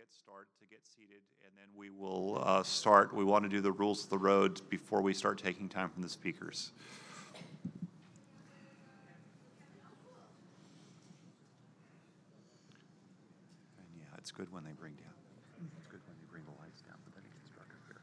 get started, to get seated, and then we will uh, start. We want to do the rules of the road before we start taking time from the speakers. And yeah, it's good when they bring down. It's good when they bring the lights down, but then it gets dark up here.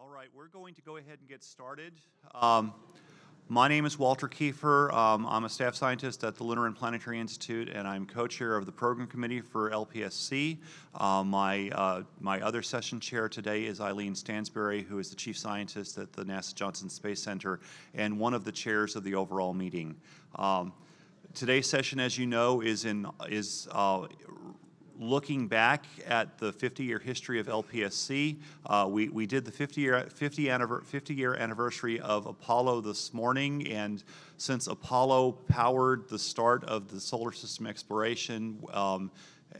All right, we're going to go ahead and get started. Um, my name is Walter Kiefer. Um, I'm a staff scientist at the Lunar and Planetary Institute, and I'm co-chair of the program committee for LPSC. Uh, my, uh, my other session chair today is Eileen Stansberry, who is the chief scientist at the NASA Johnson Space Center and one of the chairs of the overall meeting. Um, today's session, as you know, is in is uh, looking back at the 50-year history of LPSC, uh, we, we did the 50-year 50 anniver 50 year anniversary of Apollo this morning, and since Apollo powered the start of the solar system exploration, um,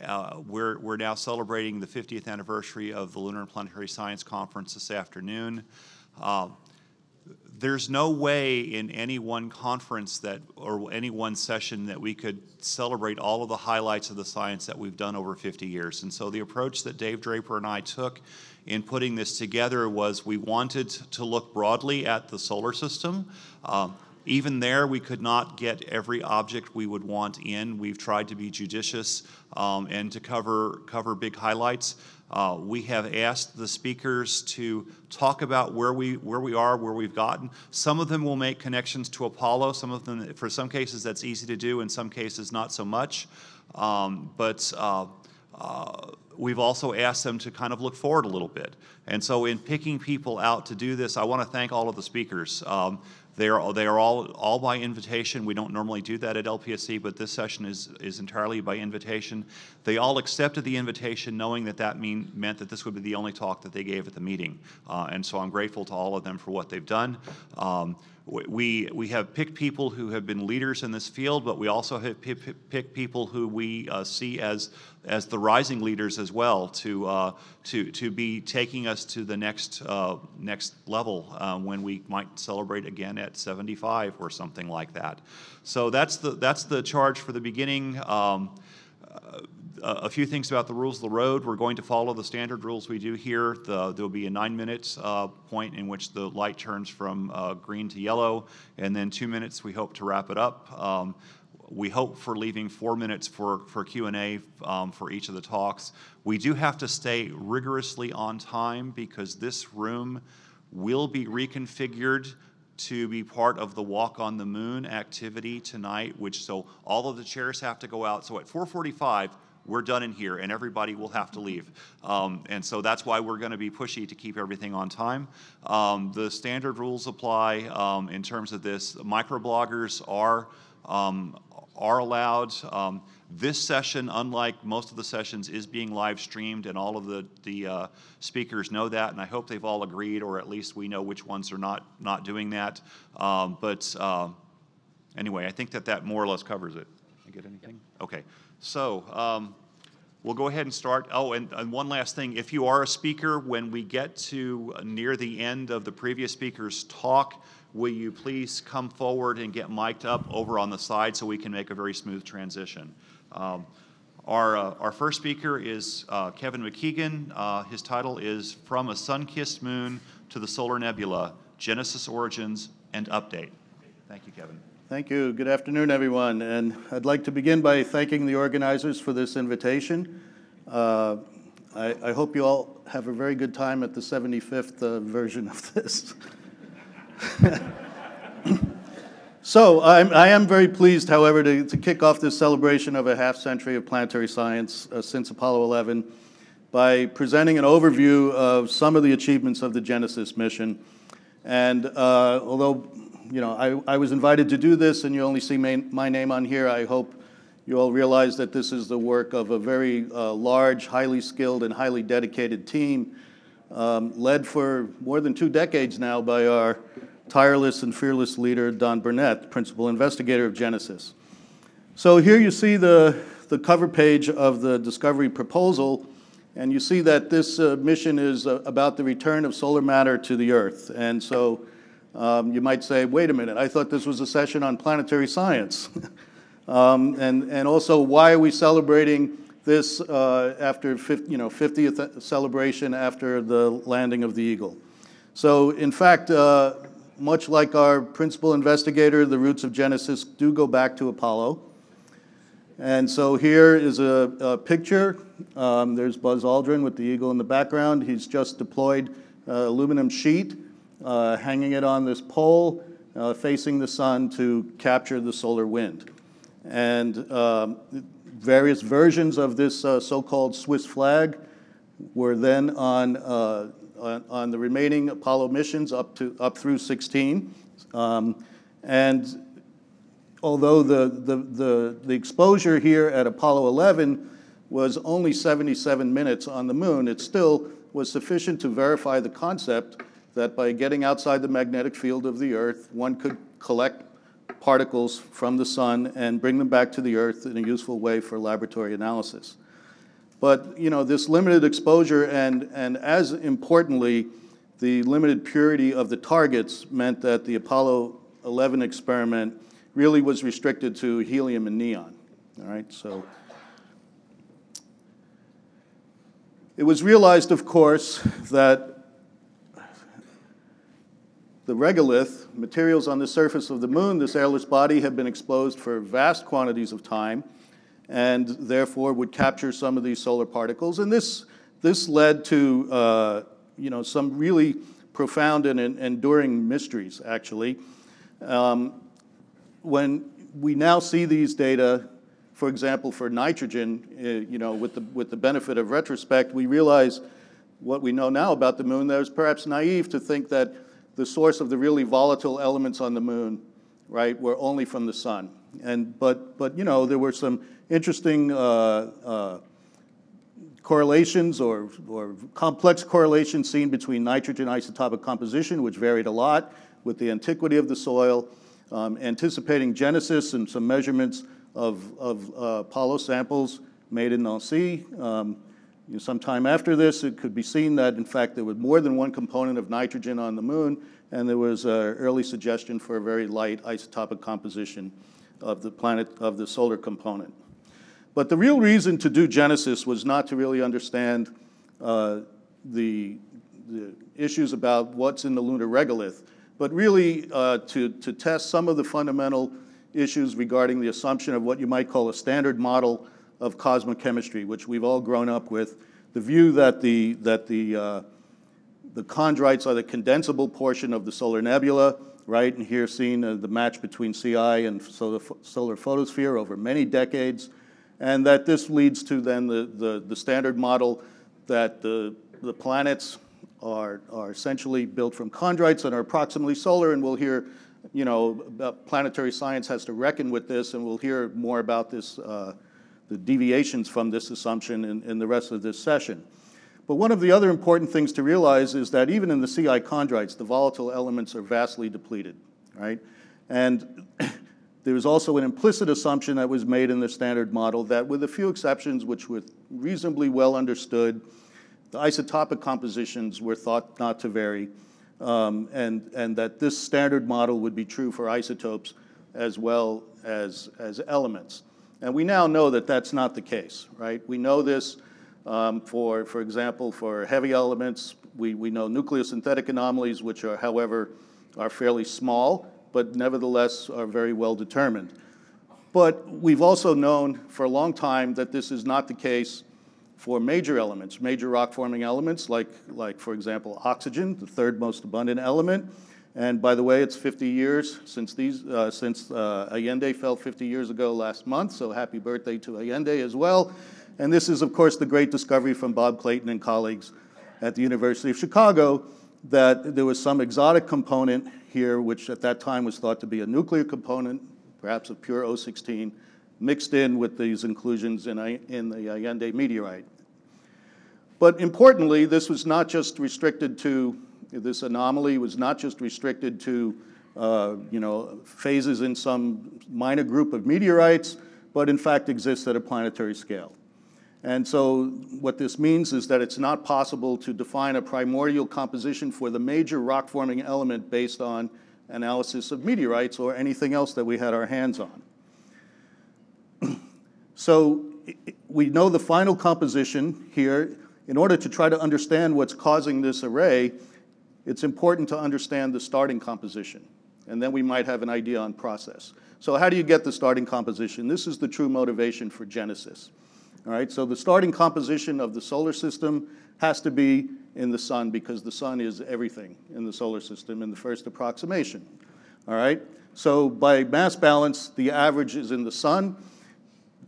uh, we're, we're now celebrating the 50th anniversary of the Lunar and Planetary Science Conference this afternoon. Uh, there's no way in any one conference that or any one session that we could celebrate all of the highlights of the science that we've done over 50 years. And so the approach that Dave Draper and I took in putting this together was we wanted to look broadly at the solar system. Um, even there, we could not get every object we would want in. We've tried to be judicious um, and to cover cover big highlights. Uh, we have asked the speakers to talk about where we where we are, where we've gotten. Some of them will make connections to Apollo. Some of them, for some cases, that's easy to do. In some cases, not so much. Um, but uh, uh, we've also asked them to kind of look forward a little bit. And so, in picking people out to do this, I want to thank all of the speakers. Um, they are, they are all, all by invitation. We don't normally do that at LPSC, but this session is, is entirely by invitation. They all accepted the invitation knowing that that mean, meant that this would be the only talk that they gave at the meeting. Uh, and so I'm grateful to all of them for what they've done. Um, we, we have picked people who have been leaders in this field, but we also have picked people who we uh, see as, as the rising leaders as well to, uh, to, to be taking us to the next, uh, next level uh, when we might celebrate again at 75 or something like that. So that's the, that's the charge for the beginning. Um, uh, a few things about the rules of the road. We're going to follow the standard rules we do here. The, there'll be a nine minutes uh, point in which the light turns from uh, green to yellow, and then two minutes we hope to wrap it up. Um, we hope for leaving four minutes for, for Q&A um, for each of the talks. We do have to stay rigorously on time because this room will be reconfigured to be part of the walk on the moon activity tonight which so all of the chairs have to go out so at 445 we're done in here and everybody will have to leave. Um, and so that's why we're going to be pushy to keep everything on time. Um, the standard rules apply um, in terms of this. Microbloggers are, um, are allowed. Um, this session, unlike most of the sessions, is being live streamed, and all of the, the uh, speakers know that, and I hope they've all agreed, or at least we know which ones are not, not doing that. Um, but uh, anyway, I think that that more or less covers it. I get anything? Okay. So um, we'll go ahead and start. Oh, and, and, one last thing. If you are a speaker, when we get to near the end of the previous speaker's talk, will you please come forward and get mic'd up over on the side so we can make a very smooth transition. Um, our, uh, our first speaker is uh, Kevin McKeegan. Uh, his title is From a Sun-Kissed Moon to the Solar Nebula, Genesis Origins and Update. Thank you, Kevin. Thank you. Good afternoon, everyone. And I'd like to begin by thanking the organizers for this invitation. Uh, I, I, hope you all have a very good time at the 75th uh, version of this. so I'm, I am very pleased, however, to, to kick off this celebration of a half century of planetary science uh, since Apollo 11 by presenting an overview of some of the achievements of the Genesis mission. And uh, although you know, I, I was invited to do this, and you only see my, my name on here. I hope you all realize that this is the work of a very uh, large, highly skilled, and highly dedicated team um, led for more than two decades now by our tireless and fearless leader, Don Burnett, principal investigator of Genesis. So here you see the, the cover page of the Discovery proposal, and you see that this uh, mission is uh, about the return of solar matter to the Earth. And so um, you might say, wait a minute, I thought this was a session on planetary science. um, and, and also, why are we celebrating this uh, after 50, you know, 50th celebration after the landing of the Eagle? So, in fact, uh, much like our principal investigator, the roots of Genesis do go back to Apollo. And so here is a, a picture. Um, there's Buzz Aldrin with the eagle in the background. He's just deployed uh, aluminum sheet uh, hanging it on this pole uh, facing the sun to capture the solar wind. And um, various versions of this uh, so-called Swiss flag were then on, uh, on, on, the remaining Apollo missions up, to, up through 16. Um, and although the, the, the, the exposure here at Apollo 11 was only 77 minutes on the moon, it still was sufficient to verify the concept that by getting outside the magnetic field of the Earth, one could collect particles from the sun and bring them back to the Earth in a useful way for laboratory analysis. But you know, this limited exposure and, and as importantly, the limited purity of the targets meant that the Apollo 11 experiment really was restricted to helium and neon. All right, so it was realized, of course, that the regolith, materials on the surface of the moon, this airless body, have been exposed for vast quantities of time and therefore would capture some of these solar particles. And this, this led to uh, you know, some really profound and, and enduring mysteries, actually. Um, when we now see these data, for example, for nitrogen, uh, you know, with the, with the benefit of retrospect, we realize what we know now about the moon, that was perhaps naive to think that the source of the really volatile elements on the moon, right, were only from the sun. And, but, but you know, there were some interesting uh, uh, correlations or, or complex correlations seen between nitrogen isotopic composition, which varied a lot with the antiquity of the soil, um, anticipating genesis and some measurements of, of uh, Apollo samples made in Nancy. Um, you know, sometime after this, it could be seen that, in fact, there was more than one component of nitrogen on the moon, and there was an early suggestion for a very light isotopic composition of the planet, of the solar component. But the real reason to do Genesis was not to really understand uh, the, the issues about what's in the lunar regolith, but really uh, to, to test some of the fundamental issues regarding the assumption of what you might call a standard model of cosmochemistry, which we've all grown up with. The view that the, that the, uh, the chondrites are the condensable portion of the solar nebula, right? And here seen uh, the match between CI and solar, solar photosphere over many decades. And that this leads to then the, the, the standard model that the, the planets are, are essentially built from chondrites and are approximately solar. And we'll hear, you know, planetary science has to reckon with this, and we'll hear more about this uh, the deviations from this assumption in, in the rest of this session. But one of the other important things to realize is that even in the CI chondrites, the volatile elements are vastly depleted, right? And there was also an implicit assumption that was made in the standard model that with a few exceptions, which were reasonably well understood, the isotopic compositions were thought not to vary, um, and, and that this standard model would be true for isotopes as well as, as elements. And we now know that that's not the case, right? We know this um, for, for example, for heavy elements. We, we know nucleosynthetic anomalies, which are, however, are fairly small, but nevertheless are very well determined. But we've also known for a long time that this is not the case for major elements, major rock-forming elements, like, like, for example, oxygen, the third most abundant element, and by the way, it's 50 years since, these, uh, since uh, Allende fell 50 years ago last month, so happy birthday to Allende as well. And this is, of course, the great discovery from Bob Clayton and colleagues at the University of Chicago that there was some exotic component here, which at that time was thought to be a nuclear component, perhaps of pure O16, mixed in with these inclusions in, in the Allende meteorite. But importantly, this was not just restricted to, this anomaly was not just restricted to, uh, you know, phases in some minor group of meteorites, but in fact exists at a planetary scale. And so what this means is that it's not possible to define a primordial composition for the major rock-forming element based on analysis of meteorites or anything else that we had our hands on. so we know the final composition here. In order to try to understand what's causing this array, it's important to understand the starting composition. And then we might have an idea on process. So how do you get the starting composition? This is the true motivation for Genesis. All right, so the starting composition of the solar system has to be in the sun because the sun is everything in the solar system in the first approximation. All right, so by mass balance, the average is in the sun.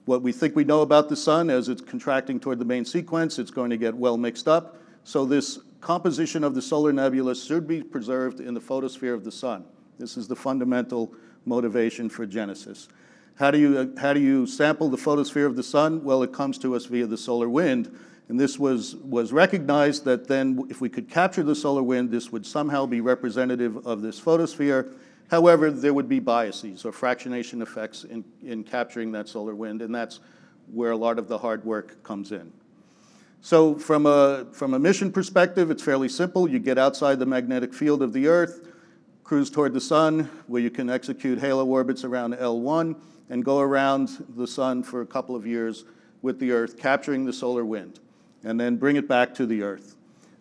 What we think we know about the sun as it's contracting toward the main sequence, it's going to get well mixed up. So this composition of the solar nebula should be preserved in the photosphere of the sun. This is the fundamental motivation for Genesis. How do you, how do you sample the photosphere of the sun? Well, it comes to us via the solar wind. And this was, was recognized that then if we could capture the solar wind, this would somehow be representative of this photosphere. However, there would be biases or fractionation effects in, in capturing that solar wind, and that's where a lot of the hard work comes in. So from a, from a mission perspective, it's fairly simple. You get outside the magnetic field of the Earth, cruise toward the sun, where you can execute halo orbits around L1, and go around the sun for a couple of years with the Earth, capturing the solar wind, and then bring it back to the Earth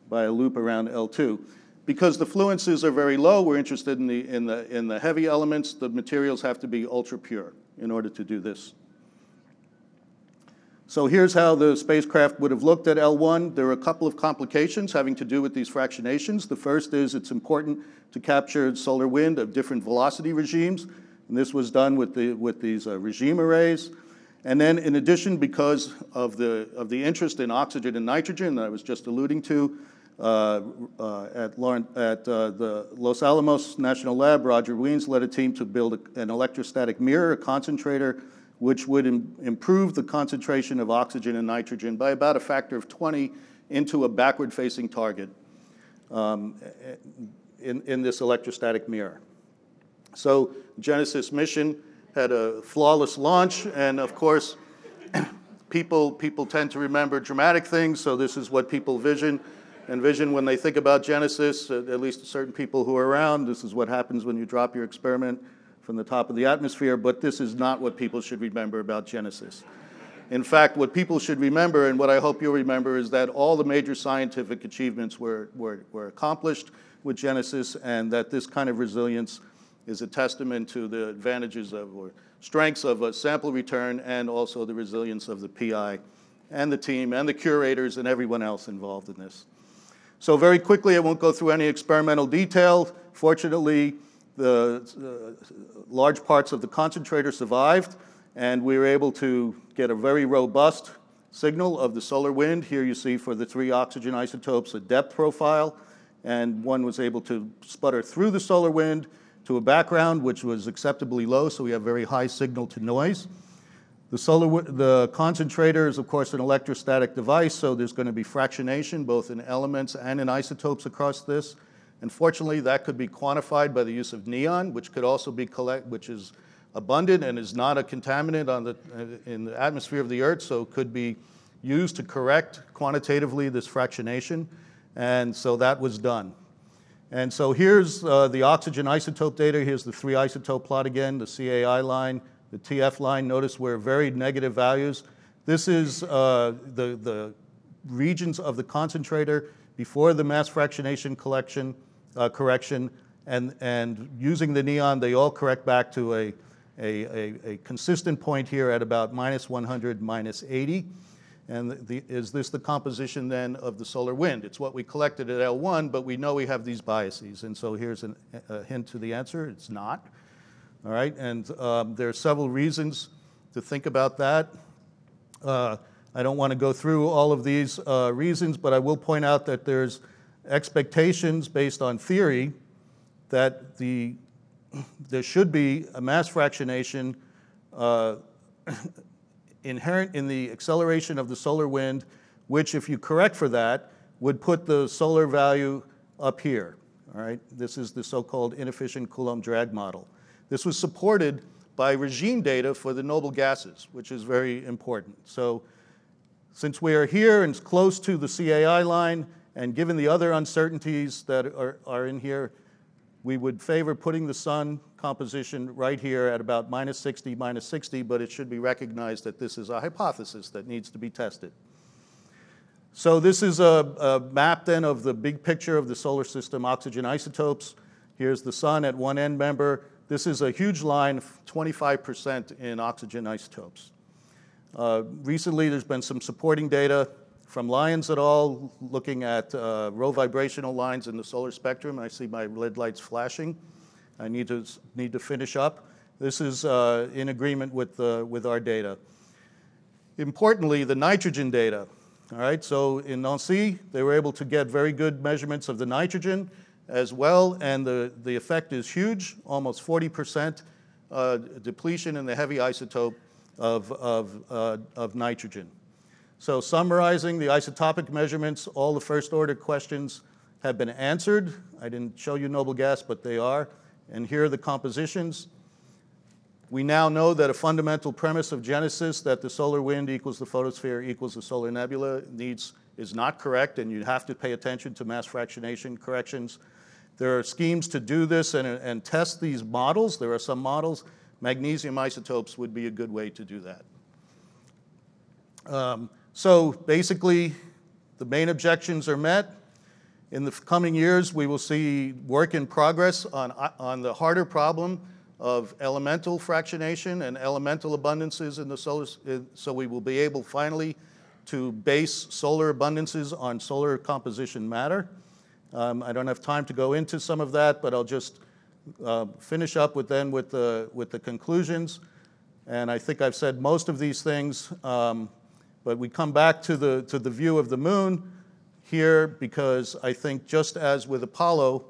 by a loop around L2. Because the fluences are very low, we're interested in the, in the, in the heavy elements. The materials have to be ultra pure in order to do this. So here's how the spacecraft would have looked at L1. There are a couple of complications having to do with these fractionations. The first is it's important to capture solar wind of different velocity regimes. And this was done with, the, with these uh, regime arrays. And then in addition, because of the, of the interest in oxygen and nitrogen that I was just alluding to, uh, uh, at, at uh, the Los Alamos National Lab, Roger Wiens led a team to build a, an electrostatic mirror, a concentrator, which would Im improve the concentration of oxygen and nitrogen by about a factor of 20 into a backward-facing target um, in, in this electrostatic mirror. So Genesis mission had a flawless launch, and of course, people, people tend to remember dramatic things, so this is what people vision envision when they think about Genesis, at least certain people who are around. This is what happens when you drop your experiment from the top of the atmosphere, but this is not what people should remember about Genesis. In fact, what people should remember, and what I hope you'll remember, is that all the major scientific achievements were, were, were accomplished with Genesis, and that this kind of resilience is a testament to the advantages of or strengths of a sample return and also the resilience of the PI and the team and the curators and everyone else involved in this. So very quickly, I won't go through any experimental detail. Fortunately, the uh, large parts of the concentrator survived, and we were able to get a very robust signal of the solar wind. Here you see for the three oxygen isotopes a depth profile, and one was able to sputter through the solar wind to a background which was acceptably low, so we have very high signal to noise. The, solar, the concentrator is, of course, an electrostatic device, so there's going to be fractionation both in elements and in isotopes across this. Unfortunately, that could be quantified by the use of neon, which could also be collect, which is abundant and is not a contaminant on the, in the atmosphere of the Earth, so it could be used to correct quantitatively this fractionation. And so that was done. And so here's uh, the oxygen isotope data. Here's the three isotope plot again, the CAI line, the TF line. Notice we're very negative values. This is uh, the, the regions of the concentrator before the mass fractionation collection, uh, correction. And, and using the neon, they all correct back to a, a, a, a consistent point here at about minus 100, minus 80. And the, is this the composition then of the solar wind? It's what we collected at L1, but we know we have these biases. And so here's an, a hint to the answer. It's not. All right, and um, there are several reasons to think about that. Uh, I don't want to go through all of these uh, reasons, but I will point out that there's expectations based on theory that the, there should be a mass fractionation uh, inherent in the acceleration of the solar wind which if you correct for that, would put the solar value up here, all right? This is the so-called inefficient Coulomb drag model. This was supported by regime data for the noble gases, which is very important. So since we are here and it's close to the CAI line, and given the other uncertainties that are, are in here, we would favor putting the sun composition right here at about minus 60, minus 60, but it should be recognized that this is a hypothesis that needs to be tested. So this is a, a, map then of the big picture of the solar system oxygen isotopes. Here's the sun at one end member. This is a huge line, 25% in oxygen isotopes. Uh, recently, there's been some supporting data from Lyons et al. looking at uh, rovibrational lines in the solar spectrum. I see my red lights flashing. I need to, need to finish up. This is uh, in agreement with, uh, with our data. Importantly, the nitrogen data. All right, so in Nancy, they were able to get very good measurements of the nitrogen as well, and the, the effect is huge, almost 40% uh, depletion in the heavy isotope of, of, uh, of nitrogen. So summarizing the isotopic measurements, all the first order questions have been answered. I didn't show you noble gas, but they are. And here are the compositions. We now know that a fundamental premise of Genesis that the solar wind equals the photosphere equals the solar nebula needs is not correct, and you have to pay attention to mass fractionation corrections. There are schemes to do this and, and test these models. There are some models. Magnesium isotopes would be a good way to do that. Um, so basically, the main objections are met. In the coming years, we will see work in progress on, on the harder problem of elemental fractionation and elemental abundances in the solar, so we will be able finally to base solar abundances on solar composition matter. Um, I don't have time to go into some of that, but I'll just uh, finish up with then with the, with the conclusions. And I think I've said most of these things. Um, but we come back to the, to the view of the moon here because I think just as with Apollo,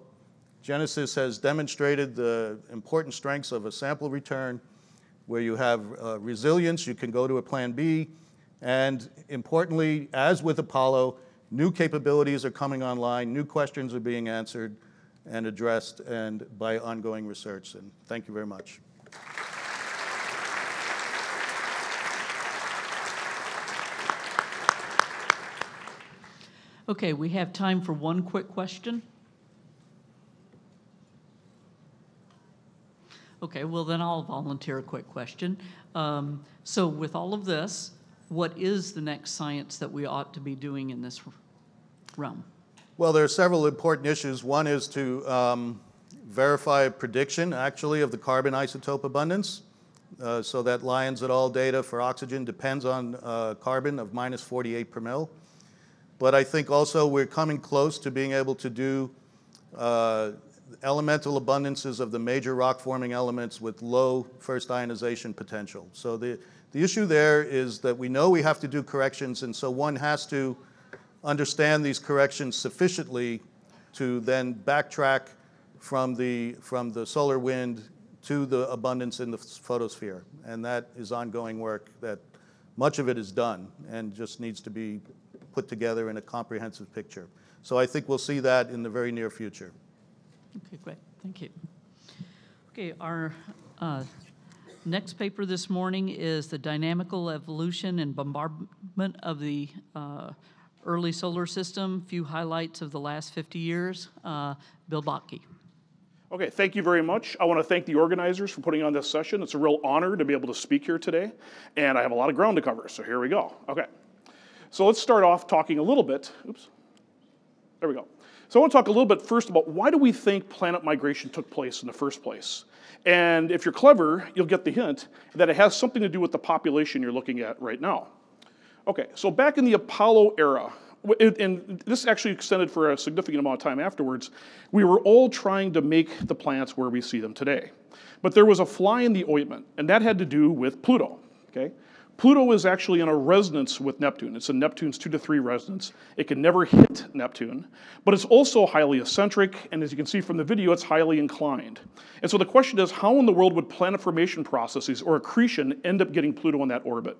Genesis has demonstrated the important strengths of a sample return where you have uh, resilience, you can go to a plan B, and importantly, as with Apollo, new capabilities are coming online, new questions are being answered and addressed and by ongoing research. And thank you very much. Okay, we have time for one quick question. Okay, well then I'll volunteer a quick question. Um, so with all of this, what is the next science that we ought to be doing in this realm? Well, there are several important issues. One is to um, verify a prediction, actually, of the carbon isotope abundance. Uh, so that Lyons et al. data for oxygen depends on uh, carbon of minus 48 per mil. But I think also we're coming close to being able to do uh, elemental abundances of the major rock forming elements with low first ionization potential. So the, the issue there is that we know we have to do corrections, and so one has to understand these corrections sufficiently to then backtrack from the, from the solar wind to the abundance in the photosphere. And that is ongoing work that much of it is done and just needs to be put together in a comprehensive picture. So I think we'll see that in the very near future. Okay, great. Thank you. Okay, our uh, next paper this morning is the dynamical evolution and bombardment of the uh, early solar system. Few highlights of the last 50 years. Uh, Bill Bottke. Okay, thank you very much. I want to thank the organizers for putting on this session. It's a real honor to be able to speak here today, and I have a lot of ground to cover, so here we go. Okay. So let's start off talking a little bit. Oops. There we go. So I want to talk a little bit first about why do we think planet migration took place in the first place? And if you're clever, you'll get the hint that it has something to do with the population you're looking at right now. Okay, so back in the Apollo era, and this actually extended for a significant amount of time afterwards, we were all trying to make the planets where we see them today. But there was a fly in the ointment, and that had to do with Pluto. Okay? Pluto is actually in a resonance with Neptune. It's in Neptune's 2 to 3 resonance. It can never hit Neptune, but it's also highly eccentric, and as you can see from the video, it's highly inclined. And so the question is, how in the world would planet formation processes or accretion end up getting Pluto in that orbit?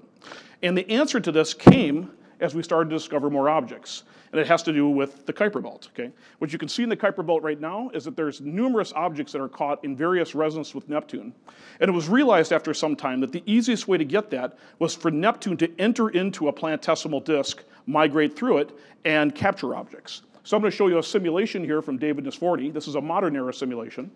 And the answer to this came as we started to discover more objects. And it has to do with the Kuiper Belt, okay? What you can see in the Kuiper Belt right now is that there's numerous objects that are caught in various resonance with Neptune. And it was realized after some time that the easiest way to get that was for Neptune to enter into a planetesimal disk, migrate through it, and capture objects. So I'm going to show you a simulation here from David Nesvorny. This is a modern era simulation.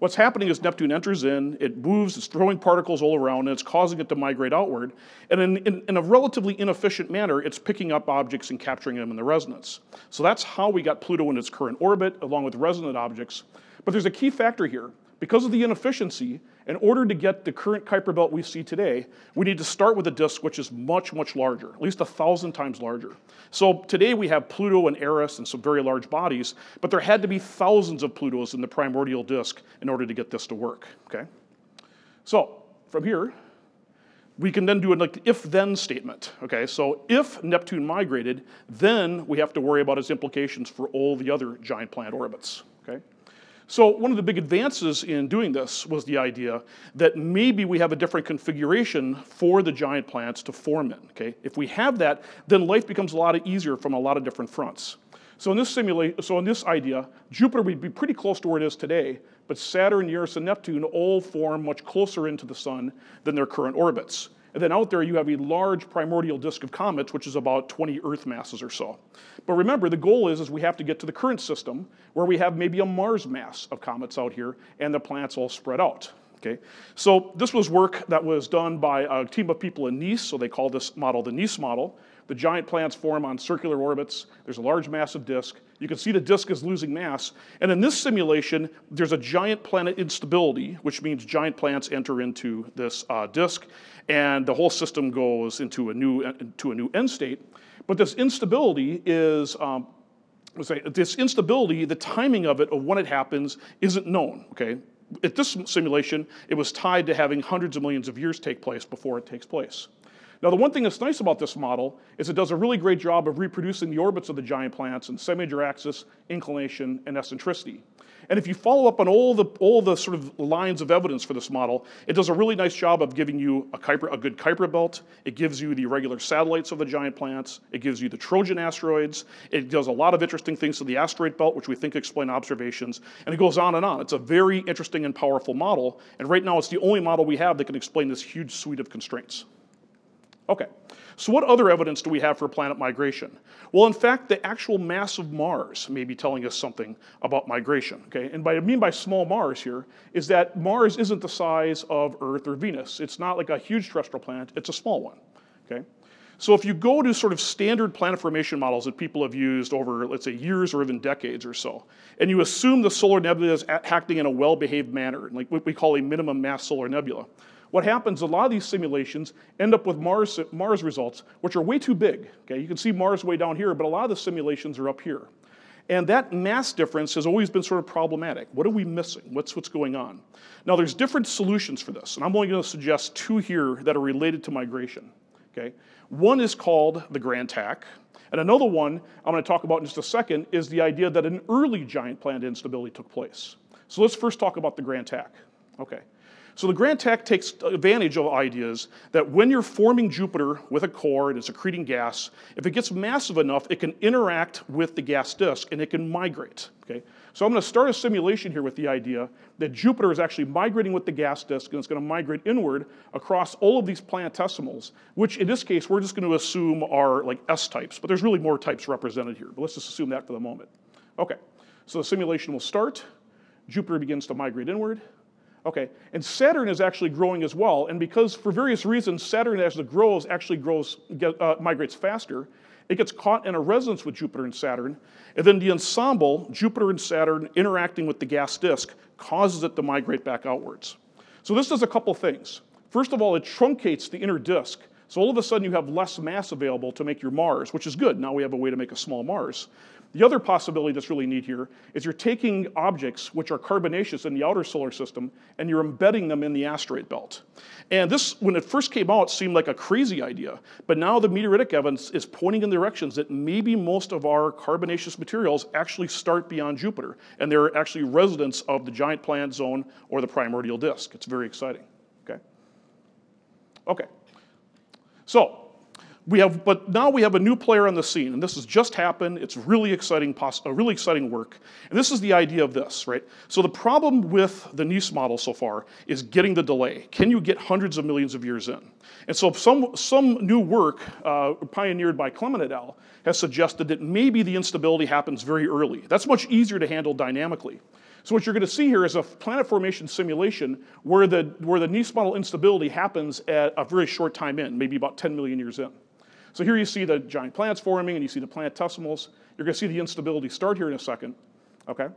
What's happening is Neptune enters in, it moves, it's throwing particles all around, and it's causing it to migrate outward. And in, in, in, a relatively inefficient manner, it's picking up objects and capturing them in the resonance. So that's how we got Pluto in its current orbit, along with resonant objects. But there's a key factor here. Because of the inefficiency, in order to get the current Kuiper belt we see today, we need to start with a disk which is much, much larger, at least a thousand times larger. So today we have Pluto and Eris and some very large bodies, but there had to be thousands of Plutos in the primordial disk in order to get this to work, okay? So from here, we can then do an like, if-then statement, okay? So if Neptune migrated, then we have to worry about its implications for all the other giant planet orbits, okay? So one of the big advances in doing this was the idea that maybe we have a different configuration for the giant planets to form in, okay? If we have that, then life becomes a lot easier from a lot of different fronts. So in this so in this idea, Jupiter would be pretty close to where it is today, but Saturn, Uranus, and Neptune all form much closer into the sun than their current orbits. And then out there you have a large primordial disk of comets, which is about 20 Earth masses or so. But remember, the goal is, is we have to get to the current system, where we have maybe a Mars mass of comets out here, and the planets all spread out. Okay, so this was work that was done by a team of people in Nice, so they call this model the Nice model. The giant planets form on circular orbits. There's a large massive disk. You can see the disk is losing mass. And in this simulation, there's a giant planet instability, which means giant planets enter into this uh, disk, and the whole system goes into a new, into a new end state. But this instability is, um, this instability, the timing of it, of when it happens, isn't known, okay? At this simulation, it was tied to having hundreds of millions of years take place before it takes place. Now, the one thing that's nice about this model is it does a really great job of reproducing the orbits of the giant planets in semi-major axis, inclination, and eccentricity. And if you follow up on all the, all the sort of lines of evidence for this model, it does a really nice job of giving you a, Kuiper, a good Kuiper belt. It gives you the irregular satellites of the giant planets. It gives you the Trojan asteroids. It does a lot of interesting things to the asteroid belt, which we think explain observations. And it goes on and on. It's a very interesting and powerful model. And right now, it's the only model we have that can explain this huge suite of constraints. Okay, so what other evidence do we have for planet migration? Well, in fact, the actual mass of Mars may be telling us something about migration, okay? And by, I mean by small Mars here is that Mars isn't the size of Earth or Venus. It's not like a huge terrestrial planet, it's a small one, okay? So if you go to sort of standard planet formation models that people have used over, let's say, years or even decades or so, and you assume the solar nebula is acting in a well-behaved manner, like what we call a minimum mass solar nebula, what happens, a lot of these simulations end up with Mars, Mars results, which are way too big. Okay? You can see Mars way down here, but a lot of the simulations are up here. And that mass difference has always been sort of problematic. What are we missing? What's, what's going on? Now, there's different solutions for this, and I'm only going to suggest two here that are related to migration. Okay? One is called the Grand-Tack, and another one I'm going to talk about in just a second is the idea that an early giant planet instability took place. So let's first talk about the Grand-Tack. Okay. So the Grand Tack takes advantage of ideas that when you're forming Jupiter with a core and it's accreting gas, if it gets massive enough, it can interact with the gas disk and it can migrate. Okay? So I'm going to start a simulation here with the idea that Jupiter is actually migrating with the gas disk and it's going to migrate inward across all of these planetesimals, which in this case we're just going to assume are like S types, but there's really more types represented here. But let's just assume that for the moment. Okay, so the simulation will start. Jupiter begins to migrate inward. Okay, and Saturn is actually growing as well, and because for various reasons Saturn as it grows actually grows, get, uh, migrates faster, it gets caught in a resonance with Jupiter and Saturn, and then the ensemble, Jupiter and Saturn interacting with the gas disk, causes it to migrate back outwards. So this does a couple things. First of all, it truncates the inner disk, so all of a sudden you have less mass available to make your Mars, which is good. Now we have a way to make a small Mars. The other possibility that's really neat here is you're taking objects which are carbonaceous in the outer solar system and you're embedding them in the asteroid belt. And this, when it first came out, seemed like a crazy idea, but now the meteoritic evidence is pointing in the directions that maybe most of our carbonaceous materials actually start beyond Jupiter, and they're actually residents of the giant planet zone or the primordial disk. It's very exciting. Okay. Okay. So we have, but now we have a new player on the scene, and this has just happened. It's really exciting, a really exciting work. And this is the idea of this, right? So the problem with the Nice model so far is getting the delay. Can you get hundreds of millions of years in? And so some, some new work uh, pioneered by Clement et al. has suggested that maybe the instability happens very early. That's much easier to handle dynamically. So what you're going to see here is a planet formation simulation where the, where the Nice model instability happens at a very short time in, maybe about 10 million years in. So here you see the giant planets forming and you see the planetesimals. You're going to see the instability start here in a second, okay?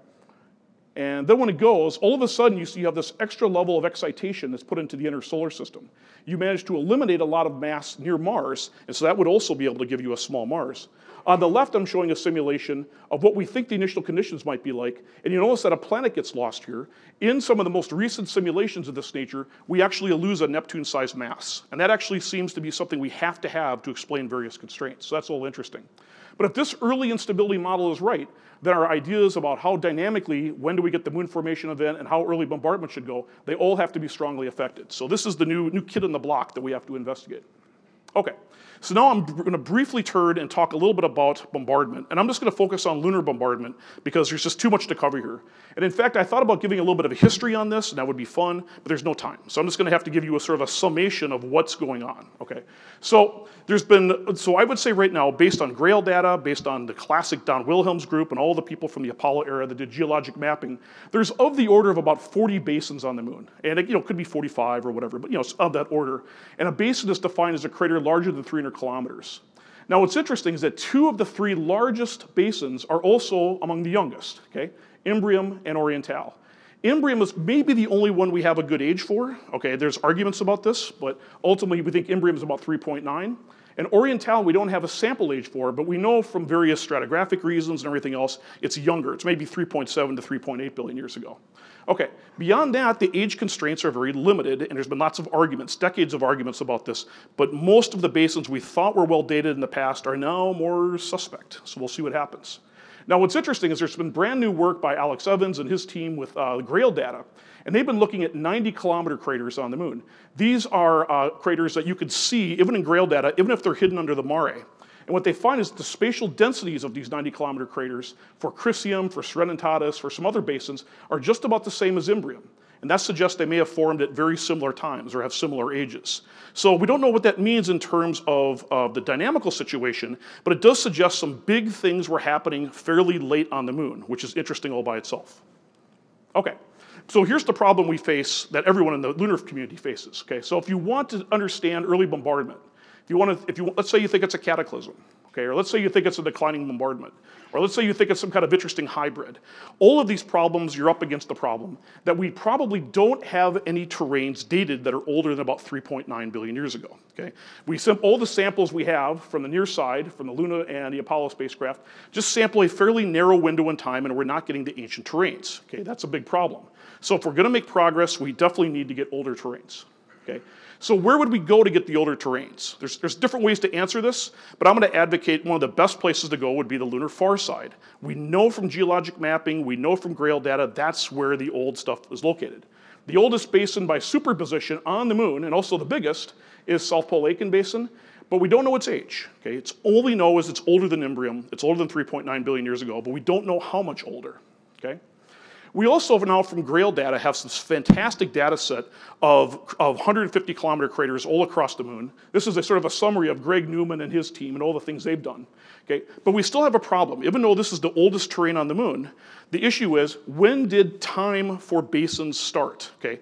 And then when it goes, all of a sudden you see you have this extra level of excitation that's put into the inner solar system. You manage to eliminate a lot of mass near Mars, and so that would also be able to give you a small Mars. On the left, I'm showing a simulation of what we think the initial conditions might be like, and you notice that a planet gets lost here. In some of the most recent simulations of this nature, we actually lose a Neptune-sized mass, and that actually seems to be something we have to have to explain various constraints, so that's all interesting. But if this early instability model is right, then our ideas about how dynamically, when do we get the moon formation event and how early bombardment should go, they all have to be strongly affected. So this is the new, new kid in the block that we have to investigate. Okay, so now I'm going to briefly turn and talk a little bit about bombardment. And I'm just going to focus on lunar bombardment because there's just too much to cover here. And in fact, I thought about giving a little bit of a history on this, and that would be fun, but there's no time. So I'm just going to have to give you a sort of a summation of what's going on. Okay, so there's been, so I would say right now, based on GRAIL data, based on the classic Don Wilhelms group and all the people from the Apollo era that did geologic mapping, there's of the order of about 40 basins on the moon. And it you know, could be 45 or whatever, but you know, it's of that order. And a basin is defined as a crater larger than 300 kilometers. Now, what's interesting is that two of the three largest basins are also among the youngest, okay? Imbrium and Oriental. Imbrium is maybe the only one we have a good age for. Okay, there's arguments about this, but ultimately we think Imbrium is about 3.9. And Oriental, we don't have a sample age for, but we know from various stratigraphic reasons and everything else, it's younger. It's maybe 3.7 to 3.8 billion years ago. Okay, beyond that, the age constraints are very limited, and there's been lots of arguments, decades of arguments about this, but most of the basins we thought were well dated in the past are now more suspect, so we'll see what happens. Now, what's interesting is there's been brand new work by Alex Evans and his team with uh, GRAIL data, and they've been looking at 90 kilometer craters on the moon. These are uh, craters that you could see, even in GRAIL data, even if they're hidden under the mare. And what they find is the spatial densities of these 90 kilometer craters for Crisium, for Serenitatis, for some other basins are just about the same as Imbrium. And that suggests they may have formed at very similar times or have similar ages. So we don't know what that means in terms of, of the dynamical situation, but it does suggest some big things were happening fairly late on the moon, which is interesting all by itself. Okay, so here's the problem we face that everyone in the lunar community faces. Okay, so if you want to understand early bombardment, if you want to, if you let's say you think it's a cataclysm, okay, or let's say you think it's a declining bombardment, or let's say you think it's some kind of interesting hybrid. All of these problems, you're up against the problem that we probably don't have any terrains dated that are older than about 3.9 billion years ago. Okay, we all the samples we have from the near side, from the Luna and the Apollo spacecraft, just sample a fairly narrow window in time, and we're not getting the ancient terrains. Okay, that's a big problem. So if we're going to make progress, we definitely need to get older terrains. Okay. So where would we go to get the older terrains? There's, there's different ways to answer this, but I'm going to advocate one of the best places to go would be the lunar far side. We know from geologic mapping, we know from GRAIL data, that's where the old stuff is located. The oldest basin by superposition on the moon, and also the biggest, is South Pole Aitken Basin, but we don't know its age. Okay, it's all we know is it's older than Imbrium, it's older than 3.9 billion years ago, but we don't know how much older. Okay, we also now from GRAIL data have this fantastic data set of, of 150 kilometer craters all across the moon. This is a sort of a summary of Greg Neumann and his team and all the things they've done. Okay? But we still have a problem. Even though this is the oldest terrain on the moon, the issue is when did time for basins start? Okay?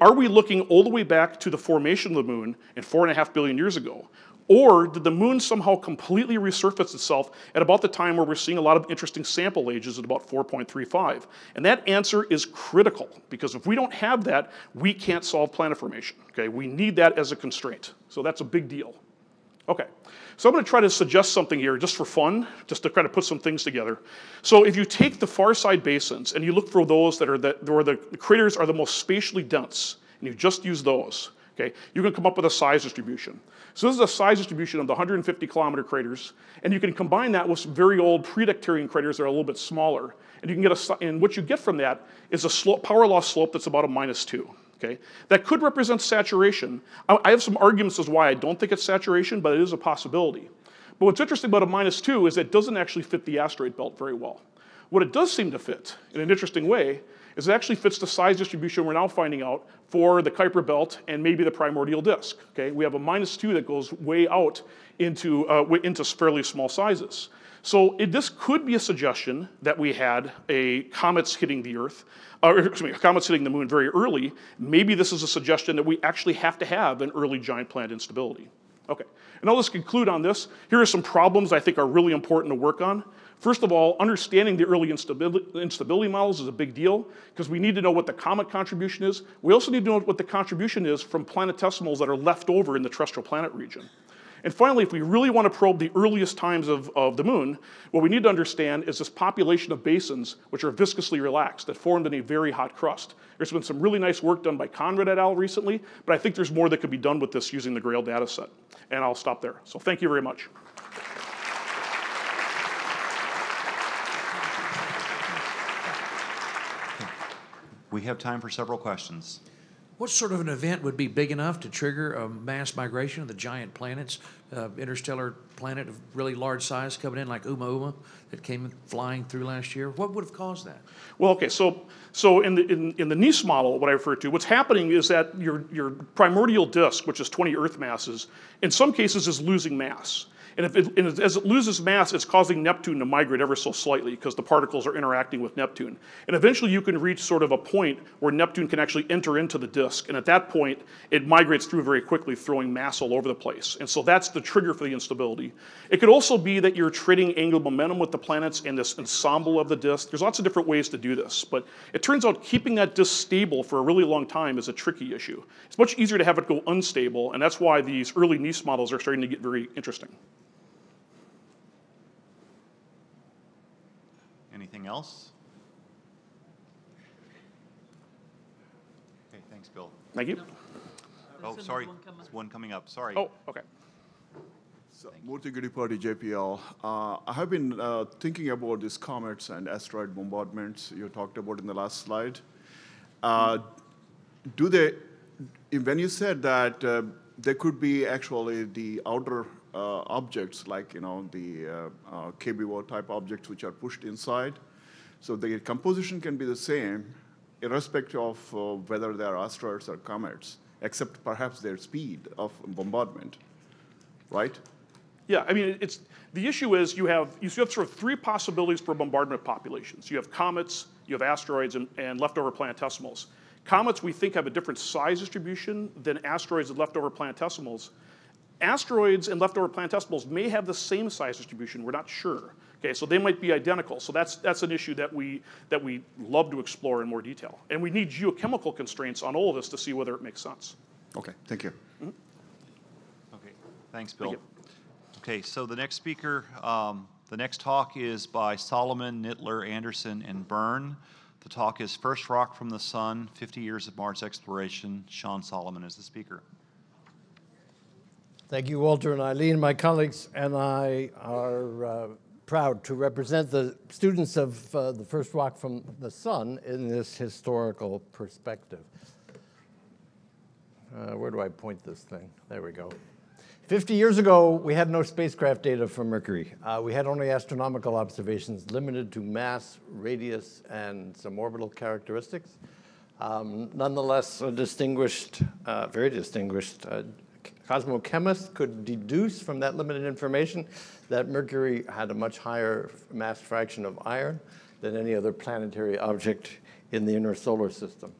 Are we looking all the way back to the formation of the moon in four and a half billion years ago? Or did the moon somehow completely resurface itself at about the time where we're seeing a lot of interesting sample ages at about 4.35? And that answer is critical because if we don't have that, we can't solve planet formation. Okay, we need that as a constraint. So that's a big deal. Okay, so I'm going to try to suggest something here just for fun, just to try to put some things together. So if you take the far side basins and you look for those that are that where the craters are the most spatially dense, and you just use those, okay, you can come up with a size distribution. So this is a size distribution of the 150 kilometer craters, and you can combine that with some very old pre-Nectarian craters that are a little bit smaller. And you can get a, and what you get from that is a slope, power law slope that's about a minus two. Okay? That could represent saturation. I I have some arguments as why I don't think it's saturation, but it is a possibility. But what's interesting about a minus two is it doesn't actually fit the asteroid belt very well. What it does seem to fit, in an interesting way, is it actually fits the size distribution we're now finding out for the Kuiper belt and maybe the primordial disk. Okay, we have a minus two that goes way out into, uh, into fairly small sizes. So it, this could be a suggestion that we had a comets hitting the Earth, or excuse me, comets hitting the moon very early. Maybe this is a suggestion that we actually have to have an early giant planet instability. Okay, and I'll just conclude on this. Here are some problems I think are really important to work on. First of all, understanding the early instability, instability models is a big deal because we need to know what the comet contribution is. We also need to know what the contribution is from planetesimals that are left over in the terrestrial planet region. And finally, if we really want to probe the earliest times of, of the moon, what we need to understand is this population of basins which are viscously relaxed that formed in a very hot crust. There's been some really nice work done by Conrad et al. recently, but I think there's more that could be done with this using the GRAIL data set. And I'll stop there. So thank you very much. We have time for several questions. What sort of an event would be big enough to trigger a mass migration of the giant planets, uh, interstellar planet of really large size coming in like Oumuamua that came flying through last year? What would have caused that? Well, okay, so so in the in, in the Nice model, what I refer to, what's happening is that your your primordial disk, which is 20 Earth masses, in some cases is losing mass. And, if it, and as it loses mass, it's causing Neptune to migrate ever so slightly because the particles are interacting with Neptune. And eventually you can reach sort of a point where Neptune can actually enter into the disk. And at that point, it migrates through very quickly, throwing mass all over the place. And so that's the trigger for the instability. It could also be that you're trading angular momentum with the planets and this ensemble of the disk. There's lots of different ways to do this. But it turns out keeping that disk stable for a really long time is a tricky issue. It's much easier to have it go unstable. And that's why these early Nice models are starting to get very interesting. Anything else? Okay, thanks, Bill. Thank you. Oh, sorry, one coming. there's one coming up, sorry. Oh, okay. So, Murthy Gudipati, JPL. Uh, I have been uh, thinking about these comets and asteroid bombardments you talked about in the last slide. Uh, do they, when you said that uh, there could be actually the outer uh, objects, like you know the uh, uh, KBO type objects which are pushed inside, so the composition can be the same, irrespective of uh, whether they are asteroids or comets, except perhaps their speed of bombardment, right? Yeah, I mean, it's, the issue is you have, you have sort of three possibilities for bombardment populations. You have comets, you have asteroids, and, and leftover planetesimals. Comets, we think, have a different size distribution than asteroids and leftover planetesimals. Asteroids and leftover planetesimals may have the same size distribution, we're not sure. Okay, so they might be identical. So that's, that's an issue that we, that we love to explore in more detail. And we need geochemical constraints on all of this to see whether it makes sense. Okay, thank you. Okay, thanks, Bill. you. Okay, so the next speaker, um, the next talk is by Solomon, Nittler, Anderson, and Byrne. The talk is First Rock from the Sun, 50 Years of Mars Exploration. Sean Solomon is the speaker. Thank you, Walter and Eileen. My colleagues and I are uh, proud to represent the students of uh, the first rock from the sun in this historical perspective. Uh, where do I point this thing? There we go. 50 years ago, we had no spacecraft data from Mercury. Uh, we had only astronomical observations limited to mass, radius, and some orbital characteristics. Um, nonetheless, a distinguished, uh, very distinguished uh, cosmochemist could deduce from that limited information that Mercury had a much higher mass fraction of iron than any other planetary object in the inner solar system.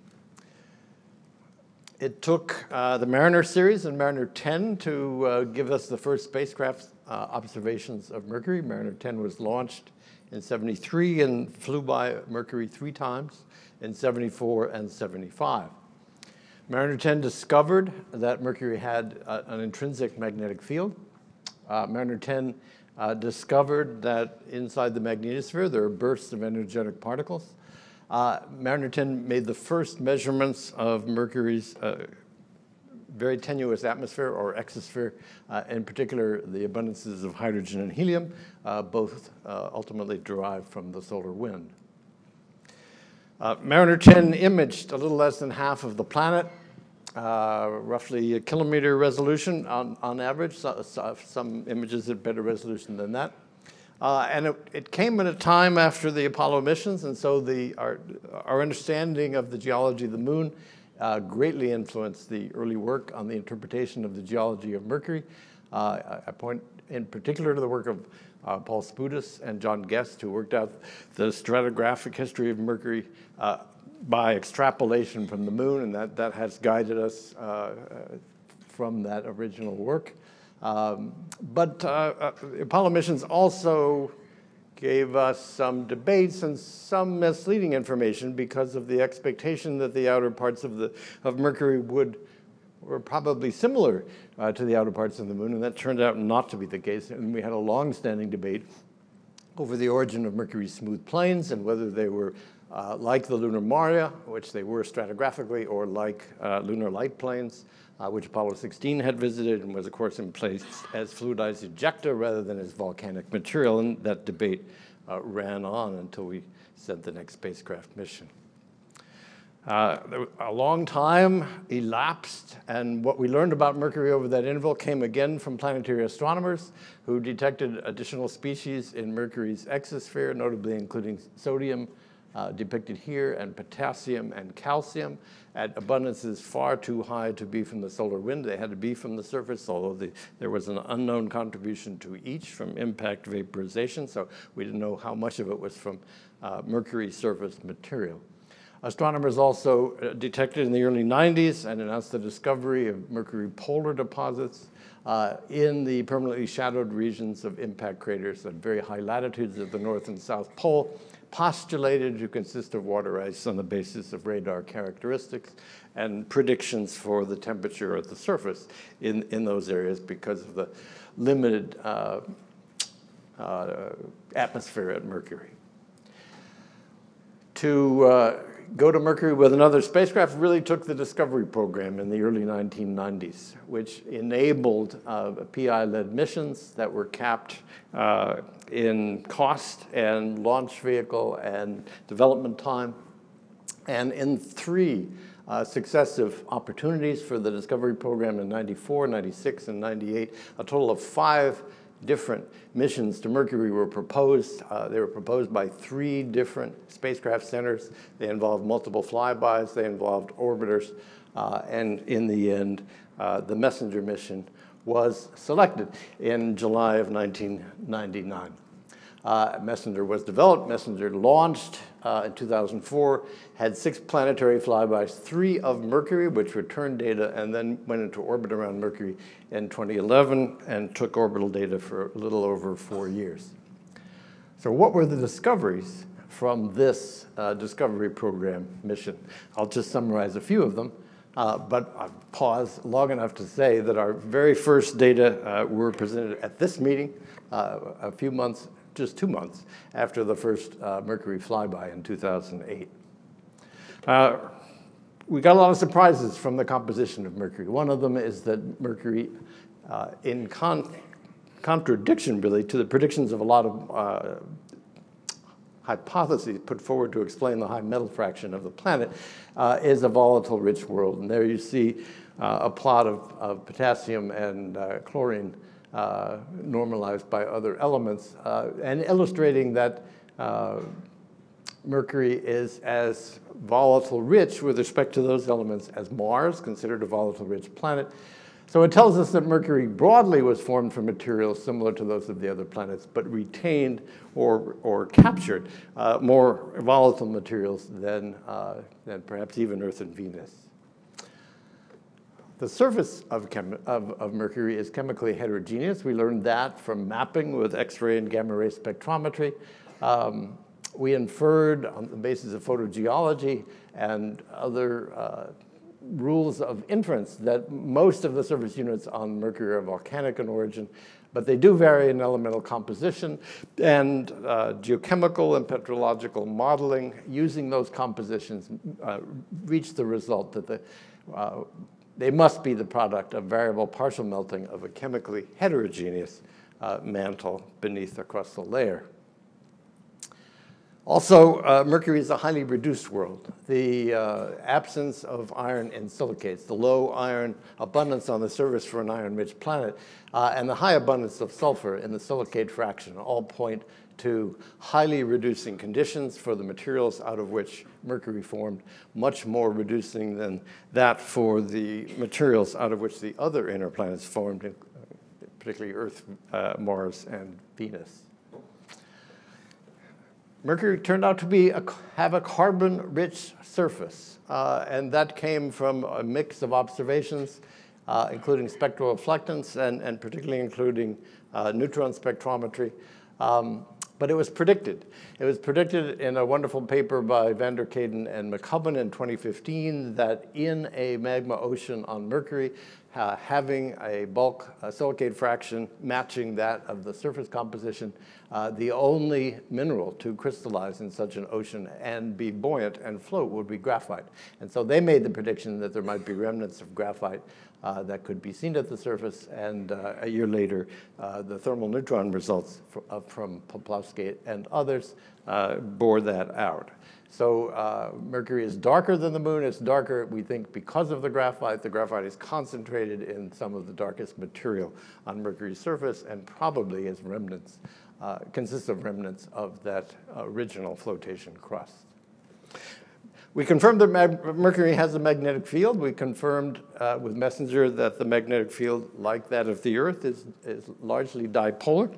It took uh, the Mariner series and Mariner 10 to uh, give us the first spacecraft uh, observations of Mercury. Mariner 10 was launched in 73 and flew by Mercury three times in 74 and 75. Mariner 10 discovered that Mercury had uh, an intrinsic magnetic field. Uh, Mariner 10 uh, discovered that inside the magnetosphere there are bursts of energetic particles. Uh, Mariner 10 made the first measurements of Mercury's uh, very tenuous atmosphere or exosphere, uh, in particular the abundances of hydrogen and helium, both ultimately derived from the solar wind. Uh, Mariner 10 imaged a little less than half of the planet, uh, roughly a kilometer resolution on, on average. So, so some images at better resolution than that. Uh, and it, it, came at a time after the Apollo missions, and so the, our, our understanding of the geology of the moon uh, greatly influenced the early work on the interpretation of the geology of Mercury. Uh, I, point in particular to the work of uh, Paul Spudis and John Guest, who worked out the stratigraphic history of Mercury uh, by extrapolation from the moon, and that, that has guided us uh, from that original work. Um, but uh, uh, Apollo missions also gave us some debates and some misleading information because of the expectation that the outer parts of, the, of Mercury would were probably similar uh, to the outer parts of the moon, and that turned out not to be the case. And we had a long-standing debate over the origin of Mercury's smooth plains and whether they were uh, like the lunar maria, which they were stratigraphically, or like uh, lunar light plains uh, which Apollo 16 had visited and was, of course, in place as fluidized ejecta rather than as volcanic material. And that debate uh, ran on until we sent the next spacecraft mission. Uh, a long time elapsed, and what we learned about Mercury over that interval came again from planetary astronomers who detected additional species in Mercury's exosphere, notably including sodium, uh, depicted here, and potassium and calcium at abundances far too high to be from the solar wind. They had to be from the surface, although the, there was an unknown contribution to each from impact vaporization, so we didn't know how much of it was from uh, Mercury surface material. Astronomers also uh, detected in the early 90s and announced the discovery of Mercury polar deposits uh, in the permanently shadowed regions of impact craters at very high latitudes of the North and South Pole, postulated to consist of water ice on the basis of radar characteristics and predictions for the temperature at the surface in, in those areas because of the limited uh, uh, atmosphere at Mercury. To uh, go to Mercury with another spacecraft really took the Discovery program in the early 1990s, which enabled uh, PI-led missions that were capped uh, in cost and launch vehicle and development time. And in three uh, successive opportunities for the Discovery program in 94, 96, and 98, a total of five different missions to Mercury were proposed. Uh, they were proposed by three different spacecraft centers. They involved multiple flybys, they involved orbiters, uh, and in the end, uh, the MESSENGER mission was selected in July of 1999. Uh, Messenger was developed, Messenger launched uh, in 2004, had six planetary flybys, three of Mercury, which returned data, and then went into orbit around Mercury in 2011 and took orbital data for a little over four years. So what were the discoveries from this uh, Discovery Program mission? I'll just summarize a few of them. Uh, but I'll pause long enough to say that our very first data uh, were presented at this meeting uh, a few months just two months after the first uh, Mercury flyby in 2008. Uh, we got a lot of surprises from the composition of Mercury. One of them is that Mercury, uh, in con contradiction really to the predictions of a lot of hypotheses put forward to explain the high metal fraction of the planet, uh, is a volatile rich world. And there you see uh, a plot of, of potassium and chlorine uh, normalized by other elements, uh, and illustrating that uh, Mercury is as volatile rich with respect to those elements as Mars, considered a volatile rich planet. So it tells us that Mercury broadly was formed from materials similar to those of the other planets, but retained or, or captured uh, more volatile materials than, uh, than perhaps even Earth and Venus. The surface of, of, of, Mercury is chemically heterogeneous. We learned that from mapping with X-ray and gamma ray spectrometry. Um, we inferred on the basis of photogeology and other uh, rules of inference that most of the surface units on Mercury are volcanic in origin, but they do vary in elemental composition and uh, geochemical and petrological modeling using those compositions uh, reached the result that the uh, they must be the product of variable partial melting of a chemically heterogeneous uh, mantle beneath the crustal layer. Also, uh, Mercury is a highly reduced world. The uh, absence of iron in silicates, the low iron abundance on the surface for an iron-rich planet, uh, and the high abundance of sulfur in the silicate fraction all point to highly reducing conditions for the materials out of which Mercury formed, much more reducing than that for the materials out of which the other inner planets formed, particularly Earth, uh, Mars, and Venus. Mercury turned out to be a, have a carbon-rich surface, uh, and that came from a mix of observations, uh, including spectral reflectance and, and particularly including uh, neutron spectrometry. Um, but it was predicted. It was predicted in a wonderful paper by Vander Kaaden and McCubbin in 2015 that in a magma ocean on Mercury, uh, having a bulk silicate fraction matching that of the surface composition, uh, the only mineral to crystallize in such an ocean and be buoyant and float would be graphite. And so they made the prediction that there might be remnants of graphite uh, that could be seen at the surface. And uh, a year later, uh, the thermal neutron results uh, from Peplowski and others uh, bore that out. So uh, Mercury is darker than the moon. It's darker, we think, because of the graphite. The graphite is concentrated in some of the darkest material on Mercury's surface and probably is remnants, consists of remnants of that original flotation crust. We confirmed that Mercury has a magnetic field. We confirmed uh, with MESSENGER that the magnetic field, like that of the Earth, is, is largely dipolar.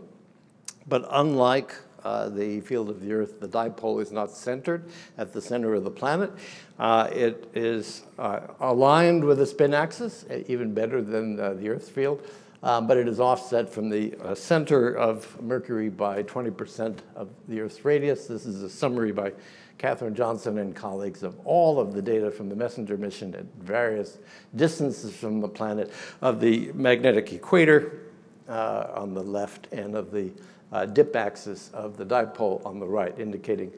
But unlike uh, the field of the Earth, the dipole is not centered at the center of the planet. Uh, it is uh, aligned with the spin axis, even better than uh, the Earth's field. Um, but it is offset from the uh, center of Mercury by 20% of the Earth's radius. This is a summary by Catherine Johnson and colleagues of all of the data from the MESSENGER mission at various distances from the planet of the magnetic equator uh, on the left and of the uh, dip axis of the dipole on the right, indicating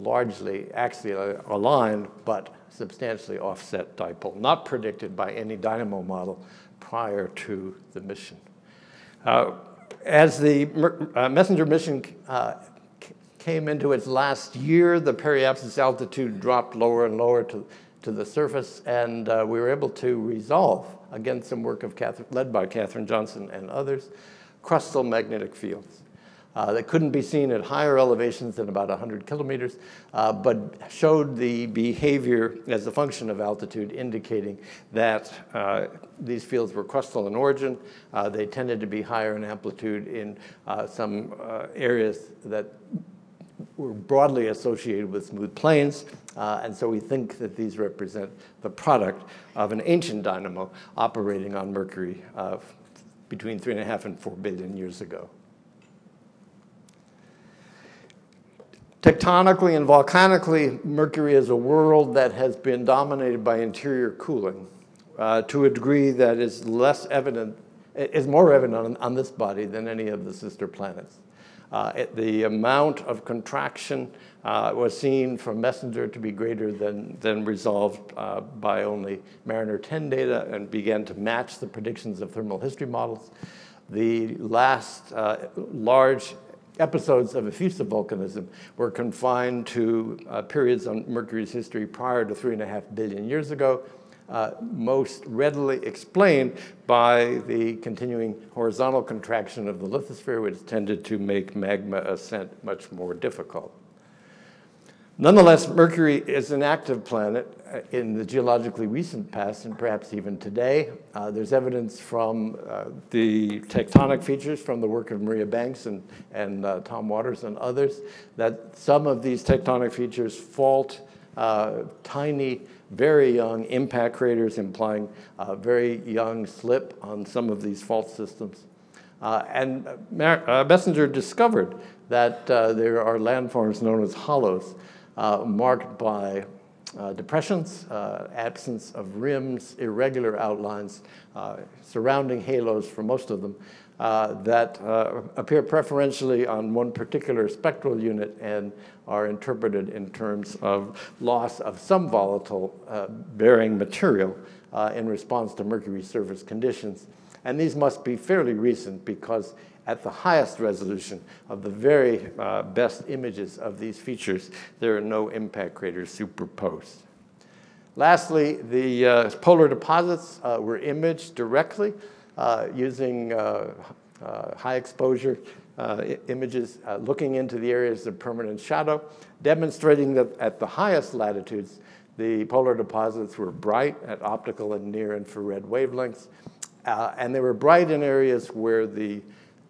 largely axially aligned but substantially offset dipole, not predicted by any dynamo model prior to the mission. Uh, as the uh, MESSENGER mission uh, came into its last year, the periapsis altitude dropped lower and lower to, to the surface, and uh, we were able to resolve, against some work of Catherine, led by Catherine Johnson and others, crustal magnetic fields. Uh, that couldn't be seen at higher elevations than about 100 kilometers, uh, but showed the behavior as a function of altitude, indicating that uh, these fields were crustal in origin. Uh, they tended to be higher in amplitude in uh, some uh, areas that were broadly associated with smooth plains, uh, and so we think that these represent the product of an ancient dynamo operating on Mercury uh, between three and a half and four billion years ago. Tectonically and volcanically, Mercury is a world that has been dominated by interior cooling uh, to a degree that is less evident, is more evident on, on this body than any of the sister planets. Uh, it, the amount of contraction uh, was seen from MESSENGER to be greater than, than resolved uh, by only Mariner 10 data and began to match the predictions of thermal history models. The last uh, large episodes of effusive volcanism were confined to uh, periods on Mercury's history prior to three and a half billion years ago, uh, most readily explained by the continuing horizontal contraction of the lithosphere, which tended to make magma ascent much more difficult. Nonetheless, Mercury is an active planet uh, in the geologically recent past and perhaps even today. Uh, there's evidence from uh, the tectonic features from the work of Maria Banks and, and uh, Tom Watters and others that some of these tectonic features fault uh, tiny very young impact craters implying very young slip on some of these fault systems. Uh, and Messenger discovered that there are landforms known as hollows marked by uh, depressions, uh, absence of rims, irregular outlines, surrounding halos for most of them, uh, that uh, appear preferentially on one particular spectral unit and are interpreted in terms of loss of some volatile uh, bearing material uh, in response to Mercury surface conditions. And these must be fairly recent because at the highest resolution of the very uh, best images of these features, there are no impact craters superposed. Lastly, the uh, polar deposits uh, were imaged directly uh, using uh, uh, high exposure images looking into the areas of permanent shadow, demonstrating that at the highest latitudes, the polar deposits were bright at optical and near infrared wavelengths, and they were bright in areas where the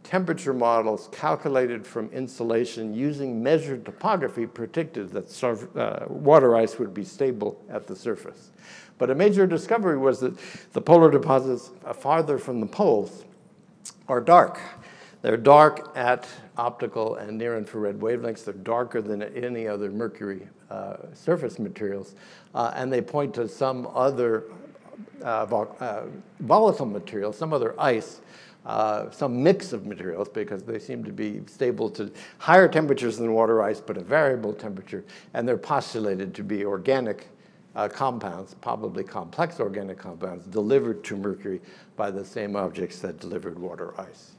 temperature models calculated from insolation using measured topography predicted that uh, water ice would be stable at the surface. But a major discovery was that the polar deposits farther from the poles are dark. They're dark at optical and near infrared wavelengths. They're darker than any other mercury uh, surface materials. Uh, and they point to some other uh, vol uh, volatile material, some other ice, uh, some mix of materials because they seem to be stable to higher temperatures than water ice, but a variable temperature, and they're postulated to be organic uh, compounds, probably complex organic compounds, delivered to Mercury by the same objects that delivered water ice.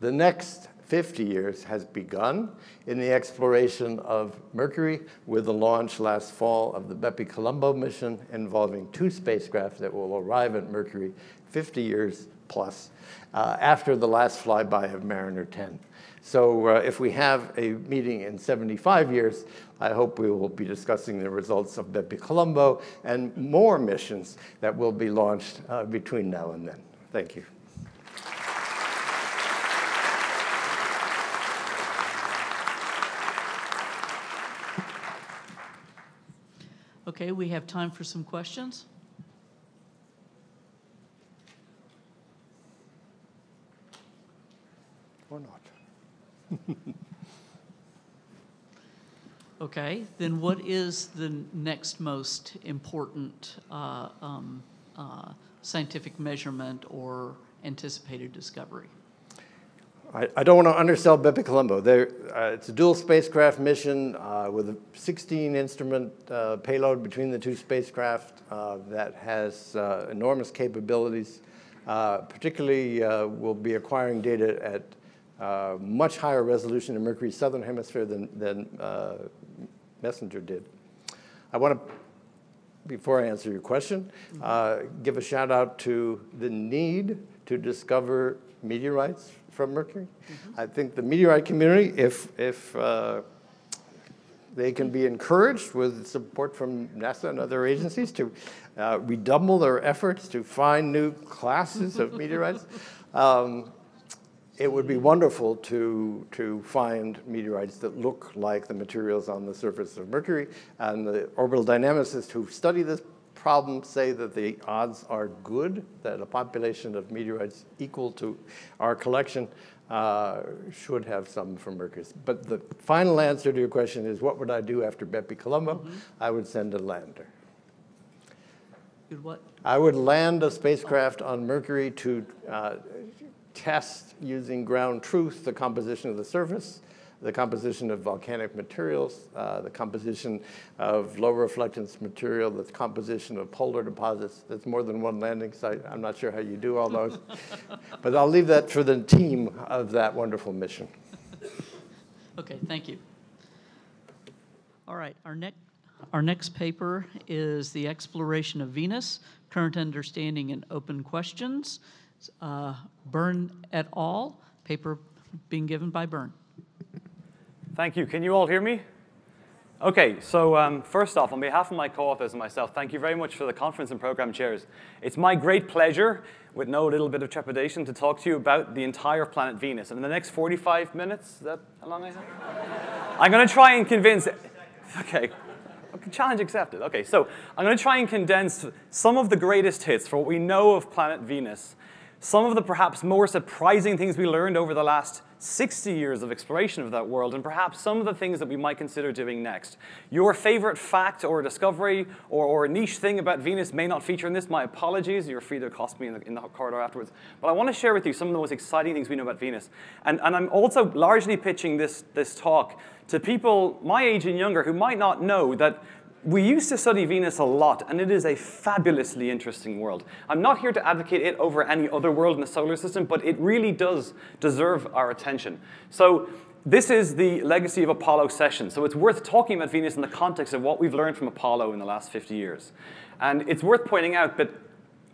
The next 50 years has begun in the exploration of Mercury with the launch last fall of the Bepi-Colombo mission involving two spacecraft that will arrive at Mercury 50 years plus uh, after the last flyby of Mariner 10. So uh, if we have a meeting in 75 years, I hope we will be discussing the results of Bepi-Colombo and more missions that will be launched uh, between now and then. Thank you. Okay, we have time for some questions. Or not. Okay, then what is the next most important uh, um, uh, scientific measurement or anticipated discovery? I, I don't want to undersell Bepi-Colombo. Uh, it's a dual spacecraft mission uh, with a 16 instrument uh, payload between the two spacecraft uh, that has uh, enormous capabilities. Uh, particularly, we'll be acquiring data at much higher resolution in Mercury's southern hemisphere than, than Messenger did. I want to before I answer your question, uh, give a shout out to the need to discover meteorites from Mercury. Mm -hmm. I think the meteorite community, if, if uh, they can be encouraged with support from NASA and other agencies to uh, redouble their efforts to find new classes of meteorites, um, it would be wonderful to, to find meteorites that look like the materials on the surface of Mercury. And the orbital dynamicists who study this problem say that the odds are good that a population of meteorites equal to our collection uh, should have some from Mercury. But the final answer to your question is what would I do after Bepi-Colombo? Mm -hmm. I would send a lander. You'd what? I would land a spacecraft on Mercury to uh, test using ground truth the composition of the surface the composition of volcanic materials, uh, the composition of low reflectance material, the composition of polar deposits. That's more than one landing site. I'm not sure how you do all those. but I'll leave that for the team of that wonderful mission. okay, thank you. All right, our, next our next paper is The Exploration of Venus, Current Understanding and Open Questions. Uh, Byrne et al., paper being given by Byrne. Thank you. Can you all hear me? Okay, so um, first off, on behalf of my co-authors and myself, thank you very much for the conference and program chairs. It's my great pleasure, with no little bit of trepidation, to talk to you about the entire planet Venus. And in the next 45 minutes, is that how long I have? I'm going to try and convince, okay, challenge accepted. Okay, so I'm going to try and condense some of the greatest hits for what we know of planet Venus, some of the perhaps more surprising things we learned over the last 60 years of exploration of that world, and perhaps some of the things that we might consider doing next. Your favorite fact or discovery or, or niche thing about Venus may not feature in this. My apologies. You're free to accost me in the, in the corridor afterwards. But I want to share with you some of the most exciting things we know about Venus. And, and I'm also largely pitching this, this talk to people my age and younger who might not know that we used to study Venus a lot, and it is a fabulously interesting world. I'm not here to advocate it over any other world in the solar system, but it really does deserve our attention. So this is the legacy of Apollo session. So it's worth talking about Venus in the context of what we've learned from Apollo in the last 50 years. And it's worth pointing out that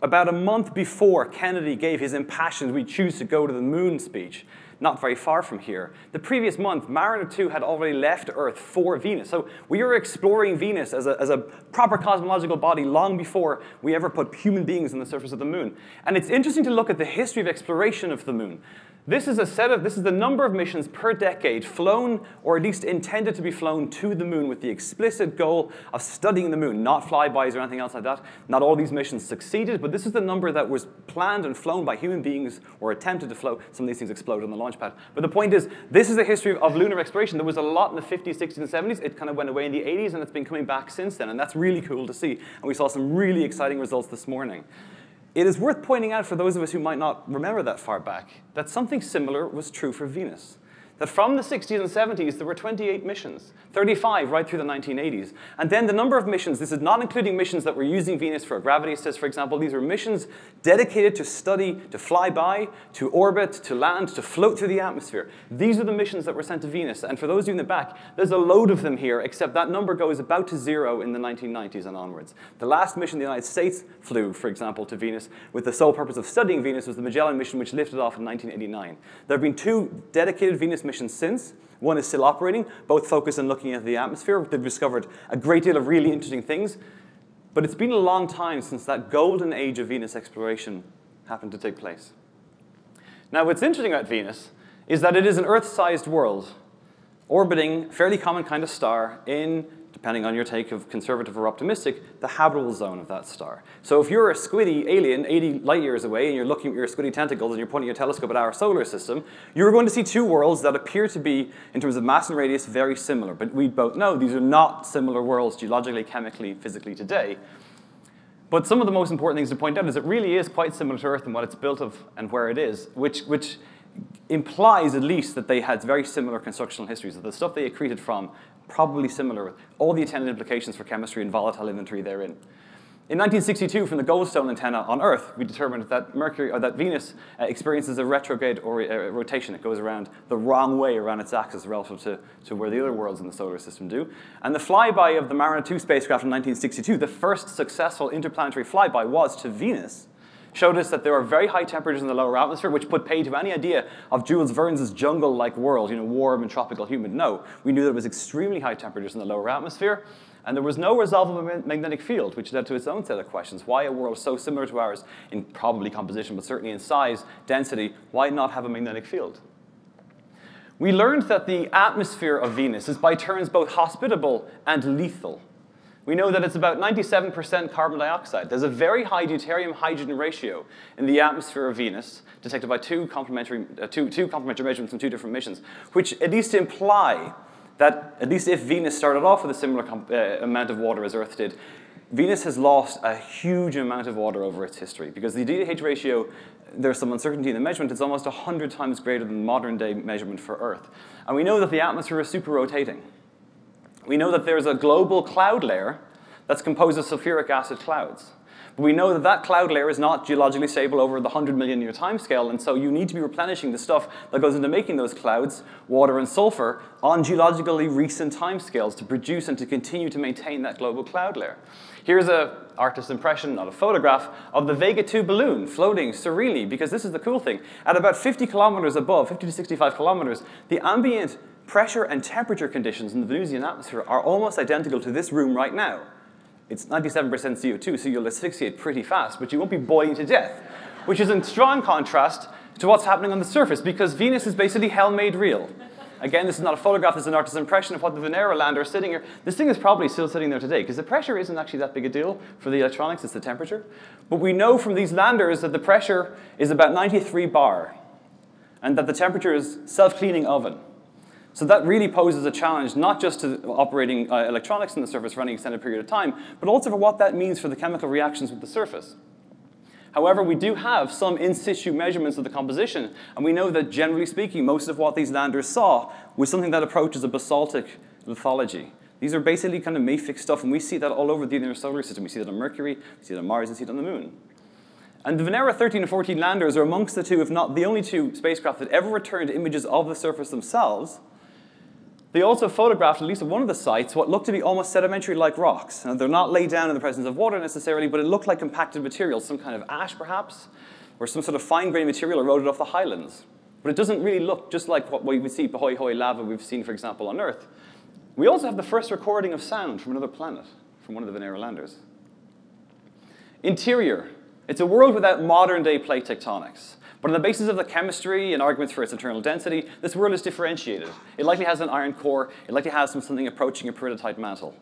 about a month before Kennedy gave his impassioned We Choose to Go to the Moon speech, not very far from here. The previous month, Mariner 2 had already left Earth for Venus. So we were exploring Venus as a, as a proper cosmological body long before we ever put human beings on the surface of the moon. And it's interesting to look at the history of exploration of the moon. This is a set of, this is the number of missions per decade flown, or at least intended to be flown to the moon with the explicit goal of studying the moon, not flybys or anything else like that. Not all these missions succeeded, but this is the number that was planned and flown by human beings or attempted to flow. Some of these things exploded on the launch pad. But the point is, this is the history of, of lunar exploration. There was a lot in the 50s, 60s, and 70s. It kind of went away in the 80s, and it's been coming back since then. And that's really cool to see. And we saw some really exciting results this morning. It is worth pointing out for those of us who might not remember that far back that something similar was true for Venus that from the 60s and 70s, there were 28 missions, 35 right through the 1980s. And then the number of missions, this is not including missions that were using Venus for gravity assist, for example. These were missions dedicated to study, to fly by, to orbit, to land, to float through the atmosphere. These are the missions that were sent to Venus. And for those of you in the back, there's a load of them here, except that number goes about to zero in the 1990s and onwards. The last mission the United States flew, for example, to Venus with the sole purpose of studying Venus was the Magellan mission, which lifted off in 1989. There have been two dedicated Venus missions since. One is still operating, both focused on looking at the atmosphere. They've discovered a great deal of really interesting things. But it's been a long time since that golden age of Venus exploration happened to take place. Now, what's interesting about Venus is that it is an Earth-sized world orbiting a fairly common kind of star in depending on your take of conservative or optimistic, the habitable zone of that star. So if you're a squiddy alien 80 light years away and you're looking at your squiddy tentacles and you're pointing your telescope at our solar system, you're going to see two worlds that appear to be, in terms of mass and radius, very similar. But we both know these are not similar worlds geologically, chemically, physically today. But some of the most important things to point out is it really is quite similar to Earth and what it's built of and where it is, which, which implies at least that they had very similar constructional histories, that the stuff they accreted from probably similar with all the attendant implications for chemistry and volatile inventory therein. In 1962, from the Goldstone antenna on Earth, we determined that Mercury or that Venus uh, experiences a retrograde or uh, rotation. It goes around the wrong way around its axis relative to, to where the other worlds in the solar system do. And the flyby of the Mariner 2 spacecraft in 1962, the first successful interplanetary flyby, was to Venus showed us that there are very high temperatures in the lower atmosphere, which put pay to any idea of Jules Verne's jungle-like world, you know, warm and tropical humid. No, we knew that there was extremely high temperatures in the lower atmosphere, and there was no resolvable magnetic field, which led to its own set of questions. Why a world so similar to ours in probably composition, but certainly in size, density, why not have a magnetic field? We learned that the atmosphere of Venus is by turns both hospitable and lethal. We know that it's about 97% carbon dioxide. There's a very high deuterium-hydrogen ratio in the atmosphere of Venus, detected by two complementary, uh, two, two complementary measurements from two different missions, which at least imply that at least if Venus started off with a similar uh, amount of water as Earth did, Venus has lost a huge amount of water over its history because the DH ratio, there's some uncertainty in the measurement, it's almost 100 times greater than modern day measurement for Earth. And we know that the atmosphere is super rotating we know that there's a global cloud layer that's composed of sulfuric acid clouds. But we know that that cloud layer is not geologically stable over the 100 million year time scale, and so you need to be replenishing the stuff that goes into making those clouds, water and sulfur, on geologically recent time scales to produce and to continue to maintain that global cloud layer. Here's an artist's impression, not a photograph, of the Vega 2 balloon floating serenely, because this is the cool thing. At about 50 kilometers above, 50 to 65 kilometers, the ambient pressure and temperature conditions in the Venusian atmosphere are almost identical to this room right now. It's 97% CO2, so you'll asphyxiate pretty fast, but you won't be boiling to death, which is in strong contrast to what's happening on the surface, because Venus is basically hell made real. Again, this is not a photograph, this is an artist's impression of what the Venera lander is sitting here. This thing is probably still sitting there today, because the pressure isn't actually that big a deal for the electronics, it's the temperature. But we know from these landers that the pressure is about 93 bar, and that the temperature is self-cleaning oven. So that really poses a challenge, not just to operating uh, electronics on the surface for any extended period of time, but also for what that means for the chemical reactions with the surface. However, we do have some in situ measurements of the composition, and we know that generally speaking, most of what these landers saw was something that approaches a basaltic lithology. These are basically kind of mafic stuff, and we see that all over the inner solar system. We see that on Mercury, we see that on Mars, we see it on the Moon. And the Venera 13 and 14 landers are amongst the two, if not the only two spacecraft that ever returned images of the surface themselves. They also photographed, at least at one of the sites, what looked to be almost sedimentary-like rocks. Now, they're not laid down in the presence of water necessarily, but it looked like compacted material, some kind of ash perhaps, or some sort of fine-grained material eroded off the highlands. But it doesn't really look just like what we would see Pahoehoe lava we've seen, for example, on Earth. We also have the first recording of sound from another planet, from one of the Venera landers. Interior. It's a world without modern-day plate tectonics. But on the basis of the chemistry and arguments for its internal density, this world is differentiated. It likely has an iron core. It likely has something approaching a peridotite mantle.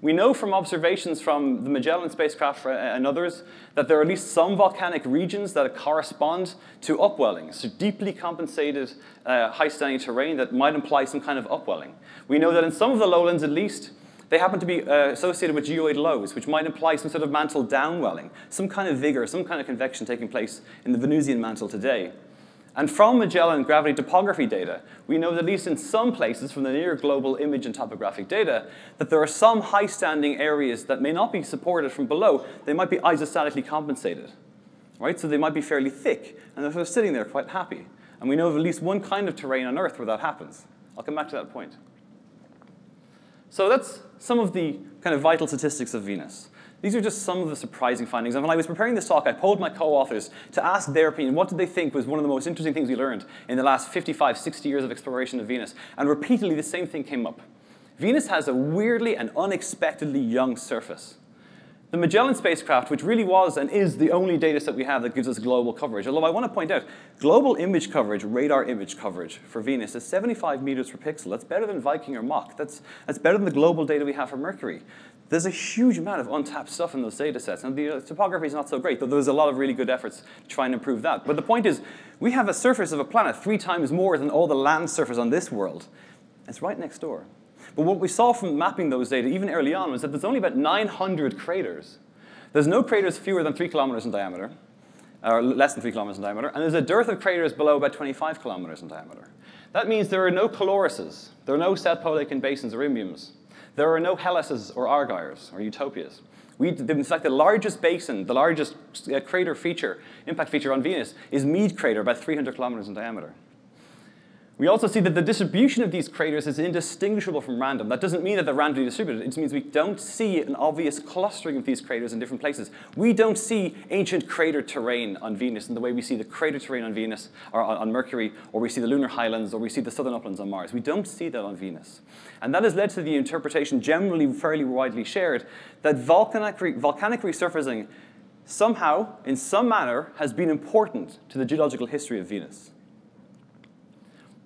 We know from observations from the Magellan spacecraft and others that there are at least some volcanic regions that correspond to upwelling, so deeply compensated uh, high-standing terrain that might imply some kind of upwelling. We know that in some of the lowlands at least, they happen to be uh, associated with geoid lows, which might imply some sort of mantle downwelling, some kind of vigor, some kind of convection taking place in the Venusian mantle today. And from Magellan gravity topography data, we know that at least in some places from the near global image and topographic data, that there are some high-standing areas that may not be supported from below. They might be isostatically compensated, right? So they might be fairly thick, and they're sitting there quite happy. And we know of at least one kind of terrain on Earth where that happens. I'll come back to that point. So that's some of the kind of vital statistics of Venus. These are just some of the surprising findings. And when I was preparing this talk, I polled my co-authors to ask their opinion. What did they think was one of the most interesting things we learned in the last 55, 60 years of exploration of Venus? And repeatedly, the same thing came up. Venus has a weirdly and unexpectedly young surface. The Magellan spacecraft, which really was and is the only data set we have that gives us global coverage, although I want to point out, global image coverage, radar image coverage for Venus is 75 meters per pixel. That's better than Viking or MOC. That's, that's better than the global data we have for Mercury. There's a huge amount of untapped stuff in those data sets. And the uh, topography is not so great, though there's a lot of really good efforts to try and improve that. But the point is, we have a surface of a planet three times more than all the land surface on this world. It's right next door. But what we saw from mapping those data, even early on, was that there's only about 900 craters. There's no craters fewer than three kilometers in diameter, or less than three kilometers in diameter, and there's a dearth of craters below about 25 kilometers in diameter. That means there are no Calorises, there are no South Pole-Aitken basins or imbriums. There are no Helleses or Argyres or Utopias. We, in fact, the largest basin, the largest uh, crater feature, impact feature on Venus, is Meade Crater, about 300 kilometers in diameter. We also see that the distribution of these craters is indistinguishable from random. That doesn't mean that they're randomly distributed. It means we don't see an obvious clustering of these craters in different places. We don't see ancient crater terrain on Venus in the way we see the crater terrain on Venus or on Mercury, or we see the lunar highlands, or we see the southern uplands on Mars. We don't see that on Venus. And that has led to the interpretation, generally fairly widely shared, that volcanic, volcanic resurfacing somehow, in some manner, has been important to the geological history of Venus.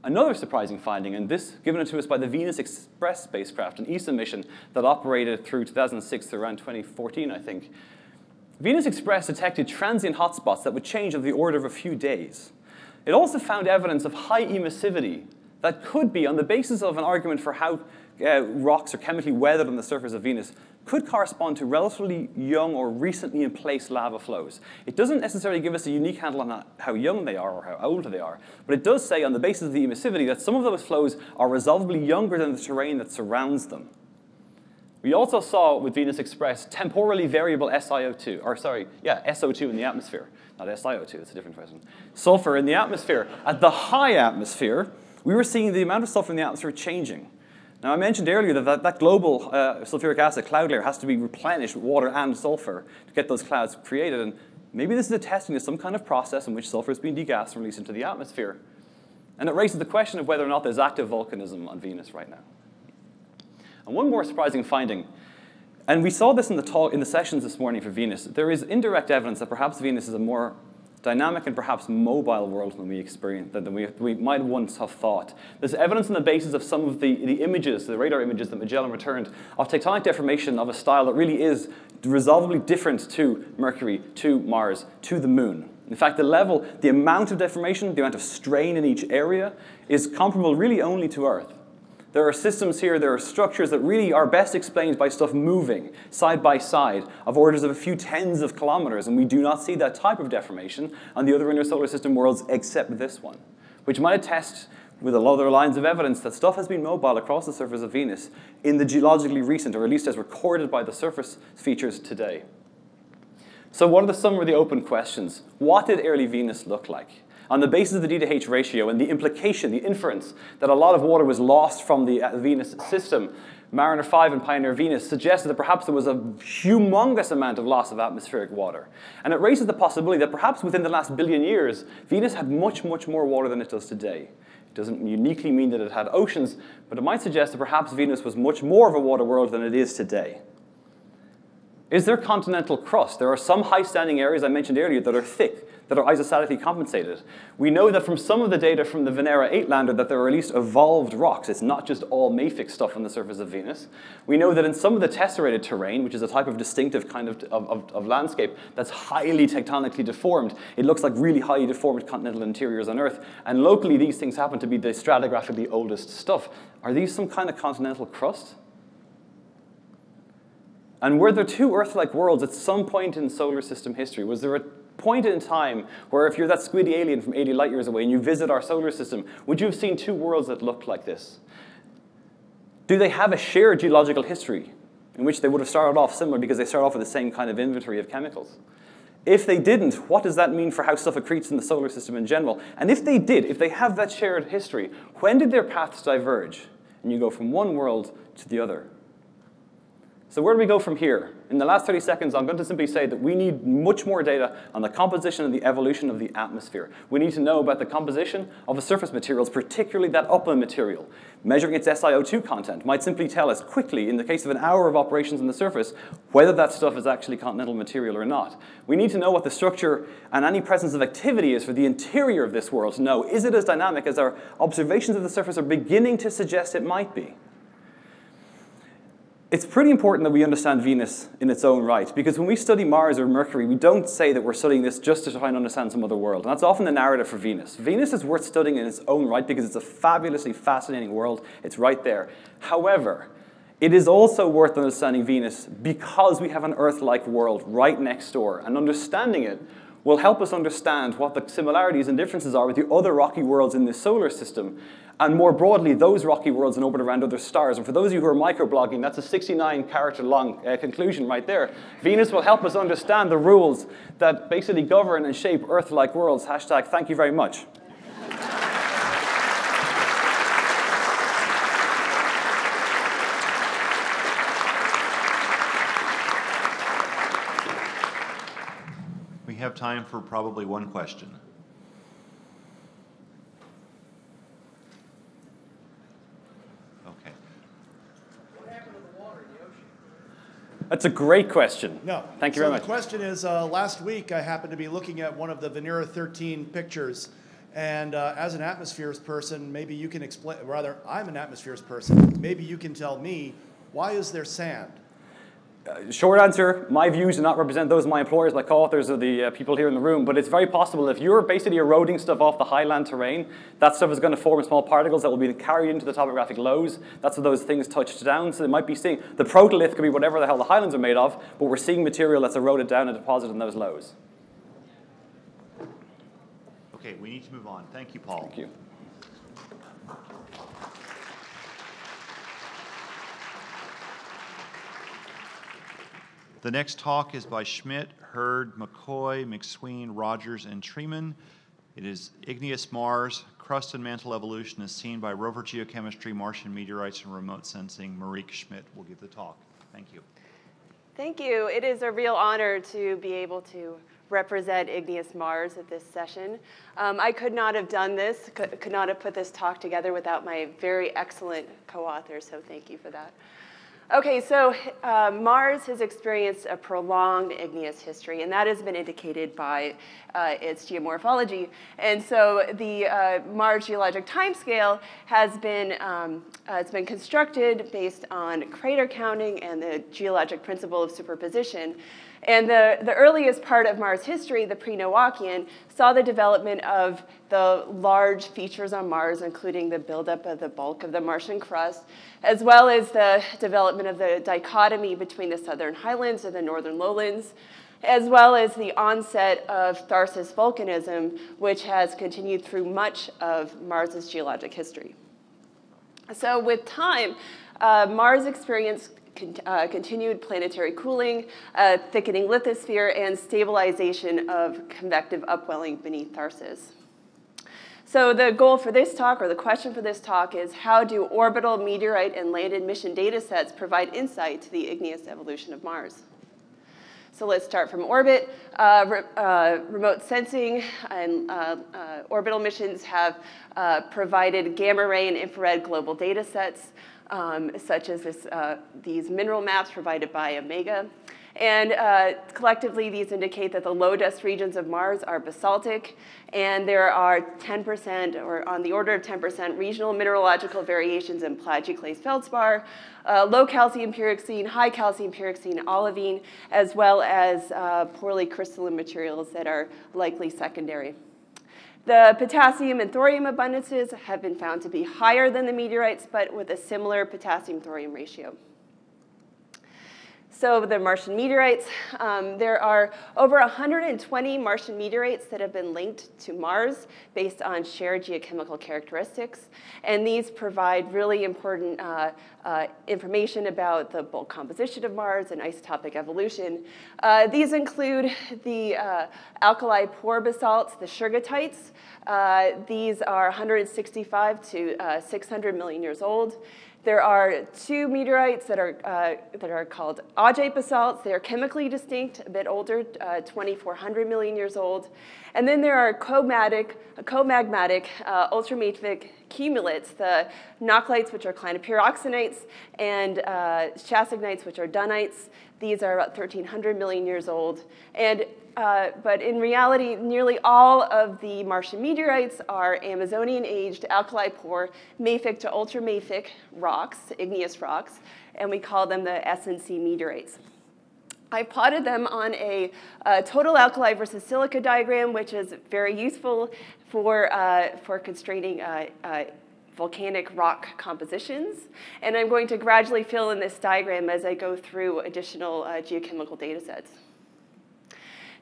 Another surprising finding, and this given to us by the Venus Express spacecraft, an ESA mission that operated through 2006 to around 2014, I think. Venus Express detected transient hotspots that would change over the order of a few days. It also found evidence of high emissivity that could be, on the basis of an argument for how uh, rocks are chemically weathered on the surface of Venus, could correspond to relatively young or recently in place lava flows. It doesn't necessarily give us a unique handle on how young they are or how old they are, but it does say on the basis of the emissivity that some of those flows are resolvably younger than the terrain that surrounds them. We also saw with Venus Express temporally variable SiO2, or sorry, yeah, SO2 in the atmosphere, not SiO2, it's a different question. Sulfur in the atmosphere. At the high atmosphere, we were seeing the amount of sulfur in the atmosphere changing. Now, I mentioned earlier that that, that global uh, sulfuric acid cloud layer has to be replenished with water and sulfur to get those clouds created. And maybe this is a testing of some kind of process in which sulfur is being degassed and released into the atmosphere. And it raises the question of whether or not there's active volcanism on Venus right now. And one more surprising finding, and we saw this in the, talk, in the sessions this morning for Venus, there is indirect evidence that perhaps Venus is a more dynamic and perhaps mobile world than we experience, than we, we might once have thought. There's evidence on the basis of some of the, the images, the radar images that Magellan returned, of tectonic deformation of a style that really is resolvably different to Mercury, to Mars, to the Moon. In fact, the level, the amount of deformation, the amount of strain in each area is comparable really only to Earth. There are systems here, there are structures that really are best explained by stuff moving side by side of orders of a few tens of kilometers, and we do not see that type of deformation on the other inner solar system worlds except this one, which might attest with a lot of other lines of evidence that stuff has been mobile across the surface of Venus in the geologically recent, or at least as recorded by the surface features today. So what are the, some of the open questions? What did early Venus look like? On the basis of the D to H ratio and the implication, the inference, that a lot of water was lost from the uh, Venus system, Mariner 5 and Pioneer Venus suggested that perhaps there was a humongous amount of loss of atmospheric water. And it raises the possibility that perhaps within the last billion years, Venus had much, much more water than it does today. It doesn't uniquely mean that it had oceans, but it might suggest that perhaps Venus was much more of a water world than it is today. Is there continental crust? There are some high-standing areas I mentioned earlier that are thick, that are isostatically compensated. We know that from some of the data from the Venera 8 lander that there are at least evolved rocks. It's not just all mafic stuff on the surface of Venus. We know that in some of the tesserated terrain, which is a type of distinctive kind of, of, of, landscape that's highly tectonically deformed, it looks like really highly deformed continental interiors on Earth. And locally, these things happen to be the stratigraphically oldest stuff. Are these some kind of continental crust? And were there two Earth-like worlds at some point in solar system history? Was there a point in time where if you're that squiddy alien from 80 light years away and you visit our solar system, would you have seen two worlds that looked like this? Do they have a shared geological history in which they would have started off similar because they start off with the same kind of inventory of chemicals? If they didn't, what does that mean for how stuff accretes in the solar system in general? And if they did, if they have that shared history, when did their paths diverge? And you go from one world to the other. So where do we go from here? In the last 30 seconds, I'm going to simply say that we need much more data on the composition and the evolution of the atmosphere. We need to know about the composition of the surface materials, particularly that upland material. Measuring its SiO2 content might simply tell us quickly, in the case of an hour of operations on the surface, whether that stuff is actually continental material or not. We need to know what the structure and any presence of activity is for the interior of this world to know, is it as dynamic as our observations of the surface are beginning to suggest it might be? It's pretty important that we understand Venus in its own right, because when we study Mars or Mercury, we don't say that we're studying this just to try and understand some other world. And that's often the narrative for Venus. Venus is worth studying in its own right because it's a fabulously fascinating world. It's right there. However, it is also worth understanding Venus because we have an Earth-like world right next door, and understanding it will help us understand what the similarities and differences are with the other rocky worlds in this solar system, and more broadly, those rocky worlds in orbit around other stars. And for those of you who are microblogging, that's a 69 character long uh, conclusion right there. Venus will help us understand the rules that basically govern and shape Earth-like worlds. Hashtag thank you very much. We have time for probably one question. That's a great question. No. Thank you so very much. The question is uh, last week I happened to be looking at one of the Venera 13 pictures. And uh, as an atmospheres person, maybe you can explain, rather, I'm an atmospheres person. Maybe you can tell me why is there sand? Short answer, my views do not represent those of my employers, my co-authors, or the uh, people here in the room, but it's very possible if you're basically eroding stuff off the highland terrain, that stuff is going to form small particles that will be carried into the topographic lows. That's what those things touched down. So they might be seeing, the protolith could be whatever the hell the highlands are made of, but we're seeing material that's eroded down and deposited in those lows. Okay, we need to move on. Thank you, Paul. Thank you. The next talk is by Schmidt, Herd, McCoy, McSween, Rogers, and Treiman. It is Igneous Mars, Crust and Mantle Evolution as seen by rover geochemistry, Martian meteorites, and remote sensing. Mariek Schmidt will give the talk. Thank you. Thank you. It is a real honor to be able to represent Igneous Mars at this session. Um, I could not have done this, could, could not have put this talk together without my very excellent co-author, so thank you for that. Okay, so uh, Mars has experienced a prolonged igneous history, and that has been indicated by uh, its geomorphology. And so the uh, Mars geologic timescale has been, um, uh, it's been constructed based on crater counting and the geologic principle of superposition. And the, the earliest part of Mars history, the pre-Noachian, saw the development of the large features on Mars, including the buildup of the bulk of the Martian crust, as well as the development of the dichotomy between the southern highlands and the northern lowlands. as well as the onset of Tharsis volcanism, which has continued through much of Mars's geologic history. So with time, uh, Mars experienced con uh, continued planetary cooling, uh, thickening lithosphere, and stabilization of convective upwelling beneath Tharsis. So the goal for this talk, or the question for this talk, is how do orbital, meteorite, and landed mission data sets provide insight to the igneous evolution of Mars? So let's start from orbit. Uh, re uh, remote sensing and uh, uh orbital missions have uh, provided gamma ray and infrared global data sets, um, such as this, uh, these mineral maps provided by Omega. And uh, collectively, these indicate that the low dust regions of Mars are basaltic, and there are 10%, or on the order of 10%, regional mineralogical variations in plagioclase feldspar, uh, low calcium pyroxene, high calcium pyroxene, olivine, as well as uh, poorly crystalline materials that are likely secondary. The potassium and thorium abundances have been found to be higher than the meteorites, but with a similar potassium-thorium ratio. So the Martian meteorites, um, there are over 120 Martian meteorites that have been linked to Mars based on shared geochemical characteristics. And these provide really important uh, uh, information about the bulk composition of Mars and isotopic evolution. Uh, these include the uh, alkali poor basalts, the shergottites. Uh, these are 165 to uh, 600 million years old. There are two meteorites that are, uh, that are called augite basalts. They are chemically distinct, a bit older, uh, 2,400 million years old. And then there are co-magmatic, co-magmatic uh, ultramafic cumulates, the nakhlites, which are clinopyroxenites, and uh, which are dunites. These are about 1,300 million years old. And uh, but in reality, nearly all of the Martian meteorites are Amazonian-aged, alkali-poor, mafic to ultramafic rocks, igneous rocks, and we call them the SNC meteorites. I plotted them on a, a, total alkali versus silica diagram, which is very useful for, uh, for constraining uh, uh, volcanic rock compositions. And I'm going to gradually fill in this diagram as I go through additional uh, geochemical data sets.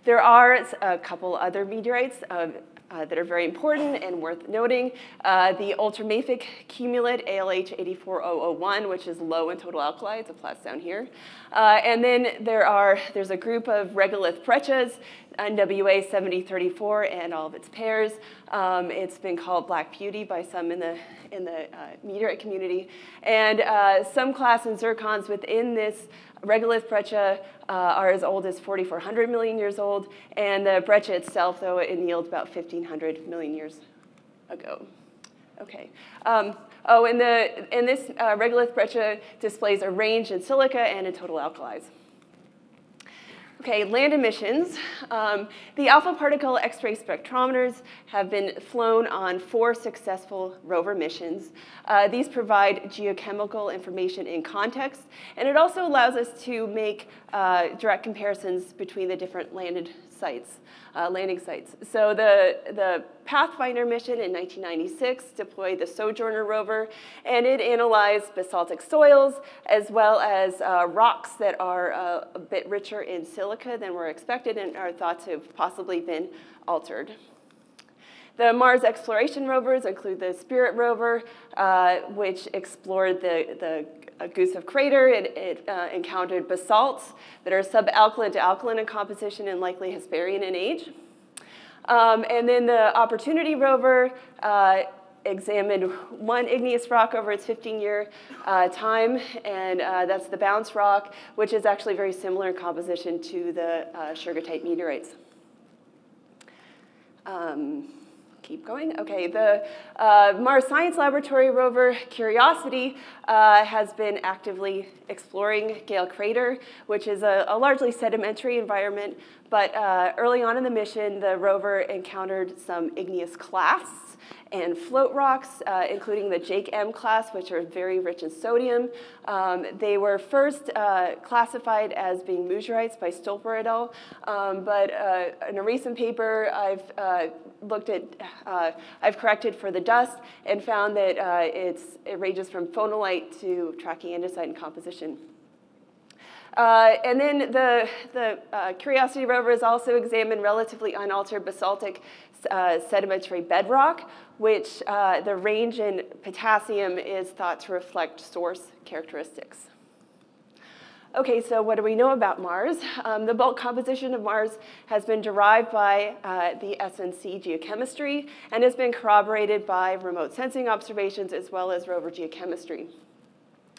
There are a couple other meteorites uh, uh, that are very important and worth noting. Uh, the ultramafic cumulate ALH 84001, which is low in total alkali, it's a plus down here. Uh, and then there are, there's a group of regolith breccias, NWA 7034 and all of its pairs. Um, it's been called Black Beauty by some in the, in the uh, meteorite community. And uh, some clasts and zircons within this Regolith breccia uh, are as old as 4,400 million years old, and the breccia itself, though, it yields about 1,500 million years ago. Okay. Um, oh, and, the, and this uh, regolith breccia displays a range in silica and in total alkalis. Okay, land emissions. Um, the alpha particle X-ray spectrometers have been flown on four successful rover missions. Uh, these provide geochemical information in context, and it also allows us to make uh, direct comparisons between the different landed sites uh, landing sites. So the, the Pathfinder mission in 1996 deployed the Sojourner rover, and it analyzed basaltic soils as well as uh, rocks that are uh, a bit richer in silica than were expected and are thought to have possibly been altered. The Mars exploration rovers include the Spirit rover, uh, which explored the, the Gusev crater. It, it uh, encountered basalts that are subalkaline to alkaline in composition and likely Hesperian in age. Um, and then the Opportunity rover uh, examined one igneous rock over its 15-year uh, time, and uh, that's the Bounce Rock, which is actually very similar in composition to the uh, Shergottite meteorites. Um, keep going. Okay, the uh, Mars Science Laboratory rover Curiosity uh, has been actively exploring Gale Crater, which is a, a largely sedimentary environment. But uh, early on in the mission, the rover encountered some igneous clasts and float rocks, uh, including the Jake M class, which are very rich in sodium. Um, they were first uh, classified as being meteorites by Stolper et al., um, but uh, in a recent paper, I've uh, looked at, uh, I've corrected for the dust and found that it's, it ranges from phonolite to trachyandesite in composition. Uh, and then the, the uh, Curiosity rover has also examined relatively unaltered basaltic uh, sedimentary bedrock, which uh, the range in potassium is thought to reflect source characteristics. Okay, so what do we know about Mars? Um, the bulk composition of Mars has been derived by uh, the SNC geochemistry and has been corroborated by remote sensing observations as well as rover geochemistry.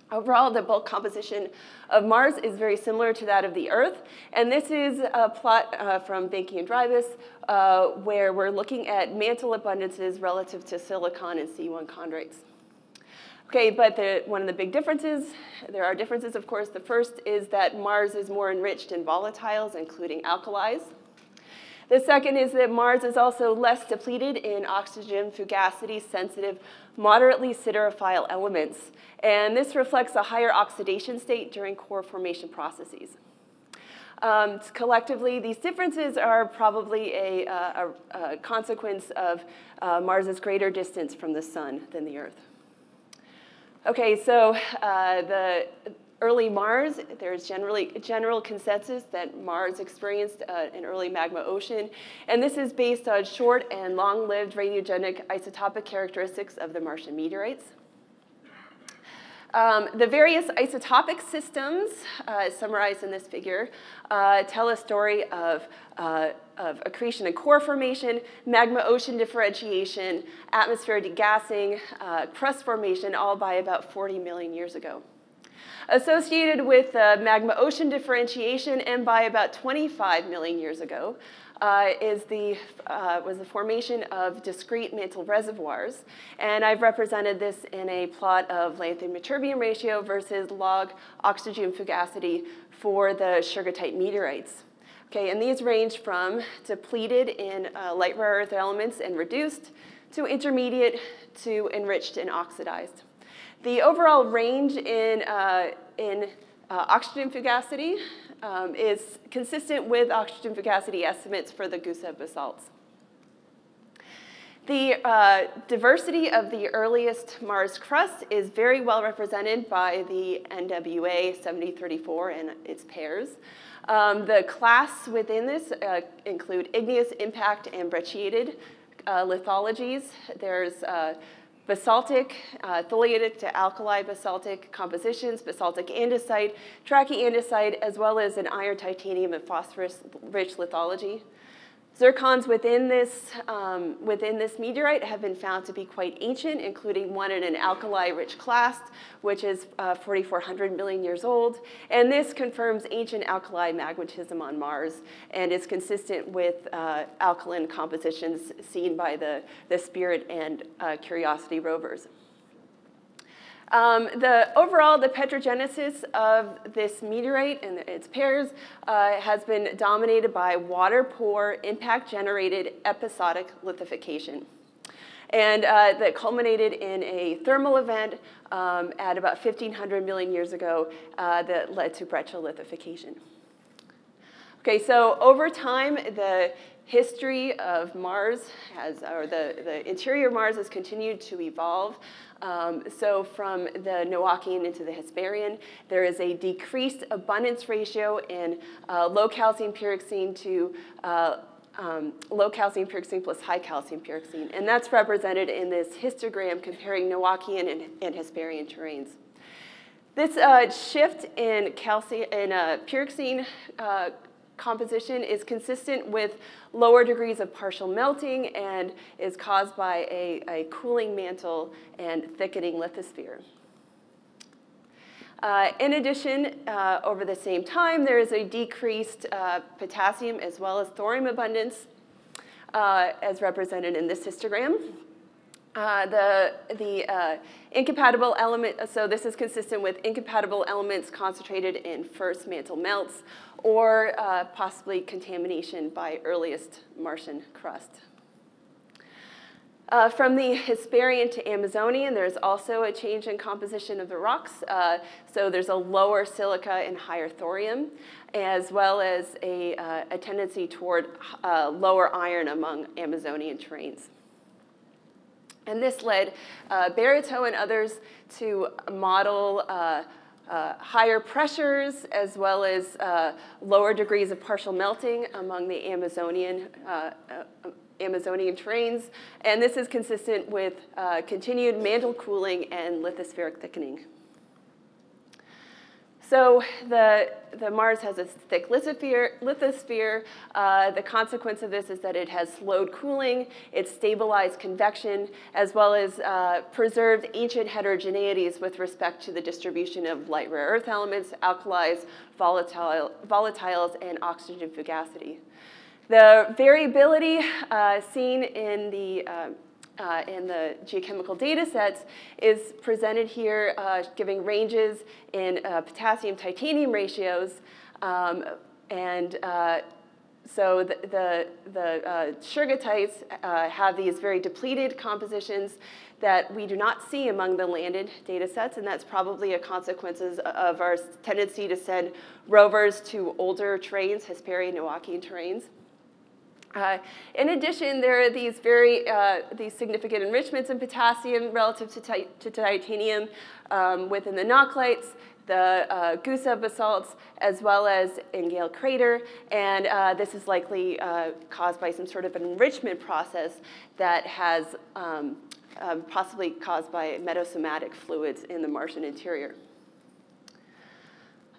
Overall, the bulk composition of Mars is very similar to that of the Earth. And this is a plot uh, from Wänke and Dreibus uh, where we're looking at mantle abundances relative to silicon and C1 chondrites. Okay, but the, one of the big differences, there are differences, of course. The first is that Mars is more enriched in volatiles, including alkalis. The second is that Mars is also less depleted in oxygen fugacity sensitive, moderately siderophile elements. And this reflects a higher oxidation state during core formation processes. Um, collectively, these differences are probably a, a, a consequence of uh, Mars's greater distance from the sun than the Earth. Okay, so uh, the early Mars, there's generally general consensus that Mars experienced uh, an early magma ocean, and this is based on short and long-lived radiogenic isotopic characteristics of the Martian meteorites. Um, the various isotopic systems, uh, summarized in this figure, uh, tell a story of, uh, of accretion and core formation, magma ocean differentiation, atmosphere degassing, uh, crust formation, all by about 40 million years ago. Associated with magma ocean differentiation and by about 25 million years ago, uh, is the, uh, was the formation of discrete mantle reservoirs. And I've represented this in a plot of lanthanum ytterbium ratio versus log oxygen fugacity for the shergottite meteorites. Okay, and these range from depleted in uh, light rare earth elements and reduced to intermediate to enriched and oxidized. The overall range in, uh, in uh, oxygen fugacity um, is consistent with oxygen fugacity estimates for the Gusev basalts. The uh, diversity of the earliest Mars crust is very well represented by the NWA 7034 and its pairs. Um, the clasts within this uh, include igneous impact and brecciated uh, lithologies. There's uh, basaltic, uh, to alkali basaltic compositions, basaltic andesite, trachyandesite, as well as an iron, titanium, and phosphorus-rich lithology. Zircons within this, um, within this meteorite have been found to be quite ancient, including one in an alkali-rich clast, which is uh, 4,400 million years old. And this confirms ancient alkali magmatism on Mars and is consistent with uh, alkaline compositions seen by the, the Spirit and uh, Curiosity rovers. Um, the overall, the petrogenesis of this meteorite and its pairs uh, has been dominated by water poor, impact generated episodic lithification. And uh, that culminated in a thermal event um, at about 1500 million years ago uh, that led to breccia lithification. Okay, so over time, the history of Mars has, or the, the interior of Mars has continued to evolve. Um, so from the Noachian into the Hesperian, there is a decreased abundance ratio in uh, low calcium pyroxene to uh, um, low calcium pyroxene plus high calcium pyroxene. And that's represented in this histogram comparing Noachian and, and Hesperian terrains. This uh, shift in calcium in uh, pyroxene uh, composition is consistent with lower degrees of partial melting and is caused by a, a cooling mantle and thickening lithosphere. Uh, in addition, uh, over the same time, there is a decreased uh, potassium as well as thorium abundance, uh, as represented in this histogram. Uh, the the uh, incompatible element, so this is consistent with incompatible elements concentrated in first mantle melts or uh, possibly contamination by earliest Martian crust. Uh, from the Hesperian to Amazonian, there's also a change in composition of the rocks. Uh, so there's a lower silica and higher thorium, as well as a, uh, a tendency toward lower iron among Amazonian terrains. And this led uh, Baratoux and others to model uh, higher pressures as well as uh, lower degrees of partial melting among the Amazonian, uh, uh, Amazonian terrains. And this is consistent with uh, continued mantle cooling and lithospheric thickening. So the, the Mars has a thick lithosphere. lithosphere. Uh, the consequence of this is that it has slowed cooling, it's stabilized convection, as well as uh, preserved ancient heterogeneities with respect to the distribution of light rare earth elements, alkalis, volatile, volatiles, and oxygen fugacity. The variability uh, seen in the uh, in the geochemical data sets is presented here, uh, giving ranges in uh, potassium-titanium ratios. Um, and uh, so the, the, the uh, shergottites uh, have these very depleted compositions that we do not see among the landed data sets, and that's probably a consequence of our tendency to send rovers to older terrains, Hesperian, Noachian terrains. Uh, in addition, there are these very uh, these significant enrichments in potassium relative to, ti to titanium um, within the nakhlites, the uh, Gusev basalts, as well as in Gale Crater, and uh, this is likely uh, caused by some sort of enrichment process that has um, um, possibly caused by metasomatic fluids in the Martian interior.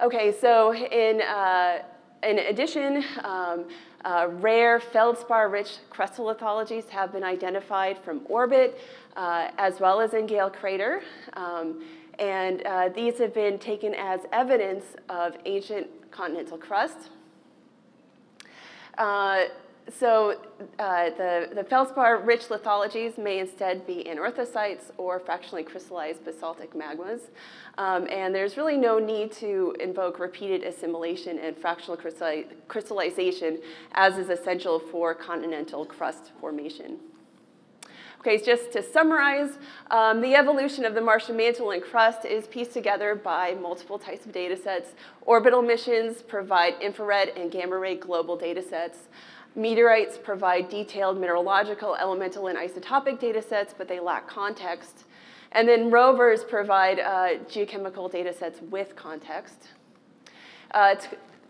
Okay, so in, uh, in addition, um, uh, rare feldspar-rich crustallithologies have been identified from orbit, uh, as well as in Gale Crater. Um, and uh, these have been taken as evidence of ancient continental crust. Uh, so uh, the, the feldspar-rich lithologies may instead be anorthosites or fractionally crystallized basaltic magmas. Um, and there's really no need to invoke repeated assimilation and fractional crystallization as is essential for continental crust formation. Okay, just to summarize, um, the evolution of the Martian mantle and crust is pieced together by multiple types of data sets. Orbital missions provide infrared and gamma ray global data sets. Meteorites provide detailed mineralogical, elemental, and isotopic data sets, but they lack context. And then rovers provide uh, geochemical data sets with context. Uh,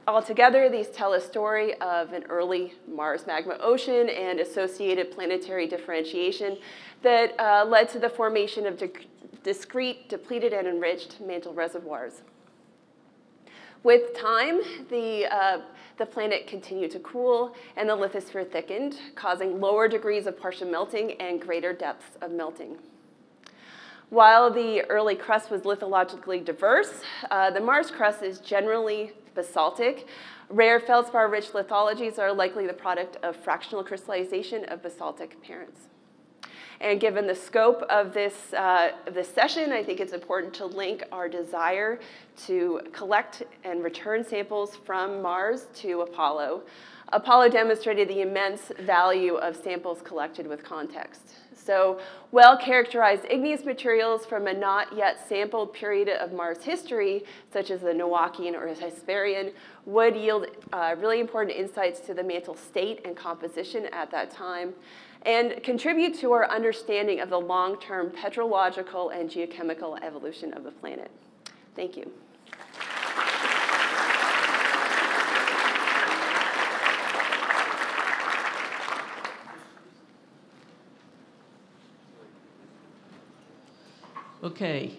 altogether, these tell a story of an early Mars magma ocean and associated planetary differentiation that uh, led to the formation of discrete, depleted, and enriched mantle reservoirs. With time, the uh, the planet continued to cool and the lithosphere thickened, causing lower degrees of partial melting and greater depths of melting. While the early crust was lithologically diverse, uh, the Mars crust is generally basaltic. Rare feldspar-rich lithologies are likely the product of fractional crystallization of basaltic parents. And given the scope of this, uh, this session, I think it's important to link our desire to collect and return samples from Mars to Apollo. Apollo demonstrated the immense value of samples collected with context. So well-characterized igneous materials from a not yet sampled period of Mars history, such as the Noachian or Hesperian, would yield uh, really important insights to the mantle state and composition at that time and contribute to our understanding of the long-term petrological and geochemical evolution of the planet. Thank you. Okay.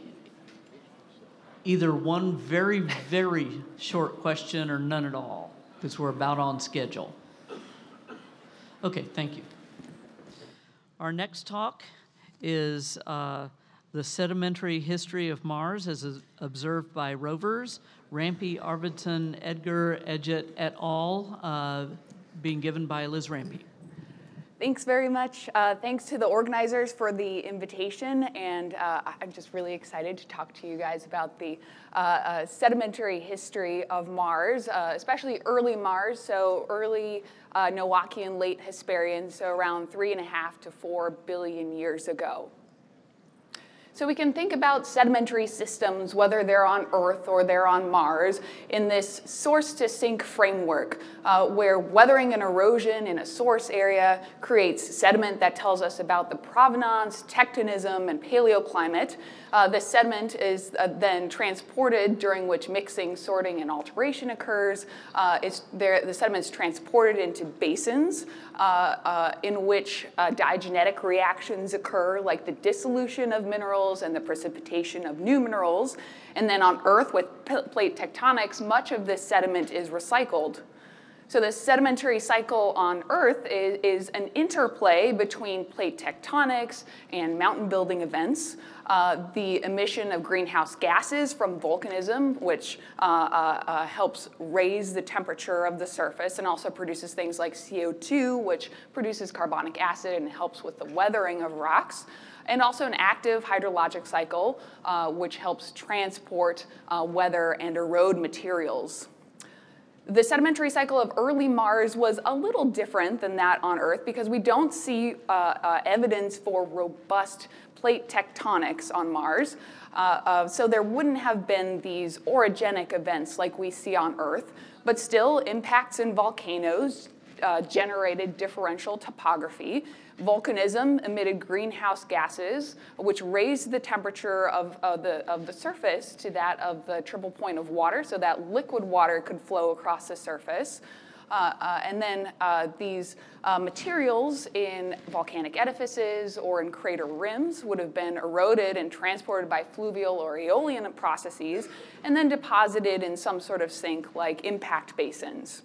Either one very, very short question or none at all, because we're about on schedule. Okay, thank you. Our next talk is uh, the sedimentary history of Mars as observed by rovers, Rampe, Arvidson, Edgar, Edgett et al., uh, being given by Liz Rampe. Thanks very much. Uh, thanks to the organizers for the invitation, and uh, I'm just really excited to talk to you guys about the uh, uh sedimentary history of Mars, uh, especially early Mars, so early uh, Noachian, late Hesperian, so around three and a half to four billion years ago. So we can think about sedimentary systems, whether they're on Earth or they're on Mars, in this source to sink framework, uh, where weathering and erosion in a source area creates sediment that tells us about the provenance, tectonism, and paleoclimate. Uh, the sediment is uh, then transported, during which mixing, sorting, and alteration occurs. Uh, there, the sediment is transported into basins uh, uh, in which uh, diagenetic reactions occur, like the dissolution of minerals and the precipitation of new minerals. And then on Earth, with plate tectonics, much of this sediment is recycled. So the sedimentary cycle on Earth is, is, an interplay between plate tectonics and mountain building events. Uh, the emission of greenhouse gases from volcanism, which uh, uh, uh helps raise the temperature of the surface and also produces things like CO2, which produces carbonic acid and helps with the weathering of rocks and also an active hydrologic cycle, uh, which helps transport uh, weather and erode materials. The sedimentary cycle of early Mars was a little different than that on Earth because we don't see uh, uh, evidence for robust plate tectonics on Mars. Uh, uh, so there wouldn't have been these orogenic events like we see on Earth, but still impacts in volcanoes uh, generated differential topography. Volcanism emitted greenhouse gases, which raised the temperature of, the, of the surface to that of the triple point of water, so that liquid water could flow across the surface. Uh, uh, and then uh, these materials in volcanic edifices or in crater rims would have been eroded and transported by fluvial or aeolian processes and then deposited in some sort of sink like impact basins.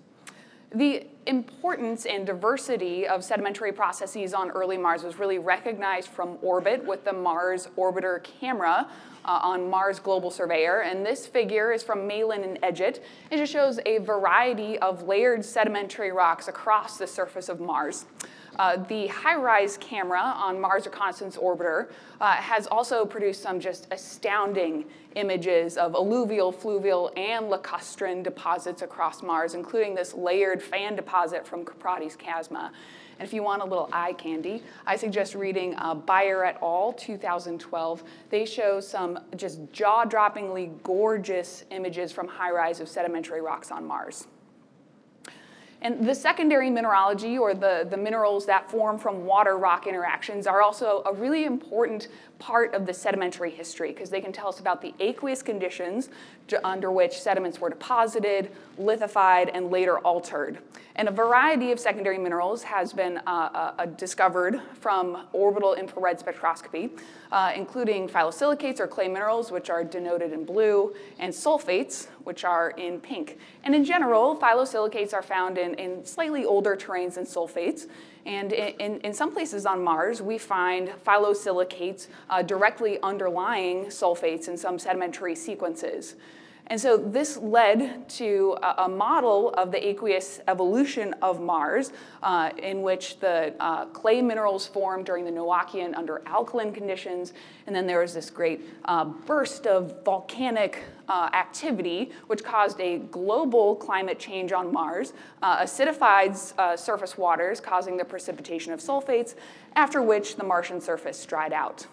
The importance and diversity of sedimentary processes on early Mars was really recognized from orbit with the Mars Orbiter camera uh, on Mars Global Surveyor. And this figure is from Malin and Edgett. It just shows a variety of layered sedimentary rocks across the surface of Mars. Uh, the HiRISE camera on Mars Reconnaissance Orbiter uh, has also produced some just astounding images of alluvial, fluvial, and lacustrine deposits across Mars, including this layered fan deposit from Coprates Chasma. And if you want a little eye candy, I suggest reading uh, Beyer et al. 2012. They show some just jaw-droppingly gorgeous images from HiRISE of sedimentary rocks on Mars. And the secondary mineralogy, or the, the minerals that form from water-rock interactions, are also a really important part of the sedimentary history because they can tell us about the aqueous conditions under which sediments were deposited, lithified, and later altered. And a variety of secondary minerals has been uh, uh, discovered from orbital infrared spectroscopy, uh, including phyllosilicates or clay minerals, which are denoted in blue, and sulfates, which are in pink. And in general, phyllosilicates are found in, in slightly older terrains than sulfates. And in, in, some places on Mars, we find phyllosilicates uh, directly underlying sulfates in some sedimentary sequences. And so this led to a, model of the aqueous evolution of Mars, uh, in which the uh, clay minerals formed during the Noachian under alkaline conditions, and then there was this great uh, burst of volcanic uh, activity, which caused a global climate change on Mars, uh, acidified uh, surface waters, causing the precipitation of sulfates, after which the Martian surface dried out.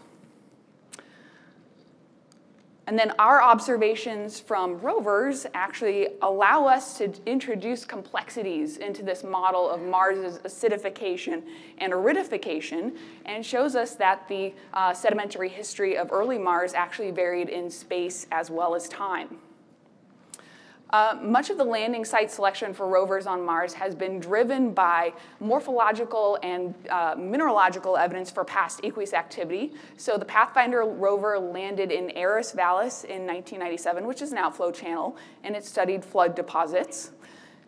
And then our observations from rovers actually allow us to introduce complexities into this model of Mars's acidification and aridification, and shows us that the uh, sedimentary history of early Mars actually varied in space as well as time. Uh, much of the landing site selection for rovers on Mars has been driven by morphological and uh, mineralogical evidence for past aqueous activity. So the Pathfinder rover landed in Ares Vallis in 1997, which is an outflow channel, and it studied flood deposits.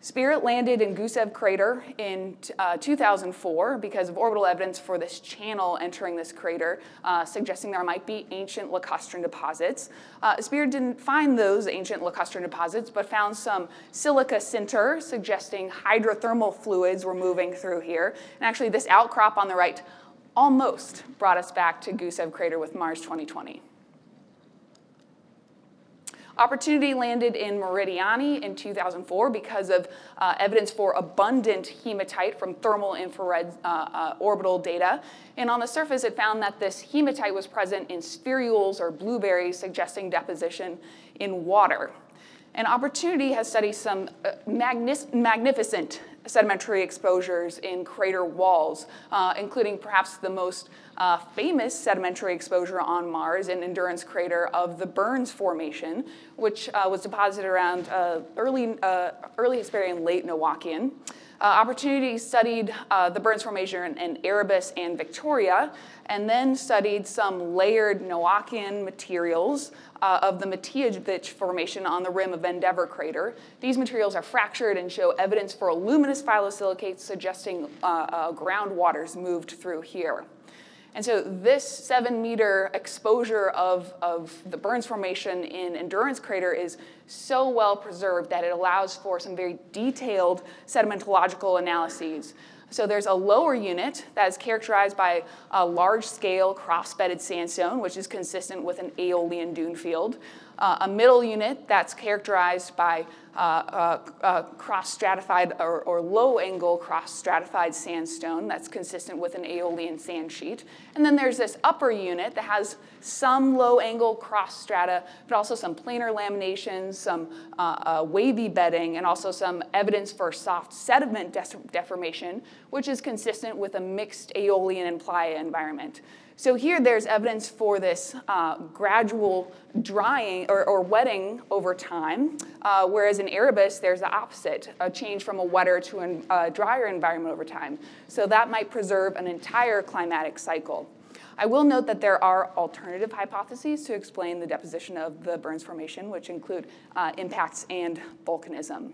Spirit landed in Gusev crater in uh, 2004 because of orbital evidence for this channel entering this crater, uh, suggesting there might be ancient lacustrine deposits. Uh, Spirit didn't find those ancient lacustrine deposits, but found some silica sinter, suggesting hydrothermal fluids were moving through here. And actually, this outcrop on the right almost brought us back to Gusev crater with Mars 2020. Opportunity landed in Meridiani in 2004 because of uh, evidence for abundant hematite from thermal infrared uh, uh, orbital data. And on the surface, it found that this hematite was present in spherules or blueberries, suggesting deposition in water. And Opportunity has studied some uh, magnificent sedimentary exposures in crater walls, uh, including perhaps the most uh, famous sedimentary exposure on Mars, an endurance crater of the Burns Formation, which uh, was deposited around uh, early, uh, early Hesperian, late Noachian. Uh, Opportunity studied the Burns Formation in, in, Erebus and Victoria, and then studied some layered Noachian materials uh, of the Matijevic Formation on the rim of Endeavour crater. These materials are fractured and show evidence for luminous phyllosilicates suggesting uh, uh, groundwaters moved through here. And so this seven meter exposure of, of the Burns Formation in Endurance Crater is so well preserved that it allows for some very detailed sedimentological analyses. So there's a lower unit that is characterized by a large-scale cross-bedded sandstone, which is consistent with an aeolian dune field. Uh, a middle unit that's characterized by uh, uh, uh, cross-stratified or, or low-angle cross-stratified sandstone that's consistent with an aeolian sand sheet. And then there's this upper unit that has some low-angle cross-strata, but also some planar laminations, some wavy bedding, and also some evidence for soft sediment deformation, which is consistent with a mixed aeolian and playa environment. So here there's evidence for this uh, gradual drying or, or, wetting over time, uh, whereas in Erebus there's the opposite, a change from a wetter to a uh, drier environment over time. So that might preserve an entire climatic cycle. I will note that there are alternative hypotheses to explain the deposition of the Burns Formation, which include uh, impacts and volcanism.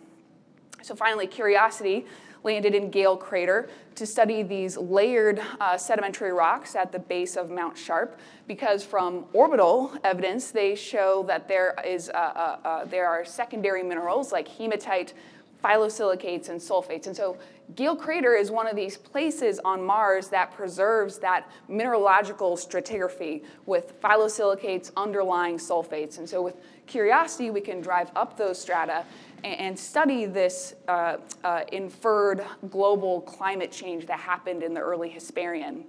So finally, curiosity landed in Gale Crater to study these layered uh, sedimentary rocks at the base of Mount Sharp because from orbital evidence, they show that there, is, uh, uh, uh there are secondary minerals like hematite, phyllosilicates, and sulfates. And so Gale Crater is one of these places on Mars that preserves that mineralogical stratigraphy with phyllosilicates underlying sulfates. And so with Curiosity, we can drive up those strata and study this uh, uh, inferred global climate change that happened in the early Hesperian.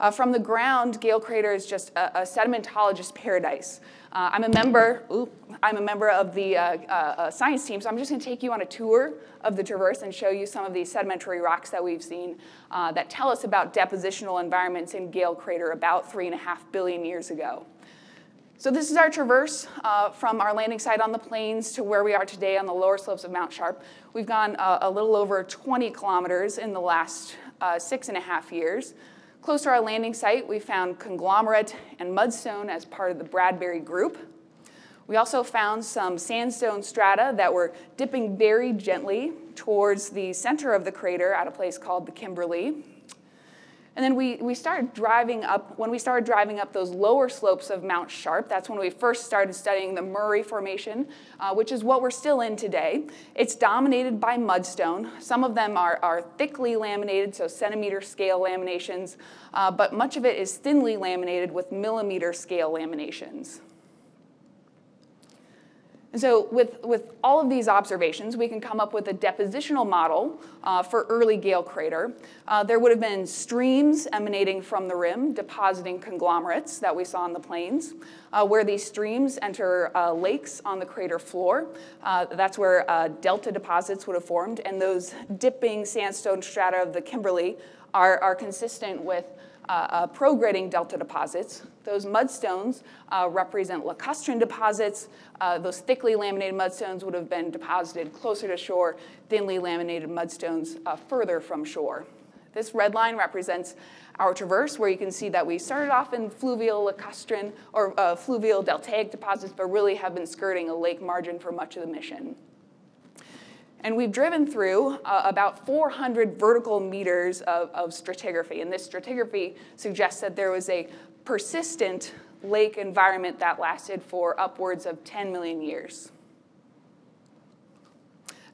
Uh, from the ground, Gale Crater is just a, a sedimentologist paradise. Uh, I'm a member. Ooh, I'm a member of the uh, uh, science team, so I'm just going to take you on a tour of the traverse and show you some of these sedimentary rocks that we've seen that tell us about depositional environments in Gale Crater about three and a half billion years ago. So this is our traverse uh, from our landing site on the plains to where we are today on the lower slopes of Mount Sharp. We've gone uh, a little over 20 kilometers in the last uh, six and a half years. Close to our landing site, we found conglomerate and mudstone as part of the Bradbury group. We also found some sandstone strata that were dipping very gently towards the center of the crater at a place called the Kimberley. And then we, we started driving up, when we started driving up those lower slopes of Mount Sharp, that's when we first started studying the Murray Formation, uh, which is what we're still in today. It's dominated by mudstone. Some of them are, are thickly laminated, so centimeter scale laminations, uh, but much of it is thinly laminated with millimeter scale laminations. And so with, with all of these observations, we can come up with a depositional model uh, for early Gale crater. Uh, there would have been streams emanating from the rim, depositing conglomerates that we saw in the plains. Uh, where these streams enter uh, lakes on the crater floor, uh, that's where uh, delta deposits would have formed, and those dipping sandstone strata of the Kimberley are, are consistent with uh, uh, prograding delta deposits. Those mudstones uh, represent lacustrine deposits. Uh, those thickly laminated mudstones would have been deposited closer to shore, thinly laminated mudstones uh, further from shore. This red line represents our traverse, where you can see that we started off in fluvial lacustrine or uh, fluvial deltaic deposits, but really have been skirting a lake margin for much of the mission. And we've driven through uh, about 400 vertical meters of, of stratigraphy. And this stratigraphy suggests that there was a persistent lake environment that lasted for upwards of 10 million years.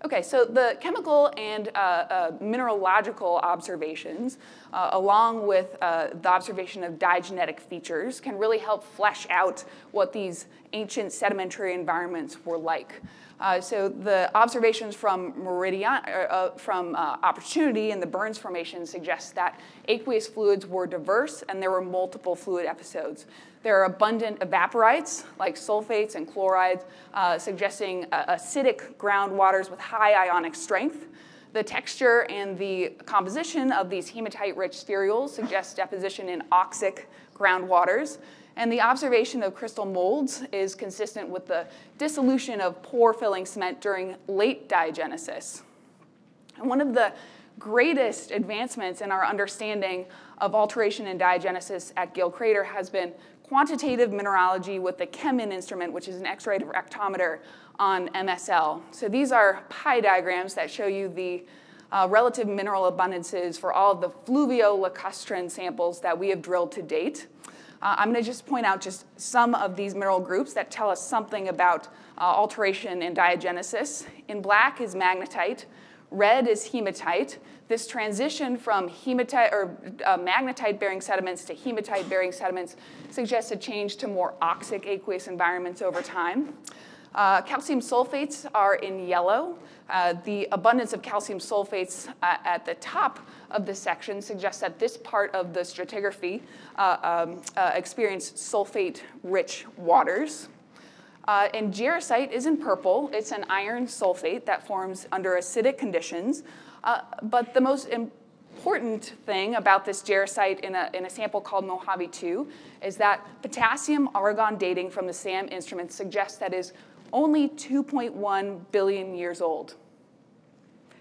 Okay, so the chemical and uh, uh, mineralogical observations, uh, along with uh, the observation of diagenetic features, can really help flesh out what these ancient sedimentary environments were like. Uh, so the observations from Meridian, uh, from uh, Opportunity and the Burns Formation suggest that aqueous fluids were diverse and there were multiple fluid episodes. There are abundant evaporites like sulfates and chlorides, uh, suggesting acidic groundwaters with high ionic strength. The texture and the composition of these hematite-rich spherules suggest deposition in oxic groundwaters. And the observation of crystal molds is consistent with the dissolution of pore-filling cement during late diagenesis. And one of the greatest advancements in our understanding of alteration and diagenesis at Gale Crater has been quantitative mineralogy with the CheMin instrument, which is an X-ray diffractometer on MSL. So these are pie diagrams that show you the uh, relative mineral abundances for all of the fluvio-lacustrine samples that we have drilled to date. Uh, I'm going to just point out just some of these mineral groups that tell us something about uh, alteration and diagenesis. In black is magnetite, red is hematite. This transition from hematite or uh, magnetite-bearing sediments to hematite-bearing sediments suggests a change to more oxic aqueous environments over time. Uh, calcium sulfates are in yellow. Uh, the abundance of calcium sulfates uh, at the top of this section suggests that this part of the stratigraphy uh, um, uh, experienced sulfate-rich waters. Uh, and jarosite is in purple. It's an iron sulfate that forms under acidic conditions. but the most important thing about this jarosite in a, in a sample called Mojave 2 is that potassium argon dating from the SAM instrument suggests that is only 2.1 billion years old.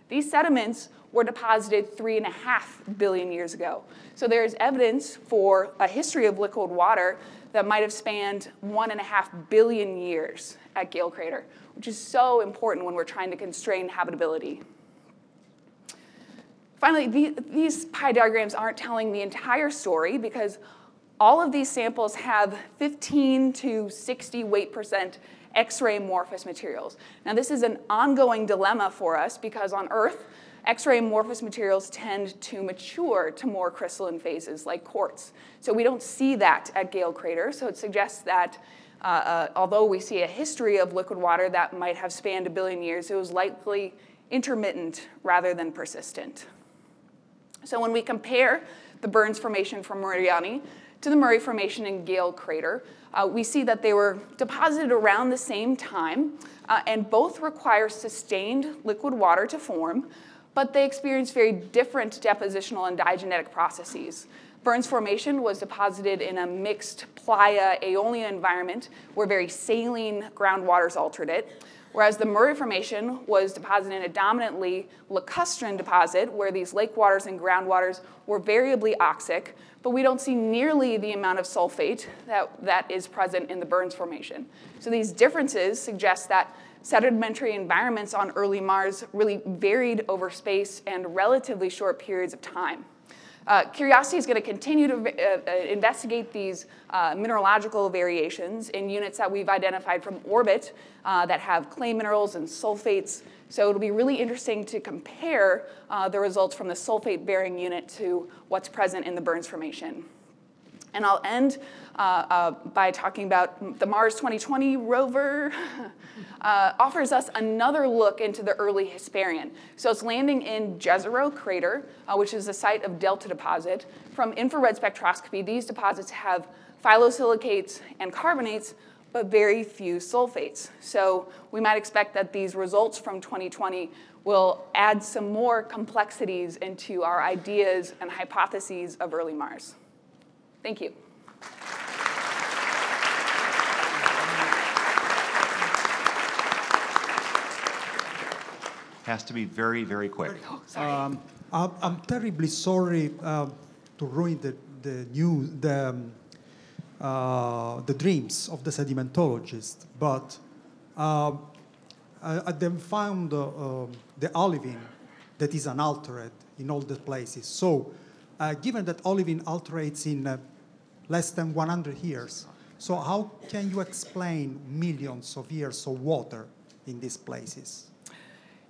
These sediments were deposited three and a half billion years ago. So there is evidence for a history of liquid water that might have spanned one and a half billion years at Gale Crater, which is so important when we're trying to constrain habitability. Finally, the, these pie diagrams aren't telling the entire story because all of these samples have 15 to 60 weight percent X-ray amorphous materials. Now this is an ongoing dilemma for us because on Earth, X-ray amorphous materials tend to mature to more crystalline phases like quartz. So we don't see that at Gale Crater, so it suggests that uh, uh, although we see a history of liquid water that might have spanned a billion years, it was likely intermittent rather than persistent. So when we compare the Burns Formation from Meridiani to the Murray Formation in Gale Crater, uh, we see that they were deposited around the same time, uh, and both require sustained liquid water to form, but they experience very different depositional and diagenetic processes. Burns Formation was deposited in a mixed playa aeolian environment where very saline groundwaters altered it, whereas the Murray Formation was deposited in a dominantly lacustrine deposit where these lake waters and groundwaters were variably oxic, but we don't see nearly the amount of sulfate that, that is present in the Burns Formation. So these differences suggest that sedimentary environments on early Mars really varied over space and relatively short periods of time. Uh, Curiosity is going to continue to uh, uh, investigate these uh, mineralogical variations in units that we've identified from orbit uh, that have clay minerals and sulfates. So it'll be really interesting to compare uh, the results from the sulfate-bearing unit to what's present in the Burns Formation. And I'll end uh, uh, by talking about the Mars 2020 rover uh, offers us another look into the early Hesperian. So it's landing in Jezero crater, uh, which is the site of delta deposit. From infrared spectroscopy, these deposits have phyllosilicates and carbonates, but very few sulfates. So we might expect that these results from 2020 will add some more complexities into our ideas and hypotheses of early Mars. Thank you. Has to be very, very quick. Oh, um, I'm, I'm, terribly sorry uh, to ruin the, the new the, um, uh, the dreams of the sedimentologist, but uh, I, I then found uh, um, the olivine that is unaltered in all the places. So uh, given that olivine alterates in uh, less than 100 years, so how can you explain millions of years of water in these places?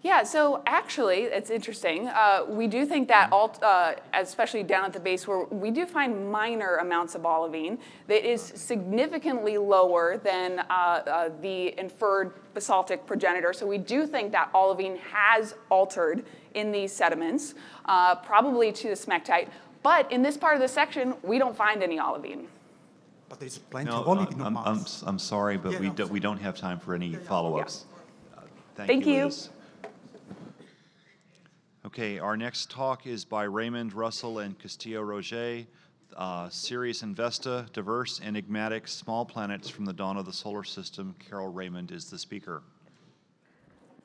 Yeah, so actually, it's interesting. Uh, we do think that, alt, uh, especially down at the base, where we do find minor amounts of olivine that is significantly lower than uh, uh the inferred basaltic progenitor. So we do think that olivine has altered in these sediments, uh, probably to the smectite. But in this part of the section, we don't find any olivine. But there's plenty No, of olivine I'm, I'm, I'm sorry, but Yeah, we no, don't, we don't have time for any follow-ups. Uh, Thank you. Liz. Okay, our next talk is by Raymond Russell and Castillo-Rogez, uh, Ceres and Vesta, Diverse, Enigmatic, Small Planets from the Dawn of the Solar System. Carol Raymond is the speaker.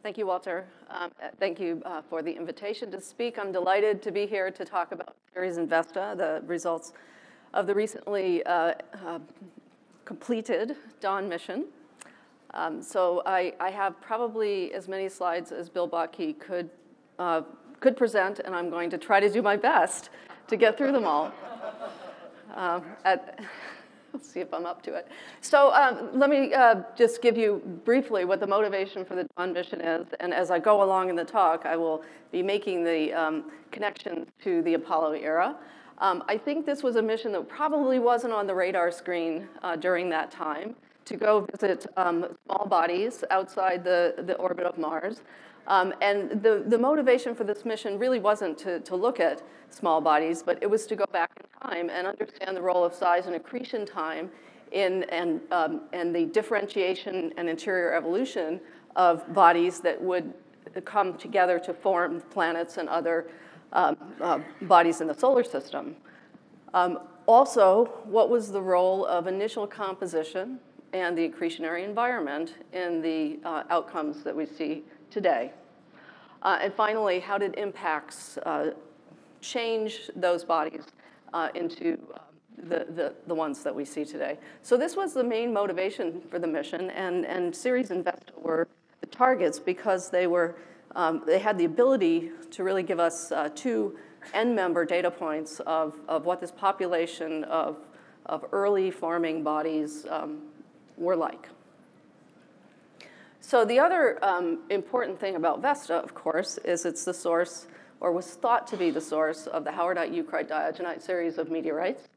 Thank you, Walter. Um, uh, Thank you uh, for the invitation to speak. I'm delighted to be here to talk about Ceres and Vesta, the results of the recently uh, uh, completed Dawn mission. Um, So I I have probably as many slides as Bill Bottke could, uh, could present, and I'm going to try to do my best to get through them all. Um, at- Let's see if I'm up to it. So um, let me uh, just give you briefly what the motivation for the Dawn mission is. And as I go along in the talk, I will be making the um, connections to the Apollo era. Um, I think this was a mission that probably wasn't on the radar screen uh, during that time to go visit um, small bodies outside the, the orbit of Mars. Um, and the, the motivation for this mission really wasn't to, to look at small bodies, but it was to go back in time and understand the role of size and accretion time in, and, um, and the differentiation and interior evolution of bodies that would come together to form planets and other um, uh, bodies in the solar system. Um, also, what was the role of initial composition and the accretionary environment in the uh, outcomes that we see today? Uh, and finally, how did impacts uh, change those bodies uh, into uh, the, the, the ones that we see today? So this was the main motivation for the mission, and, and Ceres and Vesta were the targets because they were um, they had the ability to really give us uh, two end-member data points of, of what this population of, of early forming bodies um, were like. So the other um, important thing about Vesta, of course, is it's the source, or was thought to be the source, of the howardite eucrite diogenite series of meteorites,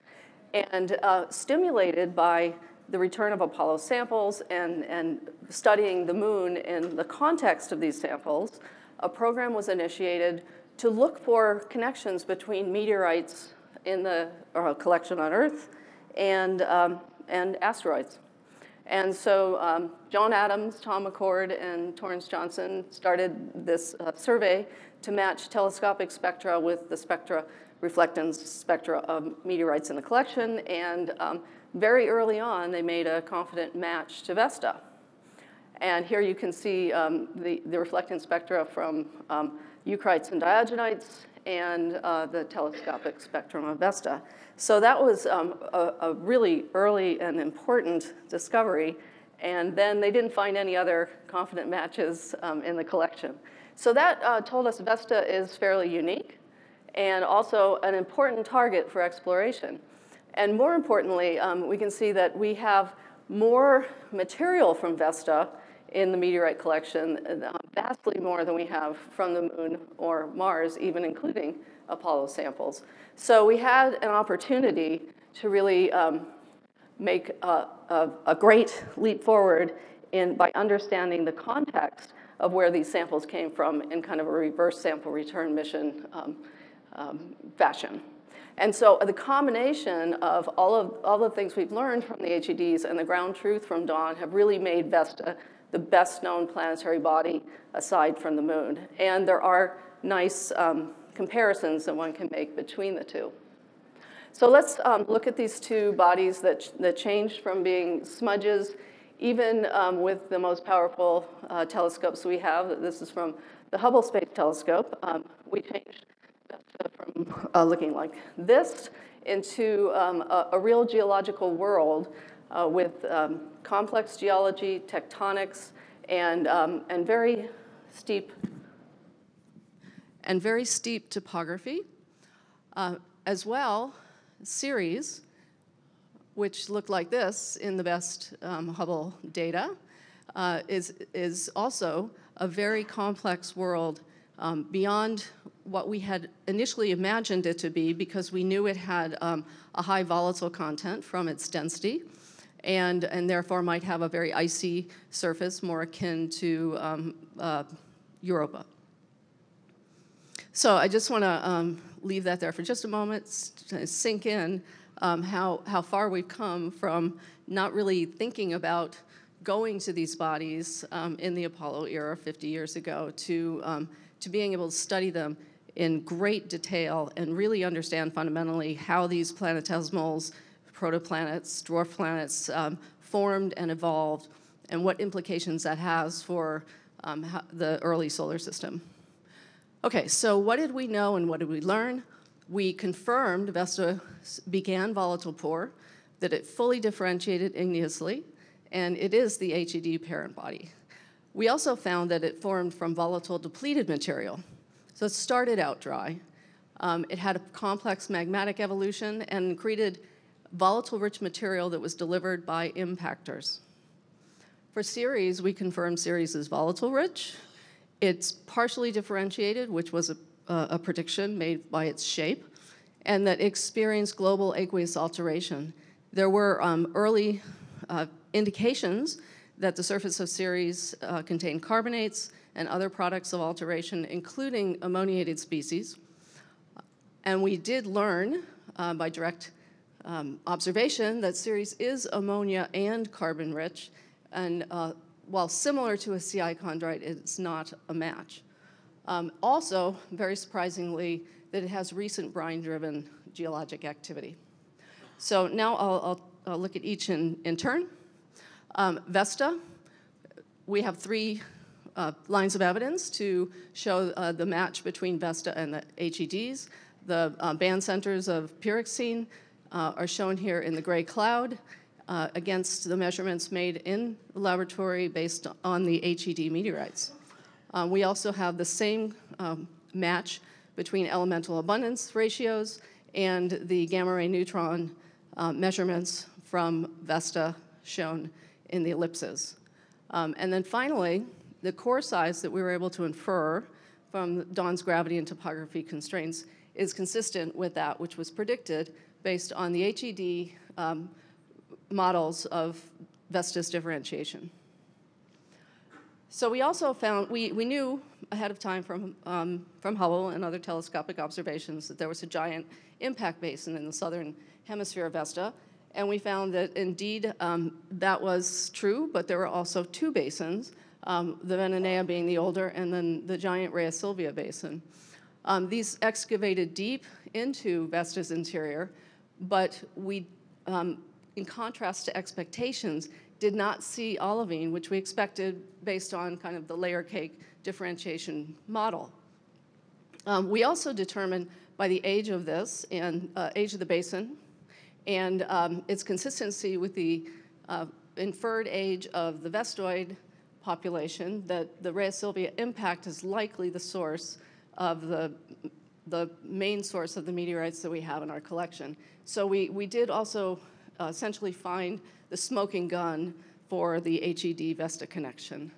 and uh, stimulated by the return of Apollo samples and, and studying the moon in the context of these samples, a program was initiated to look for connections between meteorites in the uh, collection on Earth and, um, and asteroids. And so um, John Adams, Tom McCord, and Torrence Johnson started this uh, survey to match telescopic spectra with the spectra, reflectance spectra of meteorites in the collection. And um, very early on, they made a confident match to Vesta. And here you can see um, the, the reflectance spectra from um, eucrites and diogenites and uh, the telescopic spectrum of Vesta. So that was um, a, a, really early and important discovery. And then they didn't find any other confident matches um, in the collection. So that uh, told us Vesta is fairly unique and also an important target for exploration. And more importantly, um, we can see that we have more material from Vesta in the meteorite collection, uh, vastly more than we have from the moon or Mars, even including Apollo samples. So we had an opportunity to really um, make a, a, a, great leap forward in, by understanding the context of where these samples came from in kind of a reverse sample return mission um, um, fashion. And so the combination of all of all the things we've learned from the HEDs and the ground truth from Dawn have really made Vesta the best known planetary body aside from the moon. And there are nice um, comparisons that one can make between the two. So let's um, look at these two bodies that, that changed from being smudges, even um, with the most powerful uh, telescopes we have. This is from the Hubble Space Telescope. Um, we changed from uh, looking like this into um, a, a, real geological world uh, with um, complex geology, tectonics, and, um, and very steep and very steep topography. Uh, as well, Ceres, which looked like this in the best um, Hubble data, uh, is, is also a very complex world um, beyond what we had initially imagined it to be because we knew it had um, a high volatile content from its density and, and therefore might have a very icy surface more akin to um, uh, Europa. So I just want to um, leave that there for just a moment, to sink in um, how, how far we've come from not really thinking about going to these bodies um, in the Apollo era 50 years ago to, um, to being able to study them in great detail and really understand fundamentally how these planetesimals, protoplanets, dwarf planets um, formed and evolved and what implications that has for um, the early solar system. Okay, so what did we know and what did we learn? We confirmed Vesta began volatile poor, that it fully differentiated igneously, and it is the HED parent body. We also found that it formed from volatile depleted material. So it started out dry. Um, it had a complex magmatic evolution and created volatile rich material that was delivered by impactors. For Ceres, we confirmed Ceres is volatile rich. It's partially differentiated, which was a, uh, a prediction made by its shape, and that experienced global aqueous alteration. There were um, early uh, indications that the surface of Ceres uh, contained carbonates and other products of alteration, including ammoniated species. And we did learn uh, by direct um, observation that Ceres is ammonia and carbon rich, and uh, while similar to a CI chondrite, it's not a match. Um, also, very surprisingly, that it has recent brine-driven geologic activity. So now I'll, I'll, I'll, look at each in, in turn. Um, Vesta, we have three uh, lines of evidence to show uh, the match between Vesta and the HEDs. The uh, band centers of pyroxene uh, are shown here in the gray cloud uh, against the measurements made in the laboratory based on the HED meteorites. Uh, we also have the same um, match between elemental abundance ratios and the gamma ray neutron uh, measurements from VESTA shown in the ellipses. Um, and then finally, the core size that we were able to infer from Dawn's gravity and topography constraints is consistent with that which was predicted based on the HED um, models of Vesta's differentiation. So we also found, we, we knew ahead of time from, um, from Hubble and other telescopic observations that there was a giant impact basin in the southern hemisphere of Vesta. And we found that indeed um, that was true, but there were also two basins, um, the Veneneia being the older, and then the giant Rheasilvia basin. Um, these excavated deep into Vesta's interior, but we um, in contrast to expectations, did not see olivine, which we expected based on kind of the layer cake differentiation model. Um, we also determined by the age of this and uh, age of the basin and um, its consistency with the uh, inferred age of the vestoid population that the Rheasilvia impact is likely the source of the, the main source of the meteorites that we have in our collection. So we, we did also uh, essentially find the smoking gun for the HED Vesta connection.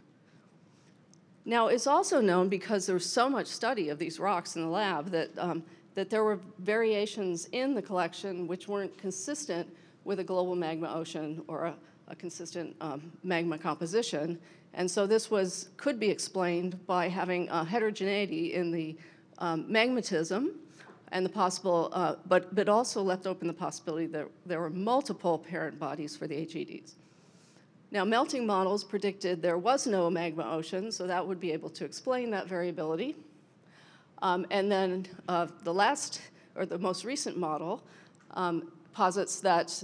Now, it's also known because there was so much study of these rocks in the lab that, um, that there were variations in the collection which weren't consistent with a global magma ocean or a, a consistent um, magma composition. And so this was, could be explained by having a heterogeneity in the um, magmatism and the possible, uh, but, but also left open the possibility that there were multiple parent bodies for the HEDs. Now, melting models predicted there was no magma ocean, so that would be able to explain that variability. Um, and then uh, the last, or the most recent model, um, posits that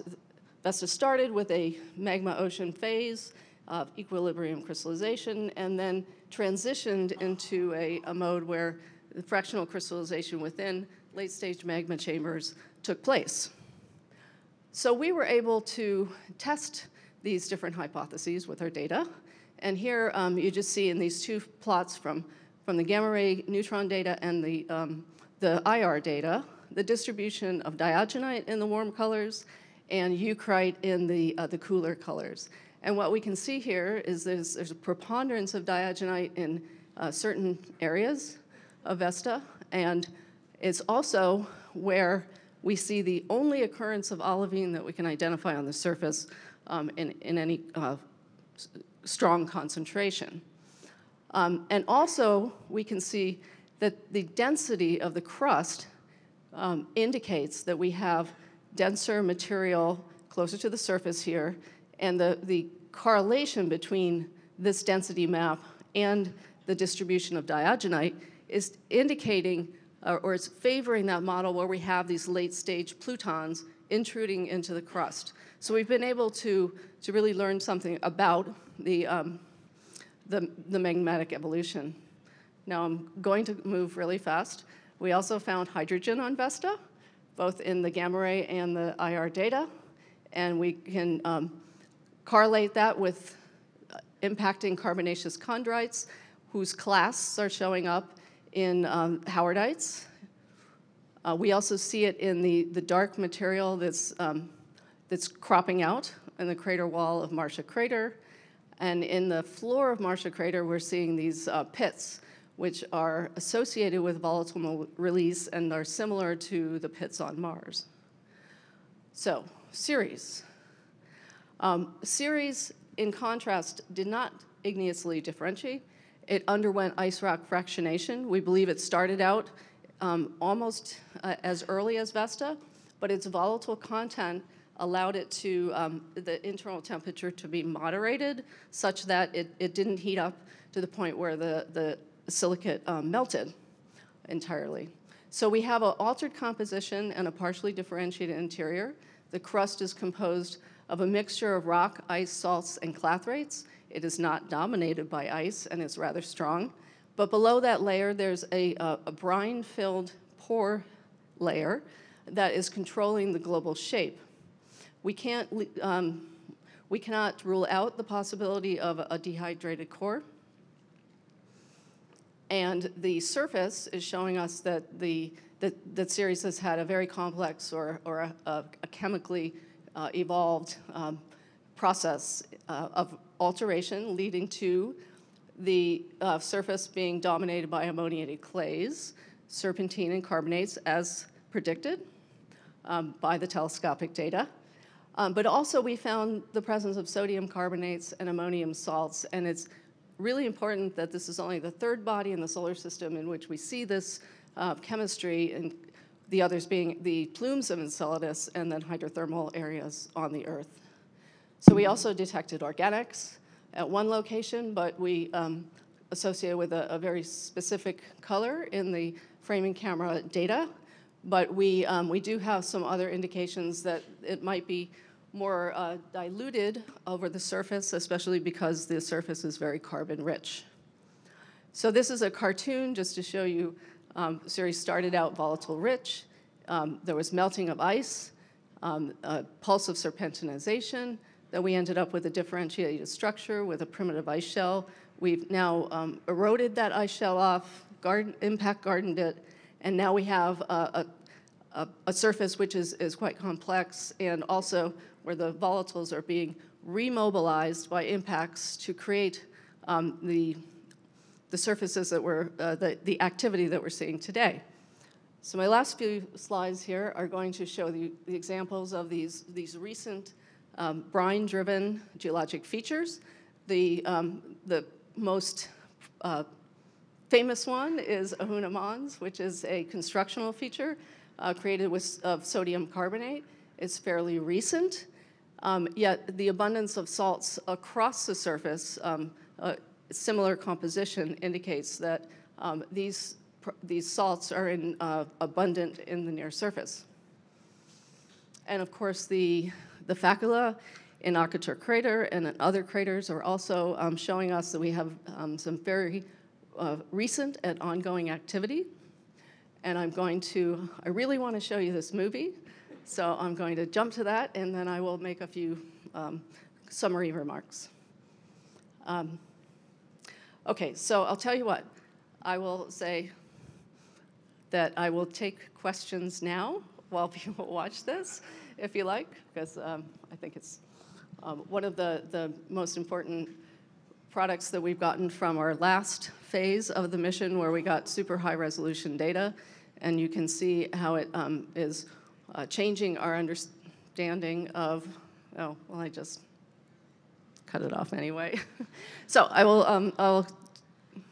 Vesta started with a magma ocean phase of equilibrium crystallization and then transitioned into a, a mode where the fractional crystallization within late stage magma chambers took place. So we were able to test these different hypotheses with our data. And here um, you just see in these two plots from, from the gamma ray neutron data and the, um, the IR data, the distribution of diogenite in the warm colors and eucrite in the, uh, the cooler colors. And what we can see here is there's, there's a preponderance of diogenite in uh, certain areas of Vesta, and it's also where we see the only occurrence of olivine that we can identify on the surface um, in, in any uh, strong concentration. Um, and also, we can see that the density of the crust um, indicates that we have denser material closer to the surface here, and the, the correlation between this density map and the distribution of diogenite is indicating uh, or it's favoring that model where we have these late stage plutons intruding into the crust. So we've been able to, to really learn something about the, um, the, the magmatic evolution. Now I'm going to move really fast. We also found hydrogen on Vesta, both in the gamma ray and the IR data, and we can um, correlate that with uh, impacting carbonaceous chondrites, whose clasts are showing up in um, howardites. Uh, we also see it in the, the dark material that's, um, that's cropping out in the crater wall of Marcia Crater. And in the floor of Marcia Crater, we're seeing these uh, pits, which are associated with volatile release and are similar to the pits on Mars. So, Ceres. Um, Ceres, in contrast, did not igneously differentiate. It underwent ice rock fractionation. We believe it started out um, almost uh, as early as Vesta, but its volatile content allowed it to, um, the internal temperature to be moderated such that it, it didn't heat up to the point where the, the silicate um, melted entirely. So we have an altered composition and a partially differentiated interior. The crust is composed of a mixture of rock, ice, salts, and clathrates. It is not dominated by ice and is rather strong. But below that layer, there's a, a, brine-filled pore layer that is controlling the global shape. We, can't, um, we cannot rule out the possibility of a dehydrated core. And the surface is showing us that the that, that Ceres has had a very complex or, or a, a, a chemically uh, evolved um, process uh, of alteration leading to the uh, surface being dominated by ammoniated clays, serpentine and carbonates as predicted um, by the telescopic data. Um, but also we found the presence of sodium carbonates and ammonium salts, and it's really important that this is only the third body in the solar system in which we see this uh, chemistry, and the others being the plumes of Enceladus and then hydrothermal areas on the Earth. So we also detected organics at one location, but we um, associated with a, a, very specific color in the framing camera data. But we, um, we do have some other indications that it might be more uh, diluted over the surface, especially because the surface is very carbon rich. So this is a cartoon just to show you um, started out volatile rich. Um, there was melting of ice, um, a pulse of serpentinization. Then we ended up with a differentiated structure with a primitive ice shell. We've now um, eroded that ice shell off, garden, impact gardened it, and now we have a, a, a surface which is, is quite complex and also where the volatiles are being remobilized by impacts to create um, the the surfaces that we're, uh, the, the activity that we're seeing today. So my last few slides here are going to show the, the examples of these, these recent um, brine-driven geologic features. The, um, the most uh, famous one is Ahuna Mons, which is a constructional feature uh, created with of sodium carbonate. It's fairly recent, um, yet the abundance of salts across the surface um, similar composition indicates that um, these, these salts are in, uh, abundant in the near surface. And of course, the, the facula in Occator crater and in other craters are also um, showing us that we have um, some very uh, recent and ongoing activity. And I'm going to, I really want to show you this movie. So I'm going to jump to that and then I will make a few um, summary remarks. Um, Okay, so I'll tell you what. I will say that I will take questions now while people watch this, if you like, because um, I think it's um, one of the, the most important products that we've gotten from our last phase of the mission where we got super high resolution data. And you can see how it um, is uh, changing our understanding of, oh, well, I just cut it off anyway. so I will um, I'll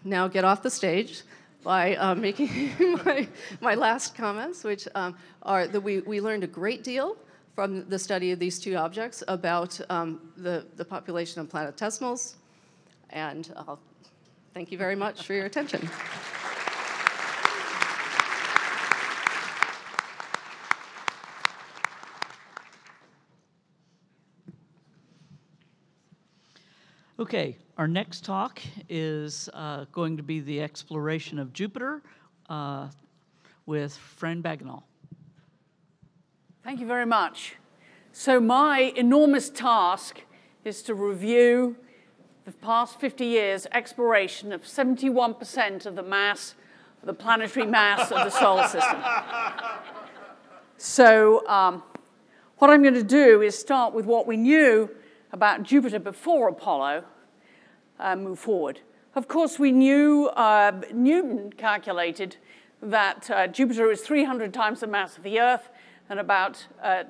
now get off the stage by uh, making my, my last comments, which um, are that we, we learned a great deal from the study of these two objects about um, the, the population of planetesimals. And uh, thank you very much for your attention. Okay, our next talk is uh, going to be the exploration of Jupiter uh, with Fran Bagenal. Thank you very much. So my enormous task is to review the past 50 years exploration of 71% of the mass, the planetary mass of the solar system. So um, what I'm going to do is start with what we knew about Jupiter before Apollo uh, move forward. Of course, we knew, uh, Newton calculated that uh, Jupiter is 300 times the mass of the Earth and about uh,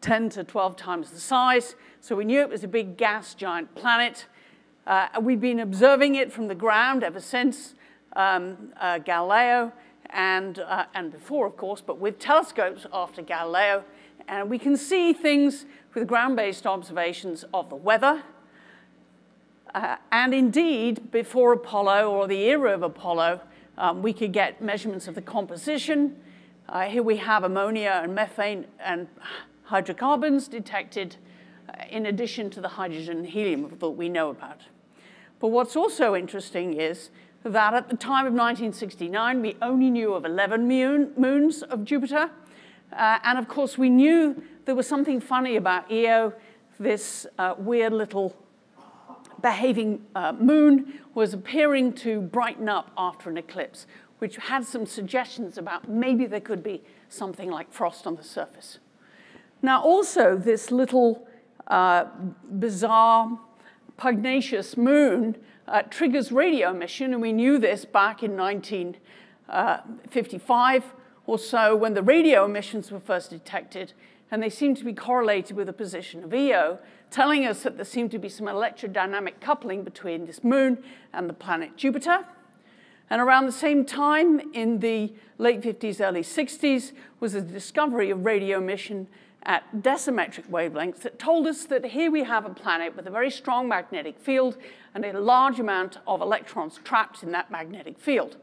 10 to 12 times the size. So we knew it was a big gas giant planet. Uh, we've been observing it from the ground ever since um, uh, Galileo and, and before, of course, but with telescopes after Galileo. And we can see things with ground-based observations of the weather. Uh, and indeed, before Apollo or the era of Apollo, um, we could get measurements of the composition. Uh, here we have ammonia and methane and hydrocarbons detected uh, in addition to the hydrogen and helium that we know about. But what's also interesting is that at the time of 1969, we only knew of 11 moons of Jupiter. Uh, and of course, we knew there was something funny about Io, this uh, weird little behaving uh, moon was appearing to brighten up after an eclipse, which had some suggestions about maybe there could be something like frost on the surface. Now, also, this little uh, bizarre pugnacious moon uh, triggers radio emission, and we knew this back in 1955 uh, or so when the radio emissions were first detected, and they seem to be correlated with the position of Io, telling us that there seemed to be some electrodynamic coupling between this moon and the planet Jupiter. And around the same time, in the late 50s, early 60s, was the discovery of radio emission at decimetric wavelengths that told us that here we have a planet with a very strong magnetic field and a large amount of electrons trapped in that magnetic field.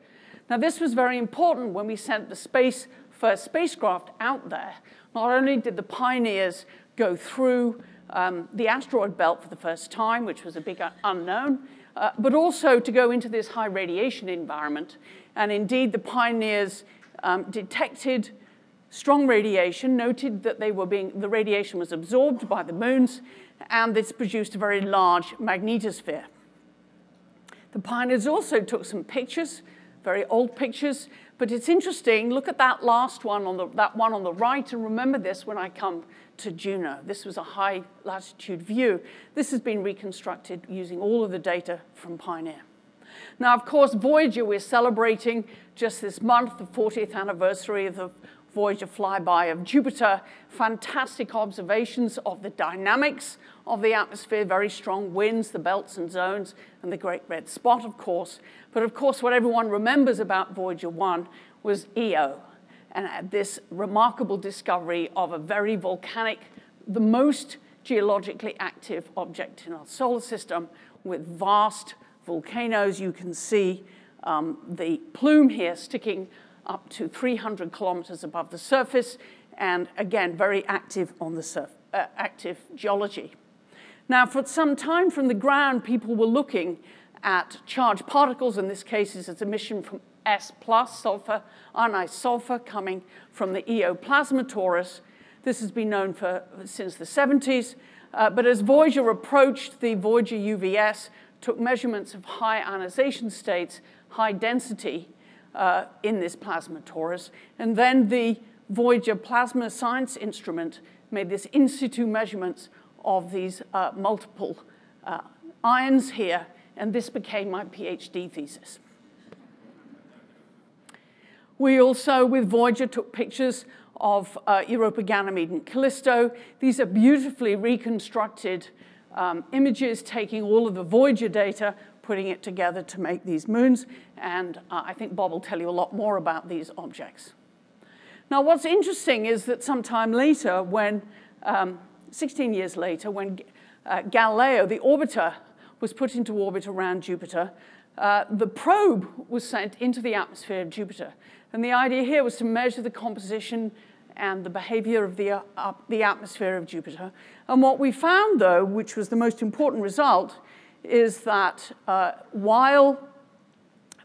Now, this was very important when we sent the space first spacecraft out there. Not only did the pioneers go through um, the asteroid belt for the first time, which was a big unknown, uh, but also to go into this high radiation environment. And indeed, the pioneers um, detected strong radiation, noted that they were being, the radiation was absorbed by the moons, and this produced a very large magnetosphere. The pioneers also took some pictures, very old pictures, but it's interesting, look at that last one, on the, that one on the right, and remember this when I come to Juno. This was a high latitude view. This has been reconstructed using all of the data from Pioneer. Now, of course, Voyager, we're celebrating just this month, the 40th anniversary of the Voyager flyby of Jupiter. Fantastic observations of the dynamics of the atmosphere, very strong winds, the belts and zones, and the great red spot, of course. But of course, what everyone remembers about Voyager 1 was Io, and this remarkable discovery of a very volcanic, the most geologically active object in our solar system with vast volcanoes. You can see um, the plume here sticking up to 300 kilometers above the surface, and again, very active on the surface, uh, active geology. Now, for some time from the ground, people were looking at charged particles. In this case, it's emission from S plus sulfur, ionized sulfur coming from the Io plasma torus. This has been known for since the 70s. Uh, but as Voyager approached, the Voyager UVS took measurements of high ionization states, high density uh, in this plasma torus. And then the Voyager Plasma Science Instrument made this in situ measurements of these uh, multiple uh, ions here, and this became my PhD thesis. We also, with Voyager, took pictures of uh, Europa, Ganymede, and Callisto. These are beautifully reconstructed um, images, taking all of the Voyager data, putting it together to make these moons, and uh, I think Bob will tell you a lot more about these objects. Now, what's interesting is that sometime later, when, um, 16 years later, when uh, Galileo, the orbiter, was put into orbit around Jupiter, uh, the probe was sent into the atmosphere of Jupiter. And the idea here was to measure the composition and the behavior of the, uh, the atmosphere of Jupiter. And what we found, though, which was the most important result, is that uh, while